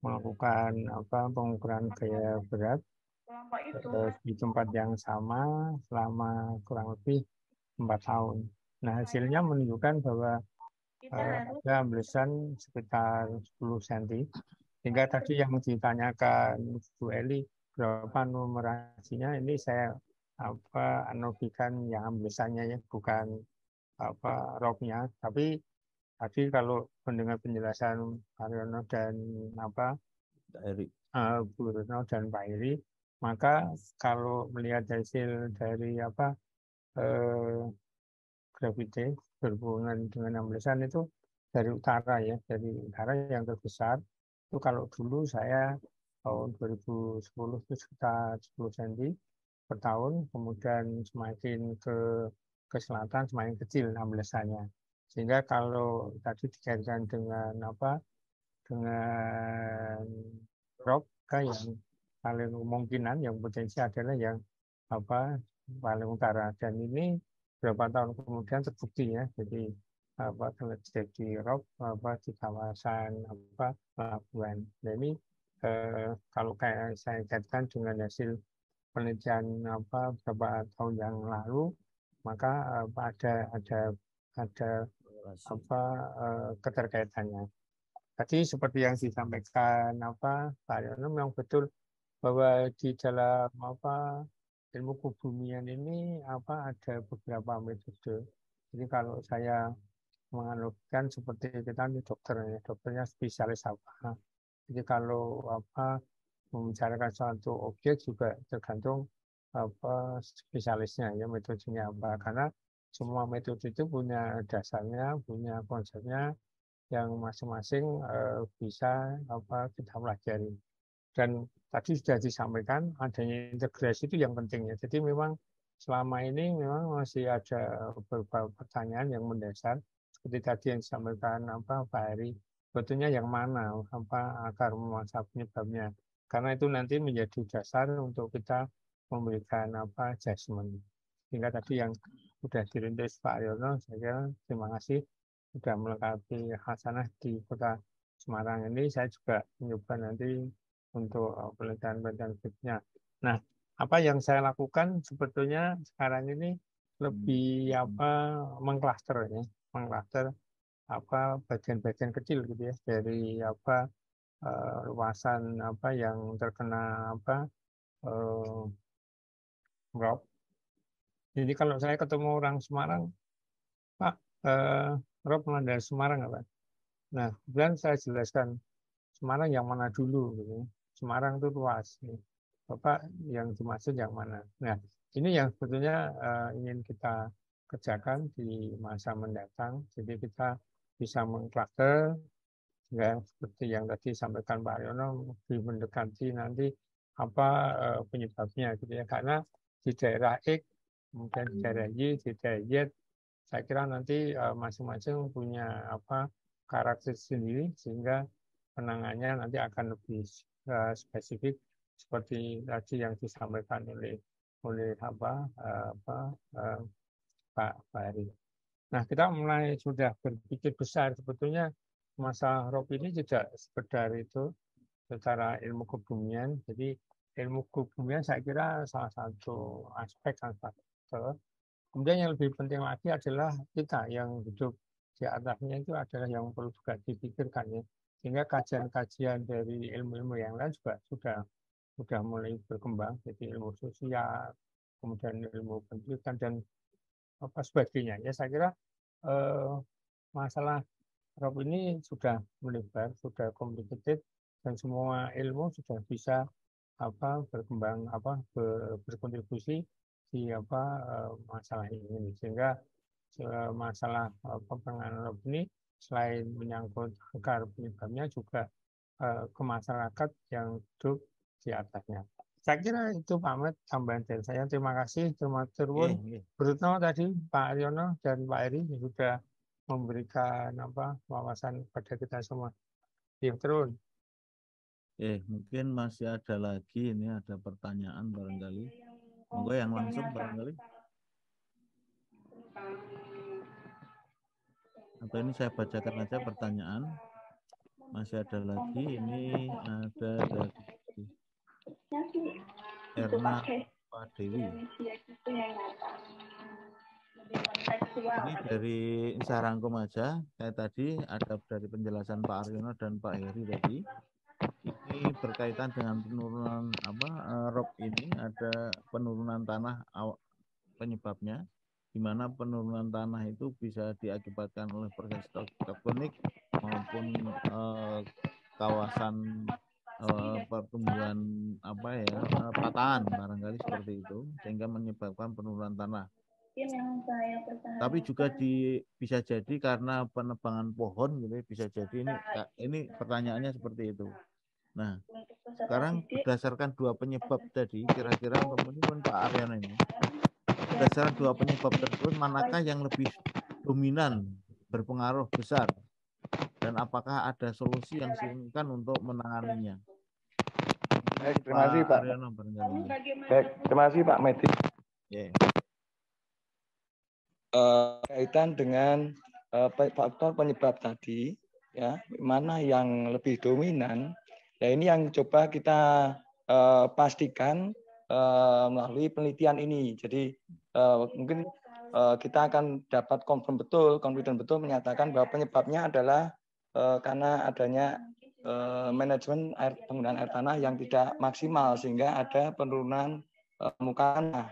melakukan apa pengukuran gaya berat di tempat yang sama selama kurang lebih empat tahun. Nah hasilnya menunjukkan bahwa eh, ada ambesan sekitar 10 cm. Hingga tadi yang ditanyakan Bu Eli berapa numerasinya ini saya apa analogikan yang ambesannya ya bukan apa roknya tapi tadi kalau mendengar penjelasan Pak Riono dan apa Eri. eh, Bu Retno dan Pak Iri maka kalau melihat hasil dari apa eh, berhubungan dengan ambesan itu dari utara ya dari utara yang terbesar itu kalau dulu saya tahun 2010 itu sekitar 10 cm per tahun kemudian semakin ke ke selatan semakin kecil ambesannya sehingga kalau tadi dikaitkan dengan apa dengan rock yang paling kemungkinan yang potensi adalah yang apa paling utara dan ini beberapa tahun kemudian terbukti ya jadi apa terjadi rock apa di kawasan apa pelabuhan. Nah ini eh, kalau kayak saya kaitkan dengan hasil penelitian apa beberapa tahun yang lalu maka apa, ada ada ada apa eh, keterkaitannya. Tadi seperti yang disampaikan apa Pak Yono memang betul bahwa di dalam apa ilmu kebumian ini apa ada beberapa metode. Jadi kalau saya menganalogikan seperti kita ini dokter ya, dokternya spesialis apa. Jadi kalau apa membicarakan suatu objek juga tergantung apa spesialisnya ya metodenya apa karena semua metode itu punya dasarnya, punya konsepnya yang masing-masing eh, bisa apa kita pelajari. Dan tadi sudah disampaikan adanya integrasi itu yang penting ya. Jadi memang selama ini memang masih ada beberapa pertanyaan yang mendasar seperti tadi yang disampaikan apa Pak Heri sebetulnya yang mana apa akar masalah penyebabnya karena itu nanti menjadi dasar untuk kita memberikan apa adjustment sehingga tadi yang sudah dirintis Pak Yono saya kira terima kasih sudah melengkapi Hasanah di kota Semarang ini saya juga mencoba nanti untuk uh, penelitian-penelitian berikutnya. Nah, apa yang saya lakukan sebetulnya sekarang ini lebih apa mengklaster ya, mengklaster apa bagian-bagian kecil gitu ya dari apa uh, luasan apa yang terkena apa uh, rob. Jadi kalau saya ketemu orang Semarang, Pak, uh, rob dari Semarang apa? Nah, kemudian saya jelaskan Semarang yang mana dulu gitu. Semarang itu luas. Bapak yang dimaksud yang mana? Nah, ini yang sebetulnya uh, ingin kita kerjakan di masa mendatang. Jadi kita bisa mengkluster ya seperti yang tadi sampaikan Pak Aryono lebih mendekati nanti apa uh, penyebabnya gitu ya karena di daerah X kemudian di daerah Y di daerah Y saya kira nanti eh, masing-masing uh, punya apa karakter sendiri sehingga penangannya nanti akan lebih uh, spesifik seperti tadi yang disampaikan oleh oleh apa uh, apa uh, Pak Fahri. Nah, kita mulai sudah berpikir besar sebetulnya masa rob ini tidak sekedar itu secara ilmu kebumian. Jadi ilmu kebumian saya kira salah satu aspek salah satu. Kemudian yang lebih penting lagi adalah kita yang hidup di atasnya itu adalah yang perlu juga dipikirkan ya. Sehingga kajian-kajian dari ilmu-ilmu yang lain juga sudah sudah mulai berkembang. Jadi ilmu sosial, kemudian ilmu pendidikan dan apa sebagainya. Ya saya kira eh, masalah rob ini sudah melebar, sudah complicated dan semua ilmu sudah bisa apa berkembang apa ber, berkontribusi di apa eh, masalah ini sehingga eh, masalah penanganan rob ini selain menyangkut akar penyebabnya juga eh, ke masyarakat yang hidup di atasnya. Saya kira itu Pak Ahmad tambahan dari saya. Terima kasih, terima kasih. Yeah, yeah. tadi Pak Aryono dan Pak Eri sudah memberikan apa wawasan pada kita semua. Yang terus. Eh, mungkin masih ada lagi ini ada pertanyaan barangkali. Monggo yang langsung barangkali. Atau ini saya bacakan aja pertanyaan. Masih ada lagi. Ini ada dari Erna Pak Dewi. Ini dari saya rangkum aja. Kayak tadi ada dari penjelasan Pak Aryono dan Pak Heri tadi. Ini berkaitan dengan penurunan apa uh, rob ini ada penurunan tanah penyebabnya di mana penurunan tanah itu bisa diakibatkan oleh proses tektonik maupun uh, kawasan uh, pertumbuhan apa ya uh, patahan barangkali seperti itu sehingga menyebabkan penurunan tanah. Tapi juga di bisa jadi karena penebangan pohon gitu ya, bisa jadi ini ini pertanyaannya seperti itu. Nah, sekarang berdasarkan dua penyebab tadi kira-kira teman-teman Pak Aryan ini berdasarkan dua penyebab tersebut manakah yang lebih dominan berpengaruh besar dan apakah ada solusi yang signifikan untuk menanganinya? Baik, terima kasih Pak. Baik, terima kasih Pak Medi. Yeah. Uh, kaitan dengan uh, faktor penyebab tadi, ya mana yang lebih dominan, ya ini yang coba kita uh, pastikan uh, melalui penelitian ini. Jadi uh, mungkin uh, kita akan dapat confirm betul, confident betul menyatakan bahwa penyebabnya adalah uh, karena adanya uh, manajemen air penggunaan air tanah yang tidak maksimal sehingga ada penurunan uh, muka tanah.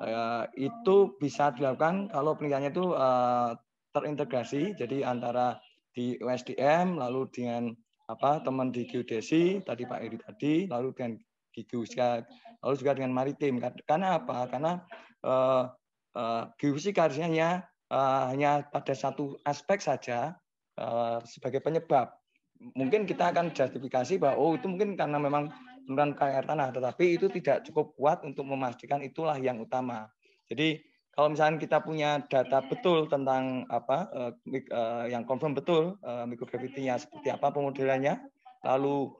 Uh, itu bisa dilakukan kalau penelitiannya itu uh, terintegrasi, jadi antara di USDM lalu dengan apa teman di geodesi tadi Pak Eri tadi, lalu dengan di geofisika, lalu juga dengan maritim. Karena apa? Karena uh, uh, geofisika harusnya uh, hanya pada satu aspek saja sebagai penyebab. Mungkin kita akan justifikasi bahwa oh itu mungkin karena memang penurunan air tanah, tetapi itu tidak cukup kuat untuk memastikan itulah yang utama. Jadi kalau misalnya kita punya data betul tentang apa uh, uh, yang confirm betul uh, mikrogravitinya seperti apa pemodelannya, lalu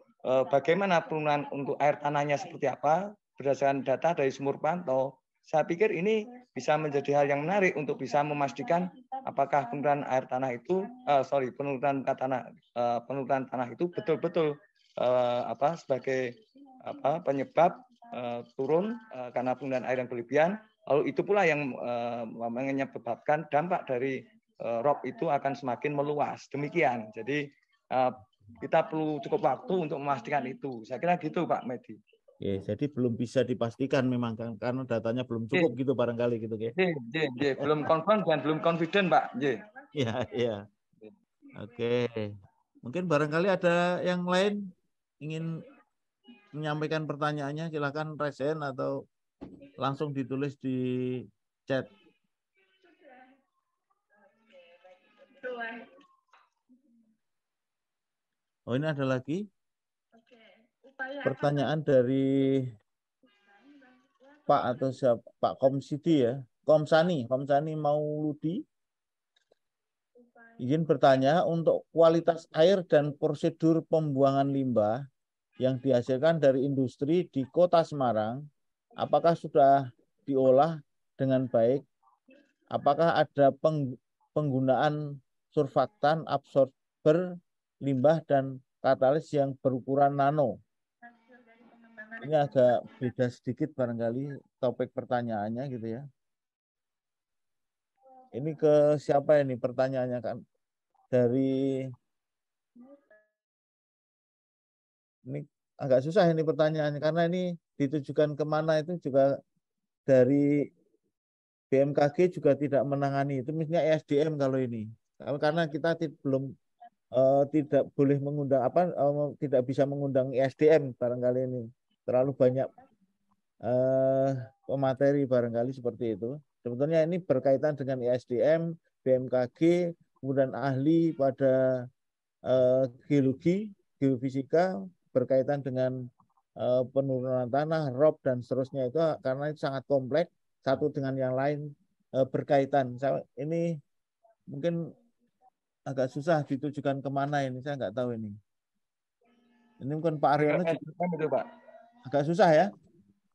bagaimana penurunan untuk air tanahnya seperti apa berdasarkan data dari sumur pantau, saya pikir ini bisa menjadi hal yang menarik untuk bisa memastikan apakah penurunan air tanah itu, uh, sorry, penurunan tanah, uh, penurunan tanah itu betul-betul uh, apa sebagai apa penyebab uh, turun uh, karena penggunaan air yang berlebihan. Lalu itu pula yang uh, menyebabkan dampak dari uh, rob itu akan semakin meluas. Demikian. Jadi uh, kita perlu cukup waktu untuk memastikan itu. Saya kira gitu Pak Medi. Ya, jadi belum bisa dipastikan memang kan karena datanya belum cukup gitu barangkali gitu ya. Belum confirm dan belum confident, Pak. Iya, iya. Oke. Mungkin barangkali ada yang lain ingin menyampaikan pertanyaannya silakan resen atau langsung ditulis di chat. Oh, ini ada lagi? pertanyaan dari Pak atau siapa Pak Komsidi ya Komsani Komsani Mauludi izin bertanya untuk kualitas air dan prosedur pembuangan limbah yang dihasilkan dari industri di Kota Semarang apakah sudah diolah dengan baik apakah ada penggunaan surfaktan absorber limbah dan katalis yang berukuran nano ini agak beda sedikit barangkali topik pertanyaannya gitu ya. Ini ke siapa ini pertanyaannya kan? Dari ini agak susah ini pertanyaannya karena ini ditujukan ke mana itu juga dari BMKG juga tidak menangani itu misalnya ESDM kalau ini karena kita belum uh, tidak boleh mengundang apa uh, tidak bisa mengundang ESDM barangkali ini terlalu banyak uh, pemateri barangkali seperti itu. Sebetulnya ini berkaitan dengan ISDM, BMKG, kemudian ahli pada uh, geologi, geofisika berkaitan dengan uh, penurunan tanah, rob dan seterusnya itu karena itu sangat kompleks satu dengan yang lain uh, berkaitan. Saya, ini mungkin agak susah ditujukan ke mana ini, saya nggak tahu ini. Ini mungkin Pak Aryono juga. Pak agak susah ya.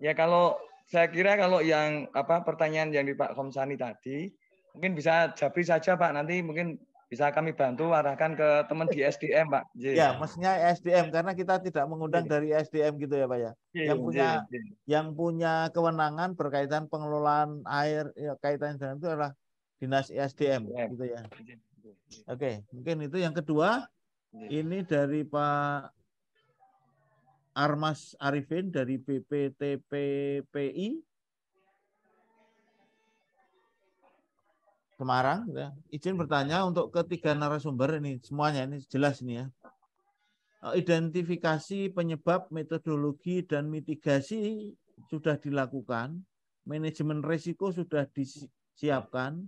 Ya kalau saya kira kalau yang apa pertanyaan yang di Pak Komsani tadi mungkin bisa Jabri saja Pak nanti mungkin bisa kami bantu arahkan ke teman di SDM Pak. J. Ya, maksudnya SDM karena kita tidak mengundang J. dari SDM gitu ya Pak ya. J. Yang punya J. yang punya kewenangan berkaitan pengelolaan air ya, kaitan dengan itu adalah dinas SDM gitu ya. Oke, mungkin itu yang kedua. Ini dari Pak Armas Arifin dari BPTPPI Semarang. Ya. Izin bertanya untuk ketiga narasumber ini semuanya ini jelas ini ya. Eh, identifikasi penyebab, metodologi dan mitigasi sudah dilakukan, manajemen risiko sudah disiapkan.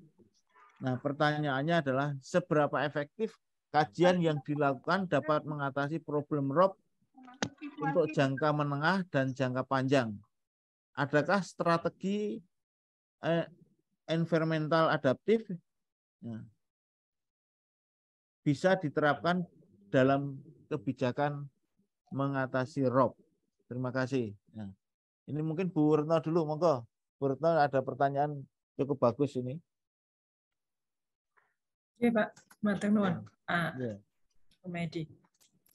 Nah, pertanyaannya adalah seberapa efektif kajian yang dilakukan dapat mengatasi problem ROP untuk jangka menengah dan jangka panjang. Adakah strategi eh, environmental adaptif ya, bisa diterapkan dalam kebijakan mengatasi ROP? Terima kasih. Ya. Ini mungkin Bu Retno dulu, monggo. Bu Retno ada pertanyaan cukup bagus ini. Oke Pak, Matur nuwun. Ah, ya. Komedi.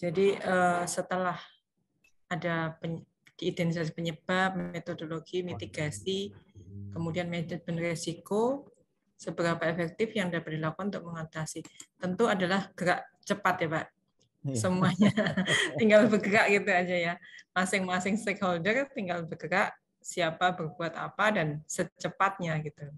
Jadi uh, setelah ada pen, diidentifikasi penyebab, metodologi, mitigasi, kemudian manajemen risiko, seberapa efektif yang dapat dilakukan untuk mengatasi. Tentu adalah gerak cepat ya Pak. Iya. Semuanya tinggal bergerak gitu aja ya. Masing-masing stakeholder tinggal bergerak siapa berbuat apa dan secepatnya gitu.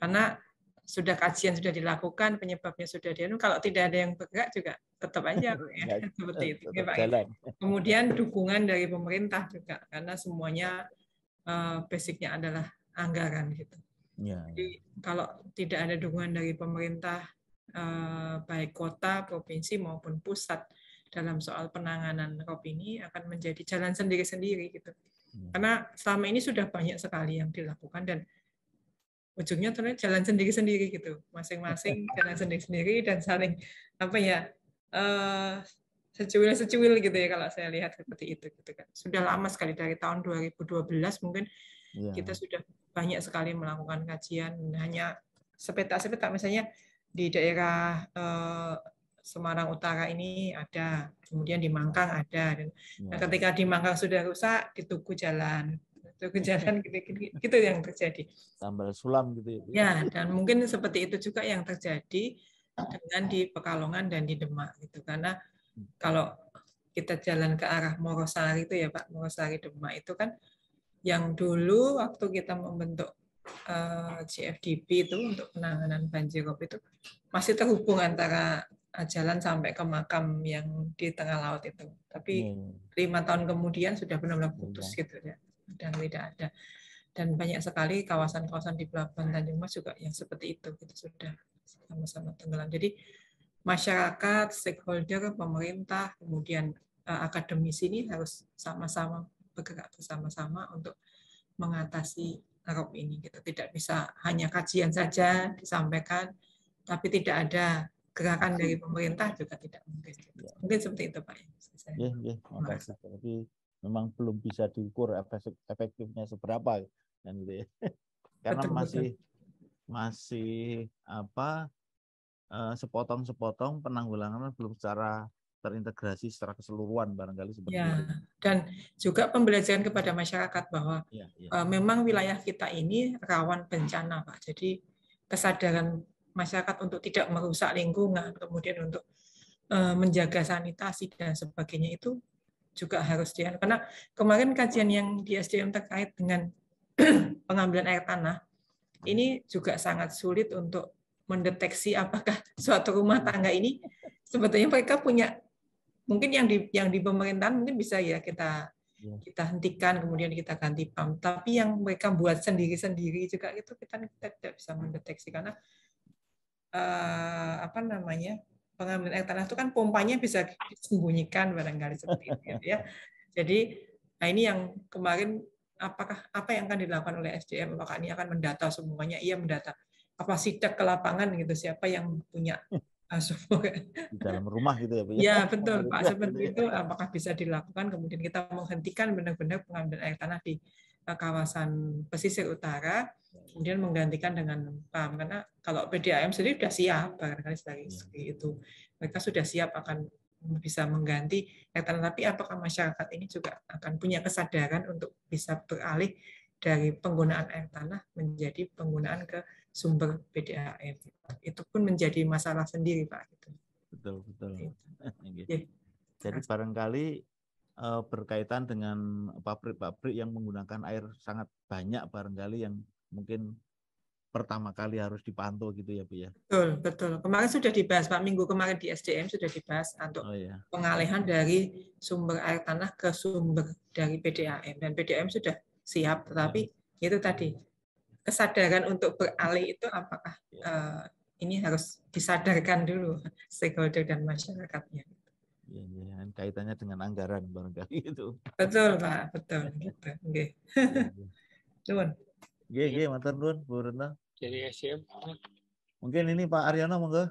Karena sudah kajian sudah dilakukan, penyebabnya sudah dia. Kalau tidak ada yang bergerak juga tetap aja ya, seperti itu. Ya, Pak. Kemudian dukungan dari pemerintah juga karena semuanya uh, basicnya adalah anggaran gitu. Ya. Jadi kalau tidak ada dukungan dari pemerintah uh, baik kota, provinsi maupun pusat dalam soal penanganan COP ini akan menjadi jalan sendiri-sendiri gitu. Ya. Karena selama ini sudah banyak sekali yang dilakukan dan ujungnya ternyata jalan sendiri-sendiri gitu masing-masing jalan sendiri-sendiri dan saling apa ya uh, secuil-secuil gitu ya kalau saya lihat seperti itu gitu kan sudah lama sekali dari tahun 2012 mungkin Ya. Kita sudah banyak sekali melakukan kajian hanya sepeta-sepeta misalnya di daerah eh, Semarang Utara ini ada, kemudian di Mangkang ada. Dan, ya. Nah, ketika di Mangkang sudah rusak, di Tugu jalan, Tugu jalan gitu, gitu yang terjadi. Tambal sulam gitu ya. Ya, dan mungkin seperti itu juga yang terjadi dengan di Pekalongan dan di Demak gitu. Karena kalau kita jalan ke arah Morosari itu ya Pak, Morosari Demak itu kan yang dulu waktu kita membentuk uh, eh, CFDP itu untuk penanganan banjirop itu masih terhubung antara eh, jalan sampai ke makam yang di tengah laut itu. Tapi hmm. lima tahun kemudian sudah benar-benar putus hmm. gitu ya, dan tidak ada. Dan banyak sekali kawasan-kawasan di pelabuhan Tanjung Mas juga yang seperti itu, gitu sudah sama-sama tenggelam. Jadi masyarakat, stakeholder, pemerintah, kemudian uh, akademisi ini harus sama-sama bergerak bersama-sama untuk mengatasi rop ini. Kita tidak bisa hanya kajian saja disampaikan, tapi tidak ada gerakan dari pemerintah juga tidak mungkin. Ya. Mungkin seperti itu Pak. Ya, ya, makasih. Tapi memang belum bisa diukur efektifnya seberapa kan gitu ya. Karena betul, masih betul. masih apa eh, sepotong-sepotong penanggulangan belum secara terintegrasi secara keseluruhan barangkali seperti ya, itu. Dan juga pembelajaran kepada masyarakat bahwa ya, ya. Uh, memang wilayah kita ini rawan bencana, Pak. Jadi kesadaran masyarakat untuk tidak merusak lingkungan, kemudian untuk uh, menjaga sanitasi dan sebagainya itu juga harus dia. Karena kemarin kajian yang di SDM terkait dengan pengambilan air tanah ini juga sangat sulit untuk mendeteksi apakah suatu rumah tangga ini sebetulnya mereka punya mungkin yang di yang di pemerintahan mungkin bisa ya kita ya. kita hentikan kemudian kita ganti pump tapi yang mereka buat sendiri-sendiri juga itu kita, kita tidak bisa mendeteksi karena uh, apa namanya pengambilan air tanah itu kan pompanya bisa disembunyikan barangkali seperti itu gitu ya. Jadi nah ini yang kemarin apakah apa yang akan dilakukan oleh SDM apakah ini akan mendata semuanya? Iya mendata. Apa sidak ke lapangan gitu? Siapa yang punya di dalam rumah gitu ya Pak? Ya? Betul Pak, seperti itu apakah bisa dilakukan? Kemudian kita menghentikan benar-benar pengambilan air tanah di eh, kawasan pesisir utara, kemudian menggantikan dengan PAM karena kalau PDAM sendiri sudah siap barangkali seperti iya. itu. Mereka sudah siap akan bisa mengganti air tanah. Tapi apakah masyarakat ini juga akan punya kesadaran untuk bisa beralih dari penggunaan air tanah menjadi penggunaan ke sumber PDAM. Itu pun menjadi masalah sendiri, Pak. Gitu. Betul, betul. Gitu. Jadi barangkali eh, berkaitan dengan pabrik-pabrik yang menggunakan air sangat banyak barangkali yang mungkin pertama kali harus dipantau gitu ya Bu ya. Betul, betul. Kemarin sudah dibahas Pak, minggu kemarin di SDM sudah dibahas untuk oh, iya. pengalihan dari sumber air tanah ke sumber dari PDAM dan PDAM sudah siap, tetapi ya. itu tadi kesadaran untuk beralih itu apakah uh, ini harus disadarkan dulu stakeholder dan masyarakatnya. Ya, ya, kaitannya dengan anggaran barangkali itu. Betul Pak, betul gitu. Oke. Nuwun. Nggih, nggih, matur nuwun Bu Retno. Jadi SCM. Mungkin ini Pak Aryono monggo.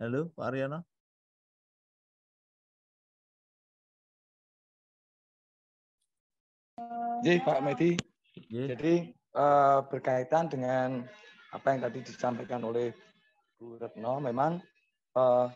Halo, Pak Aryono. Jadi Pak Medi. Yeah. Jadi uh, berkaitan dengan apa yang tadi disampaikan oleh Bu Retno, memang uh,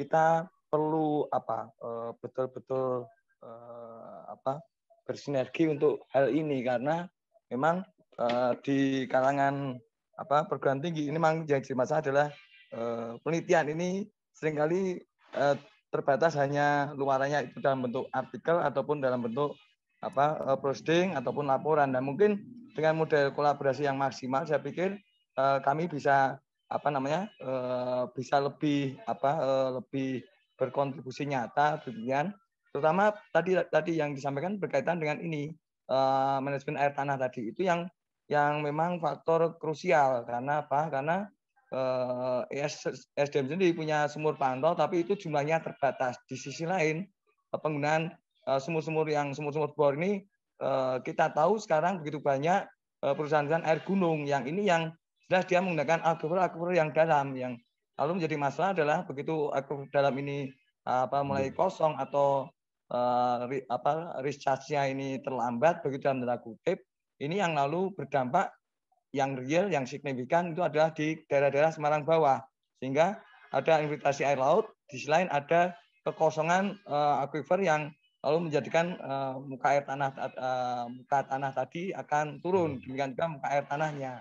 kita perlu apa uh, betul-betul uh, apa bersinergi untuk hal ini karena memang uh, di kalangan apa perguruan tinggi ini memang yang jadi masalah adalah uh, penelitian ini sering kali uh, terbatas hanya luarannya itu dalam bentuk artikel ataupun dalam bentuk apa uh, posting ataupun laporan. Dan mungkin dengan model kolaborasi yang maksimal saya pikir uh, kami bisa apa namanya uh, bisa lebih apa lebih berkontribusi nyata demikian. Terutama tadi tadi yang disampaikan berkaitan dengan ini manajemen air tanah tadi. Itu yang yang memang faktor krusial. Karena apa? Karena uh, SDM sendiri punya sumur pantau tapi itu jumlahnya terbatas. Di sisi lain penggunaan Eh, sumur-sumur yang sumur-sumur bor ini eh, kita tahu sekarang begitu banyak eh, perusahaan-perusahaan air gunung yang ini yang sudah dia menggunakan aquifer-aquifer yang dalam yang lalu menjadi masalah adalah begitu aquifer dalam ini apa mulai kosong atau eh, apa recharge-nya ini terlambat begitu dalam tanda kutip, ini yang lalu berdampak yang real, yang signifikan itu adalah di daerah-daerah Semarang bawah. Sehingga ada infiltrasi air laut, di sisi lain ada kekosongan uh, aquifer yang lalu menjadikan uh, muka air tanah uh, muka tanah tadi akan turun demikian juga muka air tanahnya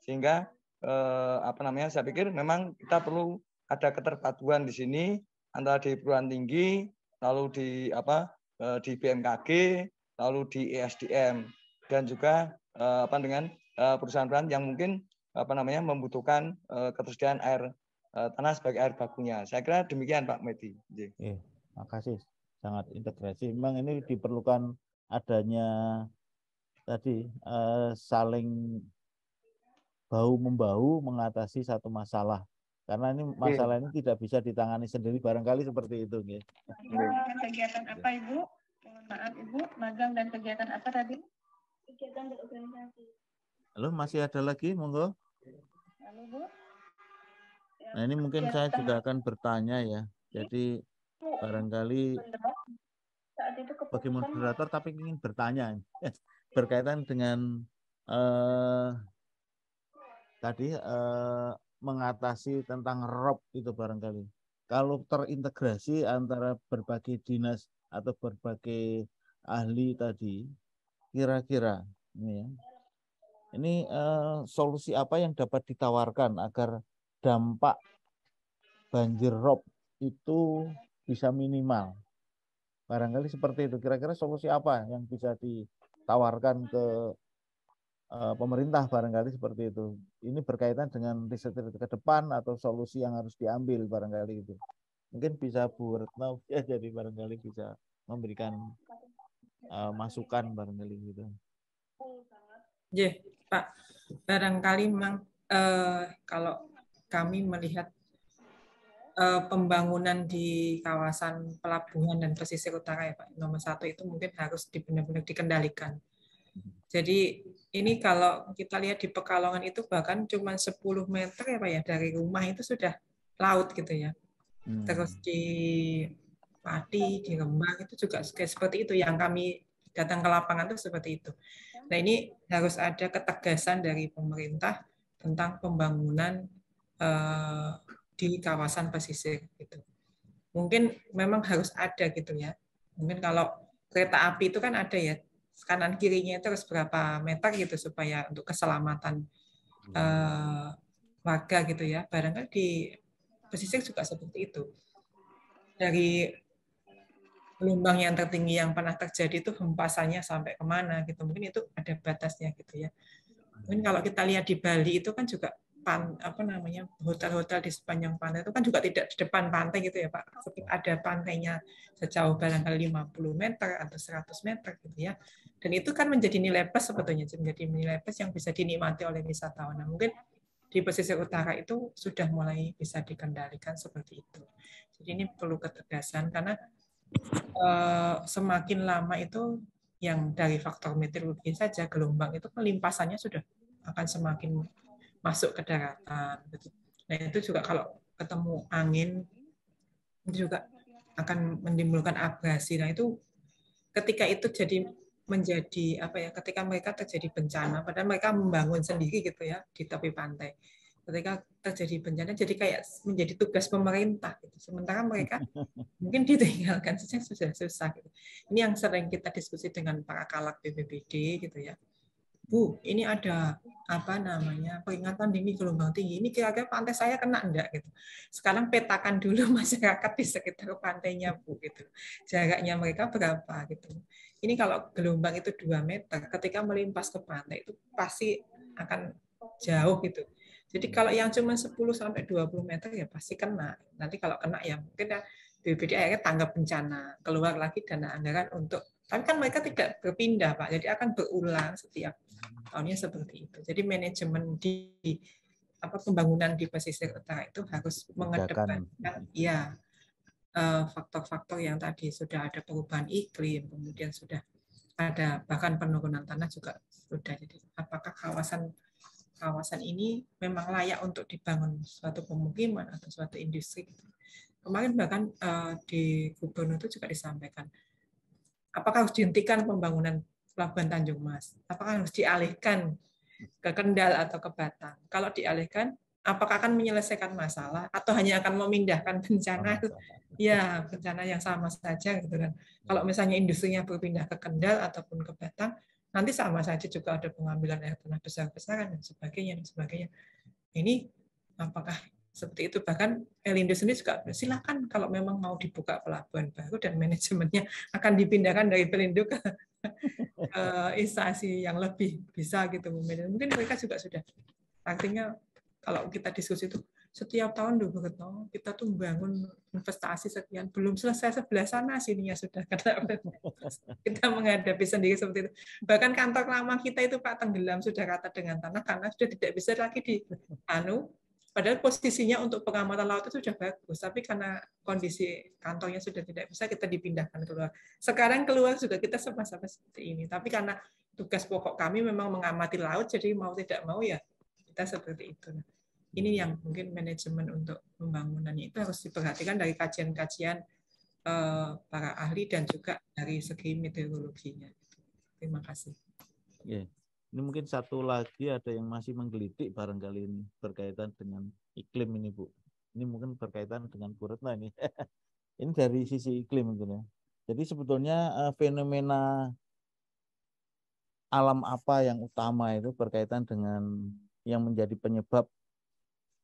sehingga uh, apa namanya saya pikir memang kita perlu ada keterpaduan di sini antara di perguruan tinggi lalu di apa uh, di BMKG lalu di ESDM dan juga uh, apa dengan perusahaan-perusahaan yang mungkin apa namanya membutuhkan ketersediaan air uh, tanah sebagai air bakunya. Saya kira demikian Pak Medi. Iya, makasih. Sangat integrasi. Memang ini diperlukan adanya tadi uh, saling bau membau mengatasi satu masalah. Karena ini masalah ini tidak bisa ditangani sendiri barangkali seperti itu. Ya. Kegiatan apa Ibu? Maaf Ibu, magang dan kegiatan apa tadi? Kegiatan berorganisasi. Halo, masih ada lagi? Monggo. Halo Bu. Nah ini mungkin saya juga akan bertanya ya. Jadi barangkali bagi moderator tapi ingin bertanya berkaitan dengan eh, tadi eh, mengatasi tentang ROP itu barangkali. Kalau terintegrasi antara berbagai dinas atau berbagai ahli tadi, kira-kira ini ya, ini eh, solusi apa yang dapat ditawarkan agar dampak banjir rob itu bisa minimal. Barangkali seperti itu. Kira-kira solusi apa yang bisa ditawarkan ke uh, pemerintah barangkali seperti itu. Ini berkaitan dengan riset ke depan atau solusi yang harus diambil barangkali itu. Mungkin bisa Bu Retno ya jadi barangkali bisa memberikan uh, masukan barangkali gitu. Ya, Pak. Barangkali memang uh, kalau kami melihat uh, pembangunan di kawasan pelabuhan dan pesisir utara ya Pak. Nomor satu itu mungkin harus benar-benar dikendalikan. Jadi ini kalau kita lihat di Pekalongan itu bahkan cuma 10 meter ya Pak ya dari rumah itu sudah laut gitu ya. Hmm. Terus di Pati, di Rembang itu juga seperti itu yang kami datang ke lapangan itu seperti itu. Nah ini harus ada ketegasan dari pemerintah tentang pembangunan Eh, di kawasan pesisir gitu. Mungkin memang harus ada gitu ya. Mungkin kalau kereta api itu kan ada ya kanan kirinya itu harus berapa meter gitu supaya untuk keselamatan uh, warga gitu ya. Barangkali di pesisir juga seperti itu. Dari gelombang yang tertinggi yang pernah terjadi itu hempasannya sampai ke mana gitu. Mungkin itu ada batasnya gitu ya. Mungkin kalau kita lihat di Bali itu kan juga pan, apa namanya hotel-hotel di sepanjang pantai itu kan juga tidak di depan pantai gitu ya Pak. Ada pantainya sejauh barangkali 50 meter atau 100 meter gitu ya. Dan itu kan menjadi nilai plus sebetulnya menjadi nilai plus yang bisa dinikmati oleh wisatawan. Nah, mungkin di pesisir utara itu sudah mulai bisa dikendalikan seperti itu. Jadi ini perlu ketegasan karena eh, semakin lama itu yang dari faktor meteorologi saja gelombang itu pelimpasannya sudah akan semakin masuk ke daratan. Nah itu juga kalau ketemu angin itu juga akan menimbulkan abrasi. Nah itu ketika itu jadi menjadi apa ya ketika mereka terjadi bencana padahal mereka membangun sendiri gitu ya di tepi pantai ketika terjadi bencana jadi kayak menjadi tugas pemerintah gitu. sementara mereka mungkin ditinggalkan saja sudah susah gitu. ini yang sering kita diskusi dengan para kalak BPBD gitu ya Bu, ini ada apa namanya peringatan dini gelombang tinggi. Ini kira-kira pantai saya kena enggak gitu. Sekarang petakan dulu masyarakat di sekitar pantainya Bu gitu. Jaraknya mereka berapa gitu. Ini kalau gelombang itu 2 meter, ketika melimpas ke pantai itu pasti akan jauh gitu. Jadi kalau yang cuma 10 sampai 20 meter ya pasti kena. Nanti kalau kena ya mungkin ya BPD akhirnya tanggap bencana, keluar lagi dana anggaran untuk tapi kan mereka tidak berpindah, Pak. Jadi akan berulang setiap tahunnya seperti itu. Jadi manajemen di apa pembangunan di pesisir utara itu harus mengedepankan ya faktor-faktor yang tadi sudah ada perubahan iklim, kemudian sudah ada bahkan penurunan tanah juga sudah. Jadi apakah kawasan kawasan ini memang layak untuk dibangun suatu pemukiman atau suatu industri? Kemarin bahkan uh, di gubernur itu juga disampaikan apakah harus dihentikan pembangunan pelabuhan Tanjung Mas? Apakah harus dialihkan ke Kendal atau ke Batang? Kalau dialihkan, apakah akan menyelesaikan masalah atau hanya akan memindahkan bencana? Ya, bencana yang sama saja gitu kan. Kalau misalnya industrinya berpindah ke Kendal ataupun ke Batang, nanti sama saja juga ada pengambilan air tanah besar-besaran dan sebagainya dan sebagainya. Ini apakah seperti itu. Bahkan Elindo sendiri juga silakan kalau memang mau dibuka pelabuhan baru dan manajemennya akan dipindahkan dari Pelindo ke, ke instansi yang lebih bisa gitu mungkin mereka juga sudah. Artinya kalau kita diskusi itu setiap tahun dulu oh, kita tuh bangun investasi sekian belum selesai sebelah sana sininya sudah. Kita menghadapi sendiri seperti itu. Bahkan kantor lama kita itu Pak tenggelam sudah rata dengan tanah karena sudah tidak bisa lagi di anu Padahal posisinya untuk pengamatan laut itu sudah bagus, tapi karena kondisi kantornya sudah tidak bisa, kita dipindahkan keluar. Sekarang keluar juga kita sama-sama seperti ini. Tapi karena tugas pokok kami memang mengamati laut, jadi mau tidak mau ya kita seperti itu. Ini yang mungkin manajemen untuk pembangunannya itu harus diperhatikan dari kajian-kajian eh, para ahli dan juga dari segi meteorologinya. Terima kasih. Yeah. Ini mungkin satu lagi ada yang masih menggelitik barangkali ini berkaitan dengan iklim ini Bu. Ini mungkin berkaitan dengan Bu Retno ini. ini dari sisi iklim mungkin ya. Jadi sebetulnya uh, fenomena alam apa yang utama itu berkaitan dengan yang menjadi penyebab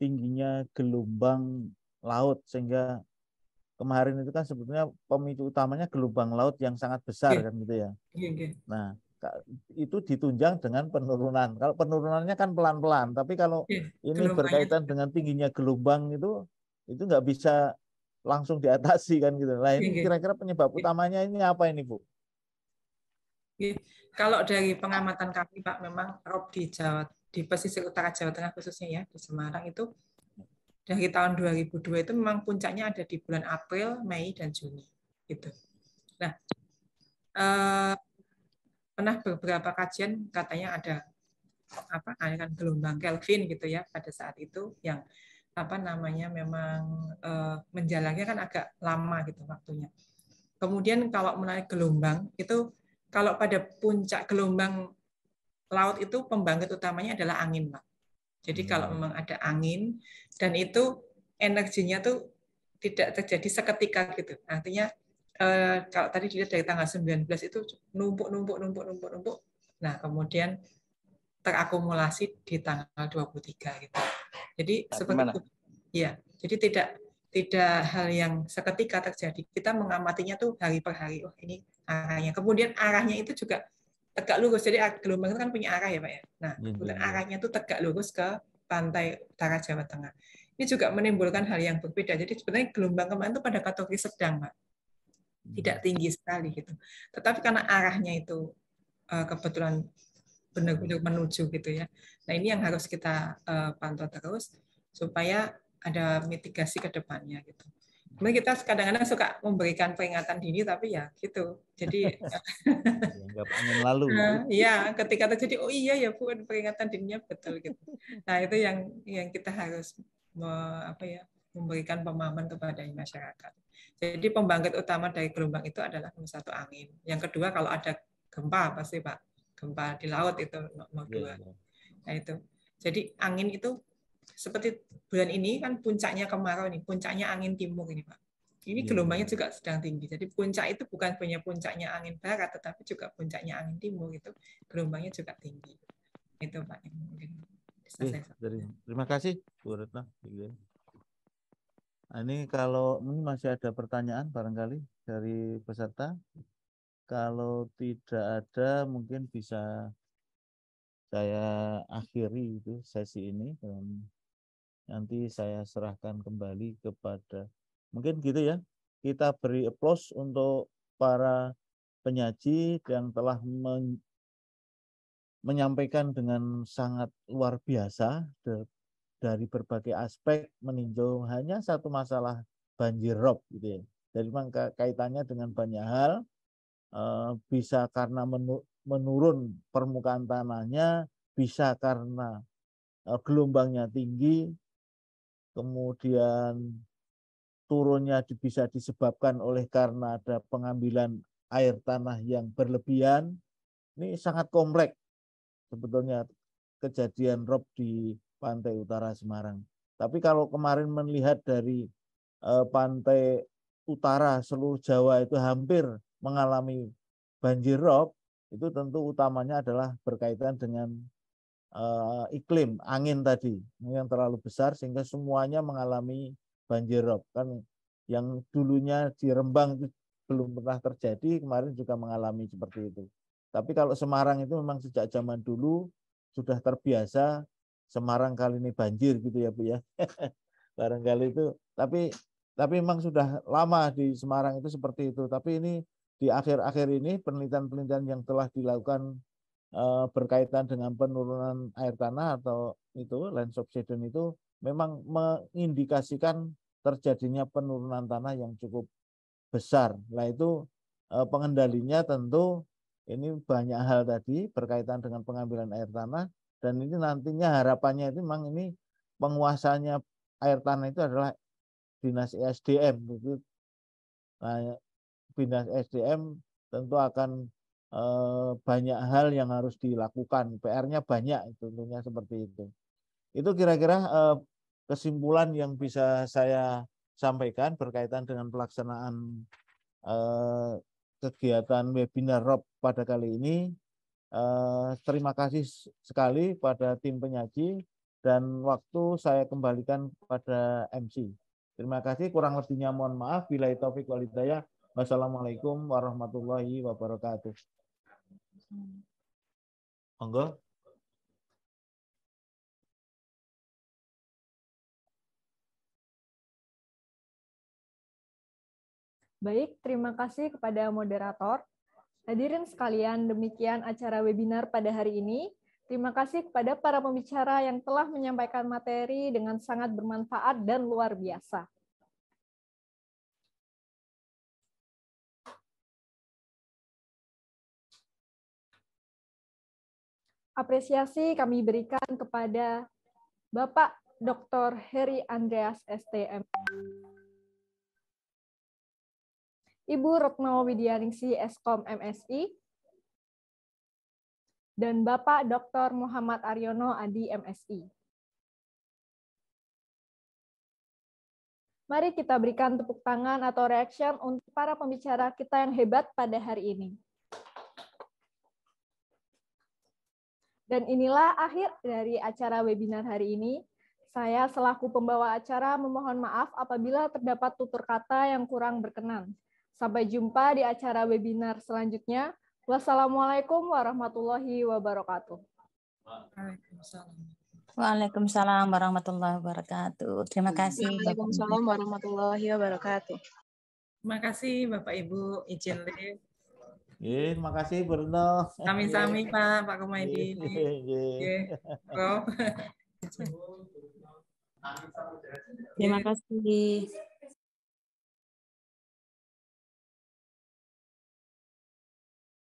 tingginya gelombang laut sehingga kemarin itu kan sebetulnya pemicu utamanya gelombang laut yang sangat besar yeah. kan gitu ya. Yeah, yeah. Nah, itu ditunjang dengan penurunan. Kalau penurunannya kan pelan-pelan, tapi kalau ya, ini berkaitan dengan tingginya gelombang itu itu nggak bisa langsung diatasi kan gitu. Nah ini iya, iya. kira-kira penyebab iya. utamanya ini apa ini Bu? Kalau dari pengamatan kami Pak, memang rob di Jawa di pesisir utara Jawa Tengah khususnya ya di Semarang itu dari tahun 2002 itu memang puncaknya ada di bulan April, Mei dan Juni gitu. Nah, eh, pernah beberapa kajian katanya ada apa aliran gelombang Kelvin gitu ya pada saat itu yang apa namanya memang e, menjalannya kan agak lama gitu waktunya. Kemudian kalau menarik gelombang itu kalau pada puncak gelombang laut itu pembangkit utamanya adalah angin, Pak. Jadi kalau hmm. memang ada angin dan itu energinya tuh tidak terjadi seketika gitu. Artinya eh, kalau tadi dilihat dari tanggal 19 itu numpuk numpuk numpuk numpuk numpuk. Nah, kemudian terakumulasi di tanggal 23 gitu. Jadi nah, seperti itu. Ya, jadi tidak tidak hal yang seketika terjadi. Kita mengamatinya tuh hari per hari. Oh, ini arahnya. Kemudian arahnya itu juga tegak lurus. Jadi gelombang itu kan punya arah ya, Pak ya. Nah, iya, kemudian iya, iya. arahnya itu tegak lurus ke pantai utara Jawa Tengah. Ini juga menimbulkan hal yang berbeda. Jadi sebenarnya gelombang kemarin itu pada kategori sedang, Pak tidak tinggi sekali gitu. Tetapi karena arahnya itu uh, kebetulan benar-benar menuju gitu ya. Nah ini yang harus kita uh, pantau terus supaya ada mitigasi ke depannya gitu. Kemudian kita kadang-kadang suka memberikan peringatan dini tapi ya gitu. Jadi angin lalu. Uh, iya, ketika terjadi oh iya ya Bu peringatan dininya betul gitu. Nah, itu yang yang kita harus me, apa ya memberikan pemahaman kepada masyarakat. Jadi pembangkit utama dari gelombang itu adalah nomor satu angin. Yang kedua kalau ada gempa pasti Pak, gempa di laut itu nomor iya, dua. Yeah, Nah itu. Jadi angin itu seperti bulan ini kan puncaknya kemarau nih, puncaknya angin timur ini Pak. Ini iya, gelombangnya iya. juga sedang tinggi. Jadi puncak itu bukan punya puncaknya angin barat, tetapi juga puncaknya angin timur itu gelombangnya juga tinggi. Itu Pak bisa saya Terima kasih Bu Retno. Nah, ini kalau ini masih ada pertanyaan barangkali dari peserta. Kalau tidak ada mungkin bisa saya akhiri itu sesi ini dan nanti saya serahkan kembali kepada mungkin gitu ya. Kita beri applause untuk para penyaji yang telah men, menyampaikan dengan sangat luar biasa dari berbagai aspek meninjau hanya satu masalah banjir rob gitu ya. Jadi memang kaitannya dengan banyak hal eh, bisa karena menurun permukaan tanahnya, bisa karena eh, gelombangnya tinggi, kemudian turunnya bisa disebabkan oleh karena ada pengambilan air tanah yang berlebihan ini sangat kompleks sebetulnya kejadian rob di pantai utara Semarang. Tapi kalau kemarin melihat dari eh, pantai utara seluruh Jawa itu hampir mengalami banjir rob, itu tentu utamanya adalah berkaitan dengan uh, iklim, angin tadi yang terlalu besar sehingga semuanya mengalami banjir rob. Kan yang dulunya di Rembang itu belum pernah terjadi, kemarin juga mengalami seperti itu. Tapi kalau Semarang itu memang sejak zaman dulu sudah terbiasa Semarang kali ini banjir gitu ya Bu ya. Barangkali itu tapi tapi memang sudah lama di Semarang itu seperti itu. Tapi ini di akhir-akhir ini penelitian-penelitian yang telah dilakukan eh, berkaitan dengan penurunan air tanah atau itu land subsidence itu memang mengindikasikan terjadinya penurunan tanah yang cukup besar. Nah itu eh, pengendalinya tentu ini banyak hal tadi berkaitan dengan pengambilan air tanah dan ini nantinya harapannya itu memang ini penguasanya air tanah itu adalah dinas ESDM gitu. Nah, dinas ESDM tentu akan eh, banyak hal yang harus dilakukan. PR-nya banyak tentunya seperti itu. Itu kira-kira eh, kesimpulan yang bisa saya sampaikan berkaitan dengan pelaksanaan eh, kegiatan webinar Rob pada kali ini. Eh, terima kasih sekali pada tim penyaji dan waktu saya kembalikan kepada MC. Terima kasih, kurang lebihnya mohon maaf. Bila taufik walidaya. Wassalamualaikum warahmatullahi wabarakatuh. Monggo. Baik, terima kasih kepada moderator. Hadirin sekalian, demikian acara webinar pada hari ini. Terima kasih kepada para pembicara yang telah menyampaikan materi dengan sangat bermanfaat dan luar biasa. Apresiasi kami berikan kepada Bapak Dr. Heri Andreas STM. Ibu Retno Widyaningsi Eskom MSI, dan Bapak Dr. Muhammad Aryono Adi MSI. Mari kita berikan tepuk tangan atau reaction untuk para pembicara kita yang hebat pada hari ini. Dan inilah akhir dari acara webinar hari ini. Saya selaku pembawa acara memohon maaf apabila terdapat tutur kata yang kurang berkenan. Sampai jumpa di acara webinar selanjutnya. Wassalamualaikum warahmatullahi wabarakatuh. Waalaikumsalam warahmatullahi wabarakatuh. Terima kasih. Waalaikumsalam warahmatullahi wabarakatuh. Terima kasih Bapak Ibu izin live. Terima kasih Bruno. Sami-sami Pak, Pak Kumaidi. Terima kasih.